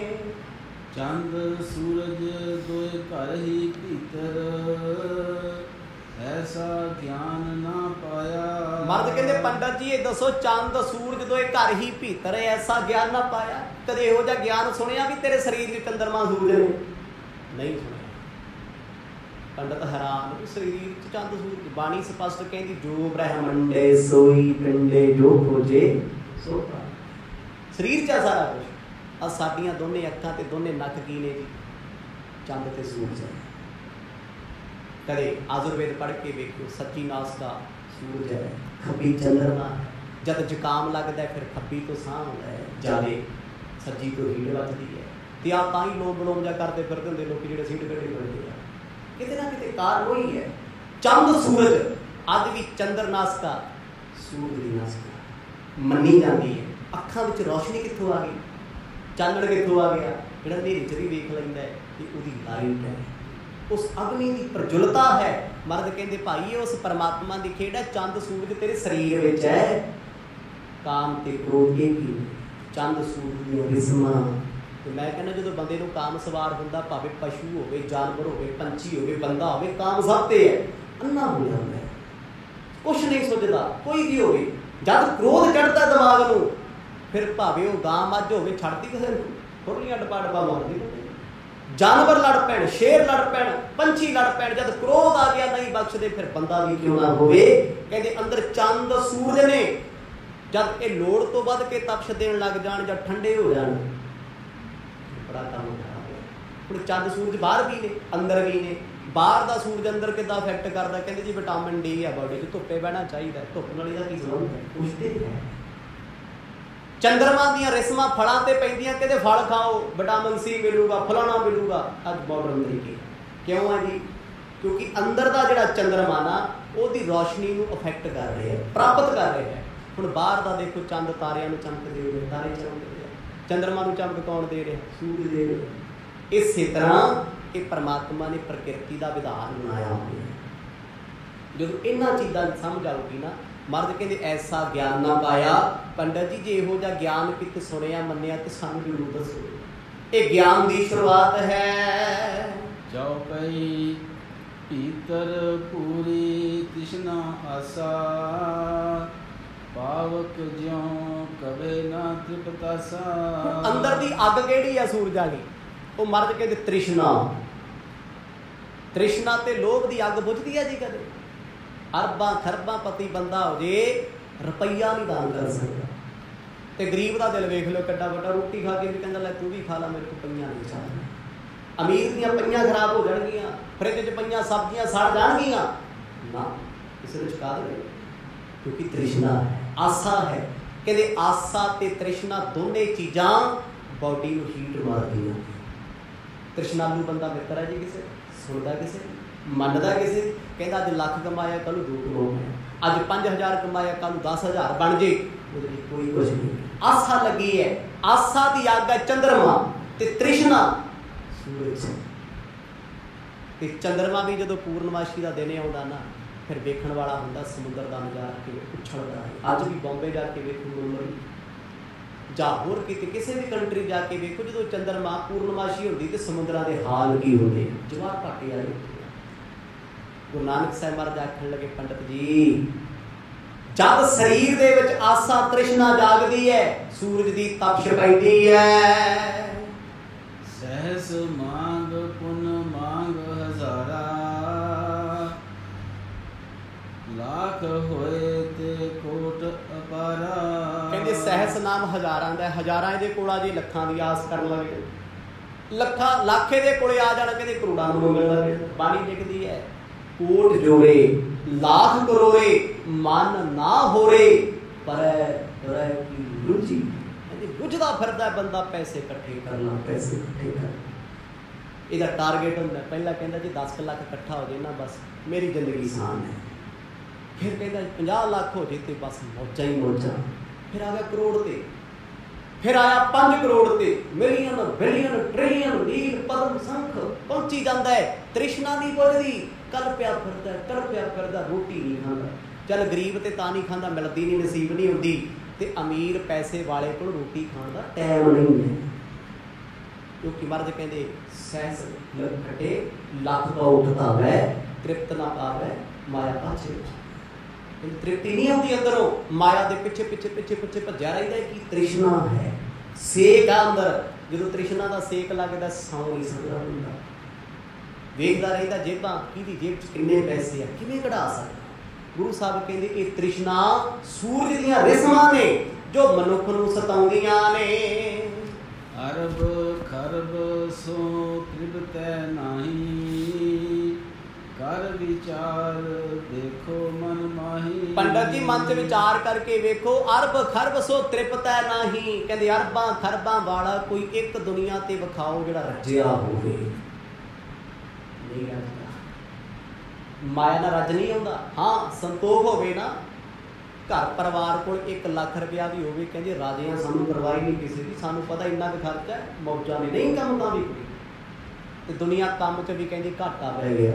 ਚੰਦ ਸੂਰਜ ਦੋਏ ਘਰ ਹੀ ਭੀਤਰ। ਐਸਾ ਗਿਆਨ ਨਾ ਪਾਇਆ। ਮਰਦ ਕਹਿੰਦੇ ਪੰਡਤ ਜੀ ਇਹ ਦੱਸੋ ਚੰਦ ਸੂਰਜ ਦੋਏ ਘਰ ਹੀ ਭੀਤਰ ਐਸਾ ਗਿਆਨ ਨਾ ਪਾਇਆ। ਕਦੇ ਇਹੋ ਜਿਹਾ ਗਿਆਨ ਸੁਣਿਆ ਵੀ ਤੇਰੇ ਸਰੀਰ ਵਿੱਚ ਚੰਦਰਮਾ ਸੂਰਜ ਨੇ ਨਹੀਂ ਸੁਣਿਆ। ਪੰਡਤ ਹੈਰਾਨ ਵੀ ਸਰੀਰ ਚ ਚੰਦ ਸੂਰਜ ਬਾਣੀ ਸਪਸ਼ਟ ਕਹਿੰਦੀ ਜੋ ਬ੍ਰਹਮੰਡੇ ਸੋਈ ਪਿੰਡੇ ਜੋ ਖੋਜੇ ਸੋ। ਸਰੀਰ ਚ ਸਾਰਾ ਕੁਝ ਆ ਸਾਡੀਆਂ ਦੋਨੇ ਅੱਖਾਂ ਤੇ ਦੋਨੇ ਨੱਕ ਕੀ ਨੇ ਜੀ? ਚੰਦ ਤੇ ਸੂਰਜ। ਹੈ ਕਦੇ ਆਯੁਰਵੇਦ ਪੜ੍ਹ ਕੇ ਵੇਖਿਓ ਸੱਚੀ ਨਾਸ ਦਾ ਸੂਰਜ ਹੈ। ਖੱਬੀ ਚੰਦਰਮਾ। ਜਦ ਜ਼ੁਕਾਮ ਲੱਗਦਾ ਫਿਰ ਖੱਬੀ ਤੋਂ ਸਾਹ ਆਉਂਦਾ ਹੈ। ਜਾਵੇ ਸੱਜੀ ਤੋਂ ਹੀੜ ਵੱਜਦੀ ਹੈ। ਤੇ ਆ ਤਾਂ ਹੀ ਲੋਕ ਬਲੋਮ ਜਾ ਕਰਦੇ ਫਿਰਦੇ ਹੁੰਦੇ ਲੋਕੀ ਜਿਹੜੇ ਸੀਟ ਕੱਢੇ ਫਿਰਦੇ ਆ। ਕਿਤੇ ਨਾ ਕਿਤੇ ਕਾਰ ਉਹੀ ਹੈ। ਚੰਦ, ਸੂਰਜ ਅੱਜ ਵੀ ਚੰਦਰ ਨਾਸਕਾ। ਸੂਰਜ ਦੀ ਨਾਸਕਾ। ਮੰਨੀ ਜਾਂਦੀ ਹੈ। ਅੱਖਾਂ ਵਿੱਚ ਰੋਸ਼ਨੀ ਕਿੱਥੋਂ ਆ ਗਈ? ਚਾਨਣ ਕਿੱਥੋਂ ਆ ਗਿਆ? ਜਿਹੜਾ ਹਨੇਰੇ 'ਚ ਵੀ ਵੇਖ ਲੈਂਦਾ ਹੈ ਕਿ ਉਹਦੀ ਲਾਈਟ ਹੈ। ਉਸ ਅਗਨੀ ਦੀ ਪ੍ਰਜੁਲਤਾ ਹੈ। ਮਰਦ ਕਹਿੰਦੇ, ਭਾਈ, ਇਹ ਉਸ ਪਰਮਾਤਮਾ ਦੀ ਖੇਡ ਹੈ। ਚੰਦ, ਸੂਰਜ ਤੇਰੇ ਸਰੀਰ ਵਿੱਚ ਹੈ। ਕਾਮ ਤੇ ਕ੍ਰੋਧ ਇਹ ਵੀ ਚੰਦ, ਸੂਰਜ ਦੀਆਂ ਰਿਸਮਾਂ ਤੇ ਮੈਂ ਕਹਿੰਦਾ ਜਦੋਂ ਬੰਦੇ ਨੂੰ ਕਾਮ ਸਵਾਰ ਹੁੰਦਾ, ਭਾਵੇਂ ਪਸ਼ੂ ਹੋਵੇ, ਜਾਨਵਰ ਹੋਵੇ, ਪੰਛੀ ਹੋਵੇ, ਬੰਦਾ ਹੋਵੇ, ਕਾਮ ਸਭ ਤੇ ਹੈ। ਅੰਨਾ ਹੋ ਜਾਂਦਾ ਹੈ। ਕੁਛ ਨਹੀਂ ਸੋਚਦਾ, ਕੋਈ ਵੀ ਹੋਵੇ। ਜਦ ਕ੍ਰੋਧ ਚੜਦਾ ਦਿਮਾਗ ਨੂੰ, ਫਿਰ ਭਾਵੇਂ ਉਹ ਗਾਂ ਮੱਝ ਹੋਵੇ, ਛੱਡਦੀ ਕਿਸੇ ਨੂੰ ਥੋੜੀਆਂ ਡਪਾ ਡਪਾ ਮਾਰਦੀ ਜਾਨਵਰ ਲੜ ਪੈਣ, ਸ਼ੇਰ ਲੜ ਪੈਣ, ਪੰਛੀ ਲੜ ਪੈਣ, ਜਦ ਕ੍ਰੋਧ ਆ ਗਿਆ ਨਹੀਂ ਬਖਸ਼ਦੇ, ਫਿਰ ਬੰਦਾ ਵੀ ਕਿਉਂ ਨਾ ਹੋਵੇ? ਕਹਿੰਦੇ ਅੰਦਰ ਚੰਦ ਸੂਰਜ ਨੇ। ਜਦ ਇਹ ਲੋੜ ਤੋਂ ਵੱਧ ਕੇ ਤਪਸ਼ ਦੇਣ ਲੱਗ ਜਾਣ ਜਾਂ ਠੰਡੇ ਹੋ ਜਾਣ ਬੜਾ ਕੰਮ ਖਰਾਬ ਹੈ ਹੁਣ ਚੰਦ ਸੂਰਜ ਬਾਹਰ ਵੀ ਨੇ? ਅੰਦਰ ਵੀ ਨੇ? ਬਾਹਰ ਦਾ ਸੂਰਜ ਅੰਦਰ ਕਿੱਦਾਂ ਇਫੈਕਟ ਕਰਦਾ? ਕਹਿੰਦੇ ਜੀ ਵਿਟਾਮਿਨ ਡੀ ਆ ਬਾਡੀ 'ਚ, ਧੁੱਪੇ ਬਹਿਣਾ ਚਾਹੀਦਾ। ਧੁੱਪ ਨਾਲ ਇਹਦਾ ਕੀ ਸੰਬੰਧ ਹੈ? ਪੁੱਛਦੇ ਹੈ। ਚੰਦਰਮਾ ਦੀਆਂ ਰਿਸਮਾਂ ਫਲਾਂ ਤੇ ਪੈਂਦੀਆਂ ਕਹਿੰਦੇ ਫਲ ਖਾਓ ਵਿਟਾਮਿਨ ਸੀ ਮਿਲੂਗਾ, ਫਲਾਣਾ ਮਿਲੂਗਾ, ਅੱਜ ਮਾਡਰਨ ਤਰੀਕੇ। ਕਿਉਂ ਹੈ ਜੀ? ਕਿਉਂਕਿ ਅੰਦਰ ਦਾ ਜਿਹੜਾ ਚੰਦਰਮਾ ਨਾ, ਉਹਦੀ ਰੋਸ਼ਨੀ ਨੂੰ ਇਫੈਕਟ ਕਰ ਰਿਹਾ ਹੈ, ਪ੍ਰਾਪਤ ਕਰ ਰਿਹਾ ਹੈ। ਹੁਣ ਬਾਹਰ ਦਾ ਦੇਖੋ ਚੰਦ, ਤਾਰਿਆਂ ਨੂੰ ਚਮਕ ਦੇ ਤਾਰੇ ਚਮਕਦੇ ਚੰਦਰਮਾ ਨੂੰ ਚਮਕ ਕੌਣ ਦੇ ਰਿਹਾ? ਸੂਰਜ ਦੇ ਰਿਹਾ। ਇਸੇ ਤਰ੍ਹਾਂ ਇਹ ਪਰਮਾਤਮਾ ਨੇ ਪ੍ਰਕਿਰਤੀ ਦਾ ਵਿਧਾਨ ਬਣਾਇਆ ਹੋਇਆ ਜਦੋਂ ਇਹਨਾਂ ਚੀਜ਼ਾਂ ਸਮਝ ਆਊਗੀ ਨਾ ਮਰਦ ਕਹਿੰਦੇ ਐਸਾ ਗਿਆਨ ਨਾ ਪਾਇਆ। ਪੰਡਤ ਜੀ ਜੇ ਇਹੋ ਜਿਹਾ ਗਿਆਨ ਕਿਤ ਸੁਣਿਆ ਮੰਨਿਆ ਤੇ ਸਾਨੂੰ ਜ਼ਰੂਰ ਦੱਸੋ। ਇਹ ਗਿਆਨ ਦੀ ਸ਼ੁਰੂਆਤ ਹੈ। ਚੌਪਈ ਭੀਤਰ ਪੂਰੀ ਤਿਸ਼ਨਾ ਆਸਾ। ਪਾਵਕ ਜਿਉ ਕਵੇ ਨਾ ਤ੍ਰਿਪਤਾਸਾ ਅੰਦਰ ਦੀ ਅੱਗ ਕਿਹੜੀ ਆ ਸੂਰਜਾਂ ਦੀ ਉਹ ਮਰਦ ਕਹਿੰਦੇ ਤ੍ਰਿਸ਼ਨਾ। ਤ੍ਰਿਸ਼ਨਾ ਤੇ ਲੋਭ ਦੀ ਅੱਗ ਬੁਝਦੀ ਆ ਜੀ ਕਦੇ। ਅਰਬਾਂ ਖਰਬਾਂ ਪਤੀ ਬੰਦਾ ਹੋ ਜੇ, ਰੁਪਈਆ ਨਹੀਂ ਦਾਨ ਕਰ ਸਕਦਾ। ਤੇ ਗਰੀਬ ਦਾ ਦਿਲ ਵੇਖ ਲਓ, ਕਿੱਡਾ ਵੱਡਾ ਰੋਟੀ ਖਾ ਕੇ ਵੀ ਕਹਿੰਦਾ, ਲੈ ਤੂੰ ਵੀ ਖਾ ਲੈ, ਮੇਰੇ ਕੋਲ ਪਈਆਂ ਨਹੀਂ ਚਾਹ ਅਮੀਰ ਦੀਆਂ ਪਈਆਂ ਖਰਾਬ ਹੋ ਜਾਣਗੀਆਂ, ਫਰਿੱਜ 'ਚ ਪਈਆਂ ਸਬਜ਼ੀਆਂ ਸੜ ਜਾਣਗੀਆਂ। ਨਾ, ਇਸ ਵਿੱਚ ਕਾਹਦੇ ਕਿਉਂਕਿ ਤ੍ਰਿਸ਼ਨਾ ਹੈ। ਆਸਾ ਹੈ। ਕਹਿੰਦੇ ਆਸਾ ਤੇ ਤ੍ਰਿਸ਼ਨਾ ਦੋਨੇ ਚੀਜ਼ਾਂ ਬਾਡੀ ਨੂੰ ਹੀਟ ਮਾਰਦੀਆਂ ਤ੍ਰਿਸ਼ਨਾਲੂ ਬੰਦਾ ਮਿੱਤਰ ਹੈ ਜੀ ਕਿਸੇ, ਸੁਣਦਾ ਕਿਸੇ, ਮੰਨਦਾ ਕਿਸੇ, ਕਹਿੰਦਾ ਅੱਜ ਲੱਖ ਕਮਾਇਆ ਕੱਲ ਨੂੰ 2 ਕਰੋੜ ਅੱਜ 5000 ਕਮਾਇਆ ਕੱਲ ਨੂੰ 10000 ਬਣ ਜੇ। ਉਹਦੇ ਲਈ ਕੋਈ ਕੁਝ ਨਹੀਂ। ਆਸਾ ਲੱਗੀ ਹੈ। ਆਸਾ ਦੀ ਅੱਗ ਹੈ ਚੰਦਰਮਾ ਤੇ ਤ੍ਰਿਸ਼ਨਾ ਸੂਰਜ। ਤੇ ਚੰਦਰਮਾ ਵੀ ਜਦੋਂ ਪੂਰਨਮਾਸ਼ੀ ਦਾ ਦਿਨ ਆਉਂਦਾ ਨਾ ਫਿਰ ਵੇਖਣ ਵਾਲਾ ਹੁੰਦਾ ਸਮੁੰਦਰ ਦਾ ਨਜ਼ਾਰਾ ਕਿਵੇਂ ਉਛਲਦਾ ਹੈ ਅੱਜ ਵੀ ਬੰਬੇ ਜਾ ਕੇ ਵੇਖੋ ਮੁੰਬਈ ਜਾਂ ਹੋਰ ਕਿਤੇ ਕਿਸੇ ਵੀ ਕੰਟਰੀ ਜਾ ਕੇ ਵੇਖੋ ਜਦੋਂ ਚੰਦਰਮਾ ਪੂਰਨਮਾਸ਼ੀ ਹੁੰਦੀ ਤੇ ਸਮੁੰਦਰਾਂ ਦੇ ਹਾਲ ਕੀ ਹੁੰਦੇ? ਜਵਾਰ ਘਾਟੇ ਵਾਲੇ। ਗੁਰੂ ਨਾਨਕ ਸਾਹਿਬ ਮਹਾਰਾਜ ਆਖਣ ਲੱਗੇ ਪੰਡਤ ਜੀ ਜਦ ਸਰੀਰ ਦੇ ਵਿੱਚ ਆਸਾ ਤ੍ਰਿਸ਼ਨਾ ਜਾਗਦੀ ਹੈ ਸੂਰਜ ਦੀ ਤਪਸ਼ ਪੈਂਦੀ ਹੈ। ਸਹਿਸ ਮੰਗ ਲੱਖ ਹੋਏ ਤੇ ਕੋਟ ਅਪਾਰਾ। ਕਹਿੰਦੇ ਸਹਿਸ ਨਾਮ ਹਜ਼ਾਰਾਂ ਦਾ ਹਜ਼ਾਰਾਂ ਇਹਦੇ ਕੋਲ ਆ ਜੇ ਲੱਖਾਂ ਦੀ ਆਸ ਕਰਨ ਲੱਗੇ। ਲੱਖਾਂ ਲੱਖ ਇਹਦੇ ਕੋਲੇ ਆ ਜਾਣ ਕਹਿੰਦੇ ਕਰੋੜਾਂ ਨੂੰ ਮੰਗਣ ਲੱਗੇ। ਬਾਣੀ ਲਿਖਦੀ ਹੈ ਕੋਟ ਜੋੜੇ ਲੱਖ ਕਰੋੜੇ ਮਨ ਨਾ ਹੋਰੇ ਪਰ ਰਹਿ ਕੀ ਰੁਚੀ ਕਹਿੰਦੇ ਬੁੱਝਦਾ ਫਿਰਦਾ ਬੰਦਾ ਪੈਸੇ ਇਕੱਠੇ ਕਰਨਾ ਪੈਸੇ ਇਕੱਠੇ ਕਰਨਾ ਇਹਦਾ ਟਾਰਗੇਟ ਹੁੰਦਾ। ਪਹਿਲਾਂ ਕਹਿੰਦਾ ਜੀ 10 ਲੱਖ ਇਕੱਠਾ ਹੋ ਜੇ ਨਾ ਬਸ ਮੇਰੀ ਜ਼ਿੰਦਗੀ ਆਸਾਨ ਹੈ। ਫਿਰ ਕਹਿੰਦਾ 50 ਲੱਖ ਹੋ ਜੇ ਤੇ ਬਸ ਮੌਜਾਂ ਹੀ ਮੌਜਾਂ। ਫਿਰ ਆ ਗਿਆ ਕਰੋੜ ਤੇ। ਫਿਰ ਆਇਆ 5 ਕਰੋੜ ਤੇ। ਮਿਲੀਅਨ, ਬਿਲੀਅਨ, ਟ੍ਰਿਲੀਅਨ ਨੀਲ ਪਦਮ, ਸੰਖ, ਪਹੁੰਚੀ ਜਾਂਦਾ ਹੈ। ਤ੍ਰਿਸ਼ਨਾ ਦੀ ਬੁਝਦੀ ਕਲ ਫਿਰਦਾ ਕਲ ਫਿਰਦਾ, ਰੋਟੀ ਨਹੀਂ ਖਾਂਦਾ। ਚੱਲ ਗਰੀਬ ਤੇ ਤਾਂ ਨਹੀਂ ਖਾਂਦਾ, ਮਿਲਦੀ ਨਹੀਂ, ਨਸੀਬ ਨਹੀਂ ਹੁੰਦੀ। ਤੇ ਅਮੀਰ ਪੈਸੇ ਵਾਲੇ ਕੋਲ ਰੋਟੀ ਖਾਣ ਦਾ ਟਾਈਮ ਨਹੀਂ ਹੈ ਕਿਉਂਕਿ ਮਰਦ ਕਹਿੰਦੇ ਸਹਿਸ ਲਖਟੇ ਲੱਖ ਦਾ ਉਠਦਾ ਵੈ ਤ੍ਰਿਪਤ ਨਾ ਪਾਵੈ, ਮਾਇਆ ਪਾਛੇ ਤ੍ਰਿਪਤੀ ਨਹੀਂ ਆਉਂਦੀ ਅੰਦਰੋਂ। ਮਾਇਆ ਦੇ ਪਿੱਛੇ ਪਿੱਛੇ ਪਿੱਛੇ ਪਿੱਛੇ ਭੱਜਿਆ ਰਹਿੰਦਾ ਕਿ ਤ੍ਰਿਸ਼ਨਾ ਹੈ। ਸੇਕ ਆ ਅੰਦਰ। ਜਦੋਂ ਤ੍ਰਿਸ਼ਨਾ ਦਾ ਸੇਕ ਲੱਗਦਾ, ਸੌ ਨਹੀਂ ਸਕਦਾ ਹੁੰਦਾ। ਵੇਖਦਾ ਰਹਿੰਦਾ ਜੇਬਾਂ, ਕਿਹਦੀ ਜੇਬ 'ਚ ਕਿੰਨੇ ਪੈਸੇ ਆ, ਕਿਵੇਂ ਕਢਾ ਸਕਦਾ? ਗੁਰੂ ਸਾਹਿਬ ਕਹਿੰਦੇ, ਇਹ ਤ੍ਰਿਸ਼ਨਾ ਸੂਰਜ ਦੀਆਂ ਰਿਸਮਾਂ ਨੇ, ਜੋ ਮਨੁੱਖ ਨੂੰ ਸਤਾਉਂਦੀਆਂ ਨੇ। ਅਰਬ ਖਰਬ ਸੋ ਤ੍ਰਿਪਤੈ ਨਾਹੀ। ਕਰ ਵਿਚਾਰ ਦੇਖੋ ਮਨ ਮਾਹੀ। ਪੰਡਤ ਜੀ ਮਨ ਚ ਵਿਚਾਰ ਕਰਕੇ ਵੇਖੋ, ਅਰਬ ਖਰਬ ਸੋ ਤ੍ਰਿਪਤੈ ਨਾਹੀ। ਕਹਿੰਦੇ ਅਰਬਾਂ ਖਰਬਾਂ ਵਾਲਾ ਕੋਈ ਇੱਕ ਦੁਨੀਆ ਤੇ ਵਿਖਾਓ ਜਿਹੜਾ ਰੱਜਿਆ ਹੋਵੇ। ਨਹੀਂ ਰੱਜਦਾ। ਮਾਇਆ ਨਾਲ ਰੱਜ ਨਹੀਂ ਆਉਂਦਾ। ਹਾਂ, ਸੰਤੋਖ ਹੋਵੇ ਨਾ। ਘਰ ਪਰਿਵਾਰ ਕੋਲ 1 ਲੱਖ ਰੁਪਇਆ ਵੀ ਹੋਵੇ, ਕਹਿੰਦੇ ਰਾਜਿਆਂ ਸਾਨੂੰ ਪਰਵਾਹ ਹੀ ਨਹੀਂ ਕਿਸੇ ਦੀ। ਸਾਨੂੰ ਪਤਾ ਇੰਨਾ ਕੁ ਖਰਚਾ ਹੈ, ਮੌਜਾਂ ਨੇ ਨਹੀਂ ਕੰਮ ਤਾਂ ਵੀ। ਤੇ ਦੁਨੀਆ ਕੰਮ 'ਚ ਵੀ ਕਹਿੰਦੀ ਘਾਟਾ ਪੈ ਗਿਆ।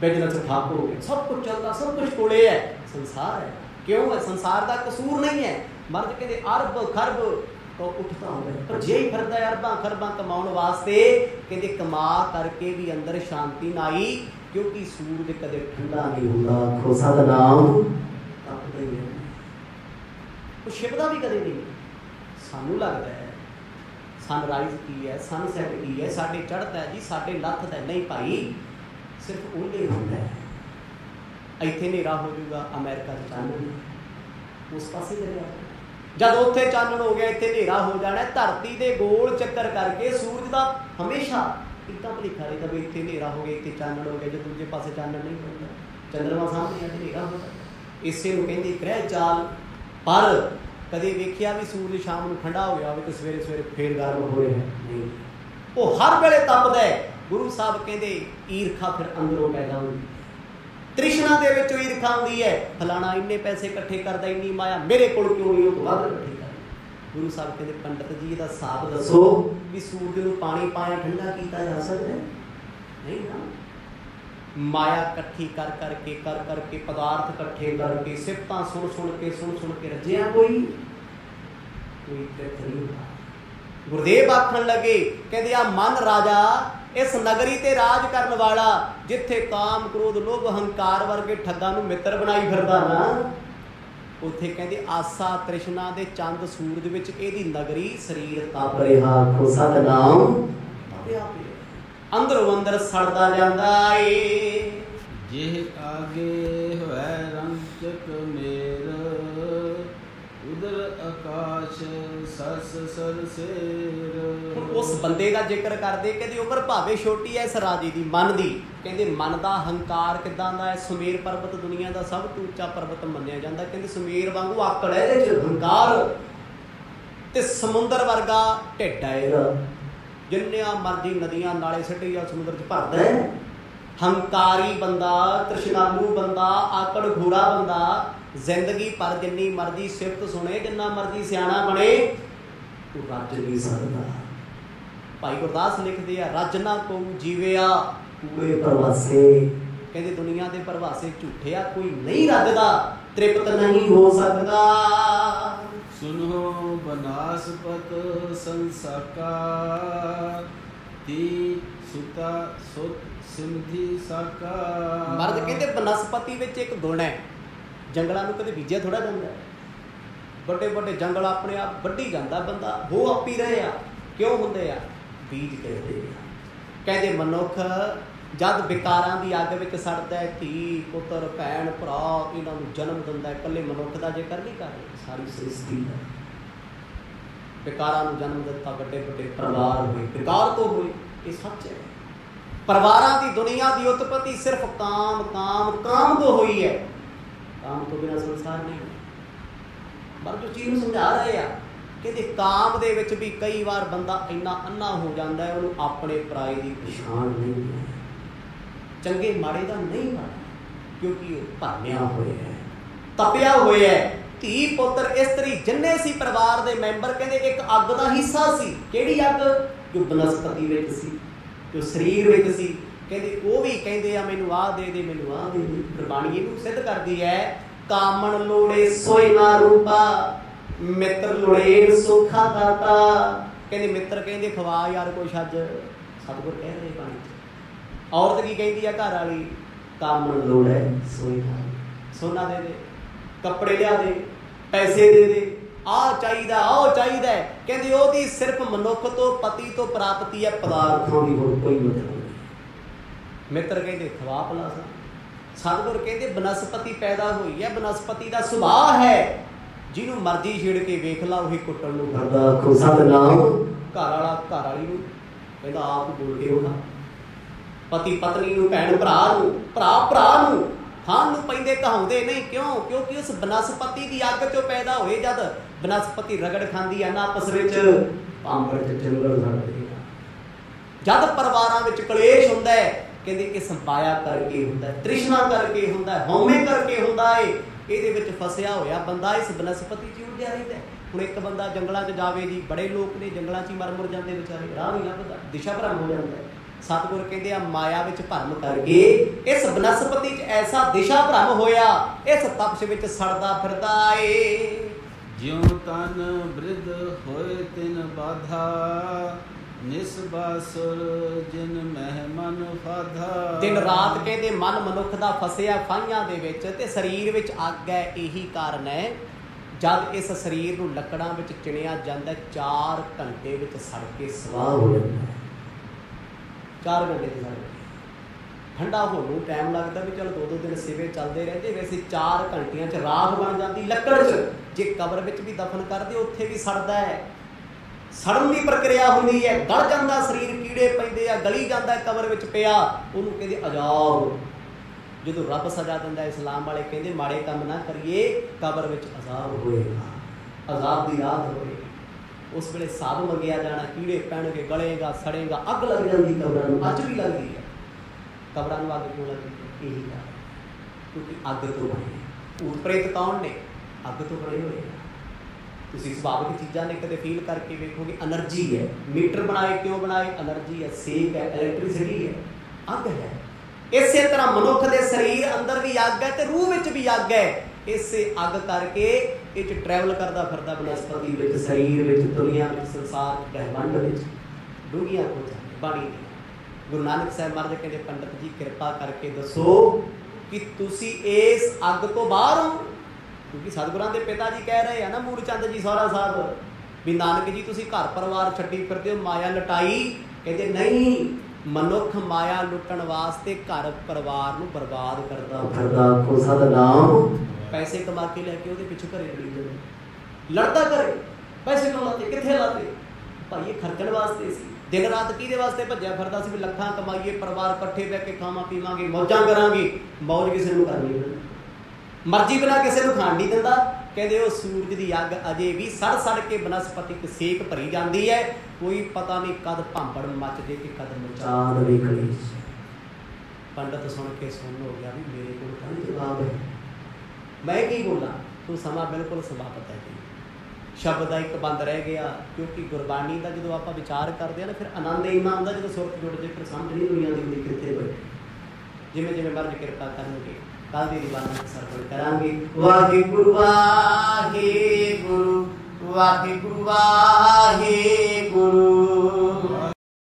ਬਿਜ਼ਨਸ ਠੱਪ ਹੋ ਗਿਆ ਸਭ ਕੁਝ ਚੱਲਦਾ ਸਭ ਕੁਝ ਕੋਲੇ ਹੈ। ਸੰਸਾਰ ਹੈ। ਕਿਉਂ ਹੈ? ਸੰਸਾਰ ਦਾ ਕਸੂਰ ਨਹੀਂ ਹੈ। ਮਰਦ ਕਹਿੰਦੇ ਅਰਬ ਖਰਬ। ਤੋਂ ਉੱਠਦਾ ਹੁੰਦਾ ਪਰ ਜੇ ਹੀ ਫਿਰਦਾ ਅਰਬਾਂ ਖਰਬਾਂ ਕਮਾਉਣ ਵਾਸਤੇ ਕਹਿੰਦੇ ਕਮਾ ਕਰਕੇ ਵੀ ਅੰਦਰ ਸ਼ਾਂਤੀ ਨਾ ਆਈ ਕਿਉਂਕਿ ਸੂਰਜ ਕਦੇ ਠੰਡਾ ਨਹੀਂ ਹੁੰਦਾ। ਖੋਸਾ ਦਾ ਨਾਮ ਤਪਦਾ ਹੀ ਹੈ। ਉਹ ਸ਼ਿਵਦਾ ਵੀ ਕਦੇ ਨਹੀਂ। ਸਾਨੂੰ ਲੱਗਦਾ ਹੈ ਸਨਰਾਈਜ਼ ਕੀ ਹੈ ਸਨਸੈਟ ਕੀ ਹੈ ਸਾਡੇ ਚੜ੍ਹਦਾ ਜੀ ਸਾਡੇ ਲੱਥਦਾ ਹੈ। ਨਹੀਂ ਭਾਈ। ਸਿਰਫ ਉਹਲੇ ਹੁੰਦਾ ਇੱਥੇ ਹਨੇਰਾ ਹੋ ਜਾਊਗਾ, ਅਮਰੀਕਾ 'ਚ ਚਾਨਣ ਉਸ ਪਾਸੇ ਦਰਿਆ ਜਦ ਉੱਥੇ ਚਾਨਣ ਹੋ ਗਿਆ, ਇੱਥੇ ਹਨੇਰਾ ਹੋ ਜਾਣਾ, ਧਰਤੀ ਦੇ ਗੋਲ ਚੱਕਰ ਕਰਕੇ ਸੂਰਜ ਦਾ ਹਮੇਸ਼ਾ ਇੱਦਾਂ ਭਲੇਖਾ ਰਹਿੰਦਾ ਵੀ ਇੱਥੇ ਹਨੇਰਾ ਹੋ ਗਿਆ, ਇੱਥੇ ਚਾਨਣ ਹੋ ਗਿਆ, ਜੇ ਦੂਜੇ ਪਾਸੇ ਚਾਨਣ ਨਹੀਂ ਹੁੰਦਾ। ਚੰਦਰਮਾ ਸਾਹਮਣੇ ਆ ਹਨੇਰਾ ਹੁੰਦਾ। ਇਸੇ ਨੂੰ ਕਹਿੰਦੇ ਗ੍ਰਹਿ ਚਾਲ। ਪਰ ਕਦੇ ਵੇਖਿਆ ਵੀ ਸੂਰਜ ਸ਼ਾਮ ਨੂੰ ਠੰਡਾ ਹੋ ਗਿਆ ਹੋਵੇ ਤੇ ਸਵੇਰੇ ਸਵੇਰੇ ਫੇਰ ਗਰਮ ਹੋ ਨਹੀਂ। ਉਹ ਹਰ ਵੇਲੇ ਤਪਦਾ ਹੈ। ਗੁਰੂ ਸਾਹਿਬ ਕਹਿੰਦੇ, ਈਰਖਾ ਫਿਰ ਅੰਦਰੋਂ ਪੈਦਾ ਹੁੰਦੀ ਤ੍ਰਿਸ਼ਨਾ ਦੇ ਵਿੱਚੋਂ ਈਰਖਾ ਆਉਂਦੀ ਹੈ। ਫਲਾਣਾ ਇੰਨੇ ਪੈਸੇ ਇਕੱਠੇ ਕਰਦਾ, ਇੰਨੀ ਮਾਇਆ ਮੇਰੇ ਕੋਲ ਕਿਉਂ ਨਹੀਂ, ਉਹ ਵੱਧ ਇਕੱਠੇ ਕਰ ਗੁਰੂ ਸਾਹਿਬ ਕਹਿੰਦੇ, ਪੰਡਤ ਜੀ, ਇਹਦਾ ਹਿਸਾਬ ਦੱਸੋ ਵੀ ਸੂਰਜ ਨੂੰ ਪਾਣੀ ਪਾਇਆ, ਠੰਡਾ ਕੀਤਾ ਜਾ ਸਕਦਾ ਹੈ? ਨਹੀਂ ਨਾ। ਮਾਇਆ ਇਕੱਠੀ ਕਰ ਕਰਕੇ ਕਰ ਕਰਕੇ, ਪਦਾਰਥ ਇਕੱਠੇ ਕਰਕੇ, ਸਿਫਤਾਂ ਸੁਣ ਸੁਣ ਕੇ, ਸੁਣ ਸੁਣ ਕੇ ਰੱਜਿਆ ਕੋਈ? ਕੋਈ ਤ੍ਰਿਪਤ ਹੁੰਦਾ। ਗੁਰਦੇਵ ਆਖਣ ਲੱਗੇ, ਕਹਿੰਦੇ ਆ ਮਨ ਰਾਜਾ ਇਸ ਨਗਰੀ ਤੇ ਰਾਜ ਕਰਨ ਵਾਲਾ ਜਿੱਥੇ ਕਾਮ ਕ੍ਰੋਧ ਲੋਭ ਹੰਕਾਰ ਵਰਗੇ ਠੱਗਾਂ ਨੂੰ ਮਿੱਤਰ ਬਣਾਈ ਫਿਰਦਾ ਨਾ, ਉੱਥੇ ਕਹਿੰਦੇ ਆਸਾ ਤ੍ਰਿਸ਼ਨਾ ਦੇ ਚੰਦ ਸੂਰਜ ਵਿੱਚ ਇਹਦੀ ਨਗਰੀ ਸਰੀਰ ਤਪ ਰਿਹਾ ਖੋ ਸਤਨਾਮ ਤਪਿਆ ਪਿਆ। ਅੰਦਰੋਂ ਅੰਦਰ ਸੜਦਾ ਜਾਂਦਾ ਏ। ਜਿਹ ਆਗੇ ਹੋਇ ਰੰਚਕ ਮੇਰ ਉਦਰ ਆਕਾਸ਼ ਸਸ ਸਰਸੇਰ ਹੁਣ ਉਸ ਬੰਦੇ ਦਾ ਜ਼ਿਕਰ ਕਰਦੇ ਕਹਿੰਦੇ ਉਮਰ ਭਾਵੇਂ ਛੋਟੀ ਐ ਇਸ ਰਾਜੇ ਦੀ ਮਨ ਦੀ, ਕਹਿੰਦੇ ਮਨ ਦਾ ਹੰਕਾਰ ਕਿਦਾਂ ਦਾ ਹੈ ਸੁਮੇਰ ਪਰਬਤ ਦੁਨੀਆ ਦਾ ਸਭ ਤੋਂ ਉੱਚਾ ਪਰਬਤ ਮੰਨਿਆ ਜਾਂਦਾ। ਕਹਿੰਦੇ ਸੁਮੇਰ ਵਾਂਗੂ ਆਕੜ ਹੈ ਇਹਦੇ ਚ ਹੰਕਾਰ। ਤੇ ਸਮੁੰਦਰ ਵਰਗਾ ਢਿੱਡ ਹੈ ਇਹਦਾ। ਜਿੰਨਿਆਂ ਮਰਜ਼ੀ ਨਦੀਆਂ ਨਾਲੇ ਸਿੱਟੀ ਜਾਂ ਸਮੁੰਦਰ ਚ ਭਰਦਾ ਹੈ ਹੰਕਾਰੀ ਬੰਦਾ, ਤ੍ਰਿਸ਼ਨਾਲੂ ਬੰਦਾ, ਆਕੜ ਘੋੜਾ ਬੰਦਾ ਜ਼ਿੰਦਗੀ ਪਰ ਜਿੰਨੀ ਮਰਜ਼ੀ ਸਿਫਤ ਸੁਣੇ ਜਿੰਨਾ ਮਰਜ਼ੀ ਸਿਆਣਾ ਬਣੇ ਉਹ ਰੱਜ ਨਹੀਂ ਸਕਦਾ। ਭਾਈ ਗੁਰਦਾਸ ਲਿਖਦੇ ਆ ਰੱਜ ਨਾ ਕੋ ਜੀਵਿਆ ਕੂੜੇ ਪ੍ਰਵਾਸੇ। ਕਹਿੰਦੇ ਦੁਨੀਆ ਦੇ ਪ੍ਰਵਾਸੇ ਝੂਠੇ ਆ ਕੋਈ ਨਹੀਂ ਰੱਜਦਾ ਤ੍ਰਿਪਤ ਨਹੀਂ ਹੋ ਸਕਦਾ। ਸੁਨੋ ਬਨਾਸਪਤ ਸੰਸਾਕਾ ਤੀ ਸੁਤਾ ਸੁਤ ਸਿਮਧੀ ਸਾਕਾ। ਮਰਦ ਕਹਿੰਦੇ ਬਨਸਪਤੀ ਵਿੱਚ ਇੱਕ ਗੁਣ ਹੈ। ਜੰਗਲਾਂ ਨੂੰ ਕਦੇ ਬੀਜਿਆ ਥੋੜਾ ਜਾਂਦਾ ਵੱਡੇ ਵੱਡੇ ਜੰਗਲ ਆਪਣੇ ਆਪ ਵੱਢੀ ਜਾਂਦਾ ਬੰਦਾ, ਉਹ ਆਪੀ ਰਹੇ ਆ, ਕਿਉਂ ਹੁੰਦੇ ਆ? ਬੀਜ ਕਹਿੰਦੇ ਆ। ਕਹਿੰਦੇ ਮਨੁੱਖ ਜਦ ਵਿਕਾਰਾਂ ਦੀ ਅੱਗ ਵਿੱਚ ਸੜਦਾ ਹੈ, ਧੀ, ਪੁੱਤਰ, ਭੈਣ, ਭਰਾ, ਇਹਨਾਂ ਨੂੰ ਜਨਮ ਦਿੰਦਾ ਹੈ, ਇਕੱਲੇ ਮਨੁੱਖ ਦਾ ਜ਼ਿਕਰ ਨਹੀਂ ਕਰ ਰਹੇ। ਸਾਰੀ ਸ੍ਰਿਸ਼ਟੀ ਦਾ। ਵਿਕਾਰਾਂ ਨੂੰ ਜਨਮ ਦਿੱਤਾ, ਵੱਡੇ ਵੱਡੇ ਪਰਿਵਾਰ ਹੋਏ। ਵਿਕਾਰ ਤੋਂ ਹੋਏ, ਇਹ ਸੱਚ ਹੈ। ਪਰਿਵਾਰਾਂ ਦੀ ਦੁਨੀਆ ਦੀ ਉਤਪਤੀ ਸਿਰਫ ਕਾਮ ਕਾਮ ਕਾਮ ਤੋਂ ਹੋਈ ਹੈ। ਕਾਮ ਤੋਂ ਬਿਨਾ ਸੰਸਾਰ ਨਹੀਂ ਪਰ ਜੋ ਚੀਜ਼ ਨੂੰ ਸਮਝਾ ਰਹੇ ਆ ਕਹਿੰਦੇ ਕਾਮ ਦੇ ਵਿੱਚ ਵੀ ਕਈ ਵਾਰ ਬੰਦਾ ਇੰਨਾ ਅੰਨਾ ਹੋ ਜਾਂਦਾ ਹੈ, ਉਹਨੂੰ ਆਪਣੇ ਪਰਾਏ ਦੀ ਪਛਾਣ ਨਹੀਂ ਹੈ ਚੰਗੇ ਮਾੜੇ ਦਾ ਨਹੀਂ ਮਾੜਾ, ਕਿਉਂਕਿ ਉਹ ਭਰਮਿਆ ਹੋਇਆ ਹੈ, ਤਪਿਆ ਹੋਇਆ ਹੈ। ਧੀ ਪੁੱਤਰ ਇਸਤਰੀ ਜਿੰਨੇ ਸੀ ਪਰਿਵਾਰ ਦੇ ਮੈਂਬਰ, ਕਹਿੰਦੇ ਇੱਕ ਅੱਗ ਦਾ ਹਿੱਸਾ ਸੀ। ਕਿਹੜੀ ਅੱਗ? ਜੋ ਬਨਸਪਤੀ ਵਿੱਚ ਸੀ, ਜੋ ਸਰੀਰ ਵਿੱਚ ਸੀ। ਕਹਿੰਦੇ, ਉਹ ਵੀ ਕਹਿੰਦੇ ਆ, ਮੈਨੂੰ ਆਹ ਦੇ ਦੇ, ਮੈਨੂੰ ਆਹ ਦੇ ਦੇ। ਗੁਰਬਾਣੀ ਇਹਨੂੰ ਸਿੱਧ ਕਰਦੀ ਹੈ, ਕਾਮਣ ਲੋੜੇ ਸੋਈ ਨਾ ਰੂਪਾ ਮਿੱਤਰ ਲੋੜੇ ਸੁਖਾ ਦਾਤਾ। ਕਹਿੰਦੇ, ਮਿੱਤਰ ਕਹਿੰਦੇ, ਖਵਾ ਯਾਰ ਕੋਈ ਛੱਜ ਸਤਿਗੁਰ ਕਹਿ ਰਹੇ ਬਾਣੀ ਔਰਤ ਕੀ ਕਹਿੰਦੀ ਆ ਘਰ ਵਾਲੀ? ਕਾਮਣ ਲੋੜੇ ਸੋਈ ਨਾ ਸੋਨਾ ਦੇ ਦੇ, ਕੱਪੜੇ ਲਿਆ ਦੇ, ਪੈਸੇ ਦੇ ਦੇ। ਆ ਚਾਹੀਦਾ ਉਹ ਚਾਹੀਦਾ ਕਹਿੰਦੇ, ਉਹਦੀ ਸਿਰਫ ਮਨੁੱਖ ਤੋਂ ਪਤੀ ਤੋਂ ਪ੍ਰਾਪਤੀ ਹੈ, ਪਦਾਰਥਾਂ ਦੀ ਹੋਰ ਕੋਈ ਮਤਲਬ ਮਿੱਤਰ ਕਹਿੰਦੇ ਖਵਾ ਪਲਾ ਸਤਿਗੁਰ ਕਹਿੰਦੇ ਬਨਸਪਤੀ ਪੈਦਾ ਹੋਈ ਹੈ ਬਨਸਪਤੀ ਦਾ ਸੁਭਾਅ ਹੈ। ਜਿਹਨੂੰ ਮਰਜ਼ੀ ਛੇੜ ਕੇ ਵੇਖ ਲਾ ਉਹੀ ਕੁੱਟਣ ਨੂੰ ਕਰਦਾ ਖੁਸਤ ਨਾਮ ਘਰ ਵਾਲਾ ਘਰ ਵਾਲੀ ਨੂੰ ਕਹਿੰਦਾ ਆਪ ਬੋਲ ਕੇ ਉਹਦਾ ਪਤੀ ਪਤਨੀ ਨੂੰ ਭੈਣ ਭਰਾ ਨੂੰ ਭਰਾ ਭਰਾ ਨੂੰ ਖਾਣ ਨੂੰ ਪੈਂਦੇ ਕਹਾਉਂਦੇ ਨਹੀਂ ਕਿਉਂ? ਕਿਉਂਕਿ ਉਸ ਬਨਸਪਤੀ ਦੀ ਅੱਗ ਚੋਂ ਪੈਦਾ ਹੋਏ ਜਦ ਬਨਸਪਤੀ ਰਗੜ ਖਾਂਦੀ ਹੈ ਨਾ ਆਪਸ ਵਿੱਚ ਪਾਂਬੜ ਚ ਚੰਗਲ ਆ ਜਦ ਪਰਿਵਾਰਾਂ ਵਿੱਚ ਕਲੇਸ਼ ਹੁੰਦਾ ਹੈ ਕਹਿੰਦੇ ਇਸ ਮਾਇਆ ਕਰਕੇ ਹੁੰਦਾ ਤ੍ਰਿਸ਼ਨਾ ਕਰਕੇ ਹੁੰਦਾ ਹਉਮੈ ਕਰਕੇ ਹੁੰਦਾ ਹੈ। ਇਹਦੇ ਵਿੱਚ ਫਸਿਆ ਹੋਇਆ ਬੰਦਾ ਇਸ ਬਨਸਪਤੀ 'ਚ ਉਲਝਿਆ ਰਹਿੰਦਾ ਹੁਣ ਇੱਕ ਬੰਦਾ ਜੰਗਲਾਂ 'ਚ ਜਾਵੇ ਜੀ, ਬੜੇ ਲੋਕ ਨੇ ਜੰਗਲਾਂ 'ਚ ਹੀ ਮਰ ਮੁਰ ਜਾਂਦੇ ਵਿਚਾਰੇ, ਰਾਹ ਨਹੀਂ ਲੱਭਦਾ, ਦਿਸ਼ਾ ਭਰਮ ਹੋ ਜਾਂਦਾ ਹੈ। ਸਤਿਗੁਰ ਕਹਿੰਦੇ ਆ, ਮਾਇਆ ਵਿੱਚ ਭਰਮ ਕਰਕੇ ਇਸ ਬਨਸਪਤੀ 'ਚ ਐਸਾ ਦਿਸ਼ਾ ਭਰਮ ਹੋਇਆ, ਇਸ ਤਪਸ਼ ਵਿੱਚ ਸੜਦਾ ਫਿਰਦਾ ਏ। ਜਿਉ ਤਨ ਬ੍ਰਿਧ ਹੋਏ ਤਿਨ ਬਾਧਾ ਨਿਸਬਾਸੁਰ ਜਿਨ ਮਹਿ ਮਨ ਫਾਧਾ। ਦਿਨ ਰਾਤ ਕਹਿੰਦੇ ਮਨ ਮਨੁੱਖ ਦਾ ਫਸਿਆ ਫਾਈਆਂ ਦੇ ਵਿੱਚ ਤੇ ਸਰੀਰ ਵਿੱਚ ਅੱਗ ਹੈ, ਇਹੀ ਕਾਰਨ ਹੈ। ਜਦ ਇਸ ਸਰੀਰ ਨੂੰ ਲੱਕੜਾਂ ਵਿੱਚ ਚਿਣਿਆ ਜਾਂਦਾ 4 ਘੰਟੇ ਵਿੱਚ ਸੜ ਕੇ ਸਵਾਹ ਹੋ ਜਾਂਦਾ 4 ਘੰਟੇ ਦੇ ਸੜ ਠੰਡਾ ਹੋਣ ਨੂੰ ਟਾਈਮ ਲੱਗਦਾ ਵੀ ਚਲ ਦੋ ਦੋ ਦਿਨ ਸਿਵੇ ਚੱਲਦੇ ਰਹਿੰਦੇ ਵੈਸੇ 4 ਘੰਟਿਆਂ 'ਚ ਰਾਖ ਬਣ ਜਾਂਦੀ ਲੱਕੜ 'ਚ। ਜੇ ਕਬਰ ਵਿੱਚ ਵੀ ਦਫਨ ਕਰਦੇ, ਉੱਥੇ ਵੀ ਸੜਦਾ ਹੈ। ਸੜਨ ਦੀ ਪ੍ਰਕਿਰਿਆ ਹੁੰਦੀ ਹੈ, ਗਲ ਜਾਂਦਾ, ਸਰੀਰ ਕੀੜੇ ਪੈਂਦੇ ਆ, ਗਲੀ ਜਾਂਦਾ ਹੈ ਕਬਰ ਵਿੱਚ ਪਿਆ, ਉਹਨੂੰ ਕਹਿੰਦੇ ਅਜ਼ਾਬ। ਜਦੋਂ ਰੱਬ ਸਜ਼ਾ ਦਿੰਦਾ, ਇਸਲਾਮ ਵਾਲੇ ਕਹਿੰਦੇ, ਮਾੜੇ ਕੰਮ ਨਾ ਕਰੀਏ, ਕਬਰ ਵਿੱਚ ਅਜ਼ਾਬ ਹੋਏਗਾ। ਅਜ਼ਾਬ ਦੀ ਰਾਤ ਹੋਏਗੀ ਉਸ ਵੇਲੇ ਸਾਧ ਮੰਗਿਆ ਜਾਣਾ, ਕੀੜੇ ਪੈਣਗੇ, ਗਲੇਗਾ, ਸੜੇਗਾ, ਅੱਗ ਲੱਗ ਜਾਂਦੀ ਕਬਰਾਂ ਨੂੰ ਅੱਜ ਵੀ ਲੱਗਦੀ ਹੈ। ਕਬਰਾਂ ਨੂੰ ਅੱਗ ਕਿਉਂ ਲੱਗਦੀ ਹੈ? ਇਹੀ ਕਾਰਨ ਕਿਉਂਕਿ ਅੱਗ ਤੋਂ ਬਣੇ। ਨੇ। ਭੂਤ ਪ੍ਰੇਤ ਕੌਣ ਨੇ? ਅੱਗ ਤੋਂ ਬਣੇ ਹੋਏ ਤੁਸੀਂ ਸੁਭਾਵਿਕ ਚੀਜ਼ਾਂ ਨੇ ਕਦੇ ਫੀਲ ਕਰਕੇ ਵੇਖੋਗੇ એનર્ਜੀ ਹੈ। ਮੀਟਰ ਬਣਾਏ, ਕਿਉਂ ਬਣਾਏ? એનર્ਜੀ ਹੈ ਸੇਕ ਹੈ ਇਲੈਕਟ੍ਰਿਸਿਟੀ ਹੈ। ਅੱਗ ਹੈ। ਇਸੇ ਤਰ੍ਹਾਂ ਮਨੁੱਖ ਦੇ ਸਰੀਰ ਅੰਦਰ ਵੀ ਅੱਗ ਹੈ ਤੇ ਰੂਹ ਵਿੱਚ ਵੀ ਅੱਗ ਹੈ। ਇਸੇ ਅੱਗ ਕਰਕੇ ਇਹ ਚ ਟਰੈਵਲ ਕਰਦਾ ਫਿਰਦਾ ਬਨਸਪਤੀ ਵਿੱਚ, ਸਰੀਰ ਵਿੱਚ, ਦੁਨੀਆ ਵਿੱਚ, ਸੰਸਾਰ ਬ੍ਰਹਿਮੰਡ ਵਿੱਚ। ਡੁੱਗੀਆਂ ਹੋ ਬਾਣੀ ਗੁਰੂ ਨਾਨਕ ਸਾਹਿਬ ਮਹਾਰਾਜ ਕਹਿੰਦੇ, ਪੰਡਤ ਜੀ, ਕਿਰਪਾ ਕਰਕੇ ਦੱਸੋ ਕਿ ਤੁਸੀਂ ਇਸ ਅੱਗ ਤੋਂ ਬਾਹਰ ਹੋ? ਕਿਉਂਕਿ ਸਤਿਗੁਰਾਂ ਦੇ ਪਿਤਾ ਜੀ ਕਹਿ ਰਹੇ ਆ ਨਾ ਮੂਲ ਚੰਦ ਜੀ ਸੋਹਰਾ ਸਾਹਿਬ ਵੀ ਨਾਨਕ ਜੀ ਤੁਸੀਂ ਘਰ ਪਰਿਵਾਰ ਛੱਡੀ ਫਿਰਦੇ ਹੋ ਮਾਇਆ ਲਟਾਈ। ਕਹਿੰਦੇ ਨਹੀਂ ਮਨੁੱਖ ਮਾਇਆ ਲੁੱਟਣ ਵਾਸਤੇ ਘਰ ਪਰਿਵਾਰ ਨੂੰ ਬਰਬਾਦ ਕਰਦਾ ਫਿਰਦਾ ਕੋ ਸਦ ਨਾਮ ਪੈਸੇ ਕਮਾ ਕੇ ਲੈ ਕੇ ਉਹਦੇ ਪਿੱਛੇ ਘਰੇ ਲੜੀ ਜਾਂਦੇ। ਲੜਦਾ ਕਰੇ ਪੈਸੇ ਕਿਉਂ ਲਾਤੇ ਕਿੱਥੇ ਲਾਤੇ? ਭਾਈ ਇਹ ਖਰਚਣ ਵਾਸਤੇ ਸੀ। ਦਿਨ ਰਾਤ ਕਿਹਦੇ ਵਾਸਤੇ ਭੱਜਿਆ ਫਿਰਦਾ ਸੀ ਵੀ ਲੱਖਾਂ ਕਮਾਈਏ ਪਰਿਵਾਰ ਇਕੱਠੇ ਬਹਿ ਕੇ ਖਾਵਾਂ ਪੀਵਾਂਗੇ ਮੌਜਾਂ ਕਰਾਂਗੇ। ਮੌਜ ਕਿਸੇ ਨੂੰ ਕਰਨੀ ਨਹੀਂ। ਮਰਜ਼ੀ ਬਿਨਾ ਕਿਸੇ ਨੂੰ ਖਾਣ ਨਹੀਂ ਦਿੰਦਾ। ਕਹਿੰਦੇ ਉਹ ਸੂਰਜ ਦੀ ਅੱਗ ਅਜੇ ਵੀ ਸੜ ਸੜ ਕੇ ਬਨਸਪਤੀ ਤੇ ਸੇਕ ਭਰੀ ਜਾਂਦੀ ਹੈ। ਕੋਈ ਪਤਾ ਨਹੀਂ ਕਦ ਭਾਂਬੜ ਮੱਚ ਜੇ ਕਿ ਕਦ ਮਚਾ ਦੇਵੇ ਕਲੇਸ਼ ਪੰਡਤ ਸੁਣ ਕੇ ਸੁਣ ਹੋ ਗਿਆ ਵੀ ਮੇਰੇ ਕੋਲ ਤਾਂ ਜਵਾਬ ਹੈ। ਮੈਂ ਕੀ ਬੋਲਾਂ? ਤੂੰ ਸਮਾਂ ਬਿਲਕੁਲ ਸਮਾਪਤ ਹੈ ਜੀ। ਸ਼ਬਦ ਦਾ ਇੱਕ ਬੰਦ ਰਹਿ ਗਿਆ ਕਿਉਂਕਿ ਗੁਰਬਾਣੀ ਦਾ ਜਦੋਂ ਆਪਾਂ ਵਿਚਾਰ ਕਰਦੇ ਆ ਨਾ ਫਿਰ ਆਨੰਦ ਇੰਨਾ ਆਉਂਦਾ ਜਦੋਂ ਸੁਰਤ ਜੁੜ ਜੇ ਫਿਰ ਸਮਝ ਨਹੀਂ ਦੁਨੀਆ ਦੀ ਹੁੰਦੀ ਕਿੱਥੇ ਬੈਠੇ। ਜਿਵੇਂ ਜਿਵੇਂ ਮਰਜ਼ ਕਿਰਪਾ ਕਰਨਗੇ। ਕੱਲ ਦੀ ਦੀਵਾਨ ਸਰਵਰ ਕਰਾਂਗੇ? ਵਾਹਿਗੁਰੂ ਵਾਹਿਗੁਰੂ ਵਾਹਿਗੁਰੂ ਵਾਹਿਗੁਰੂ।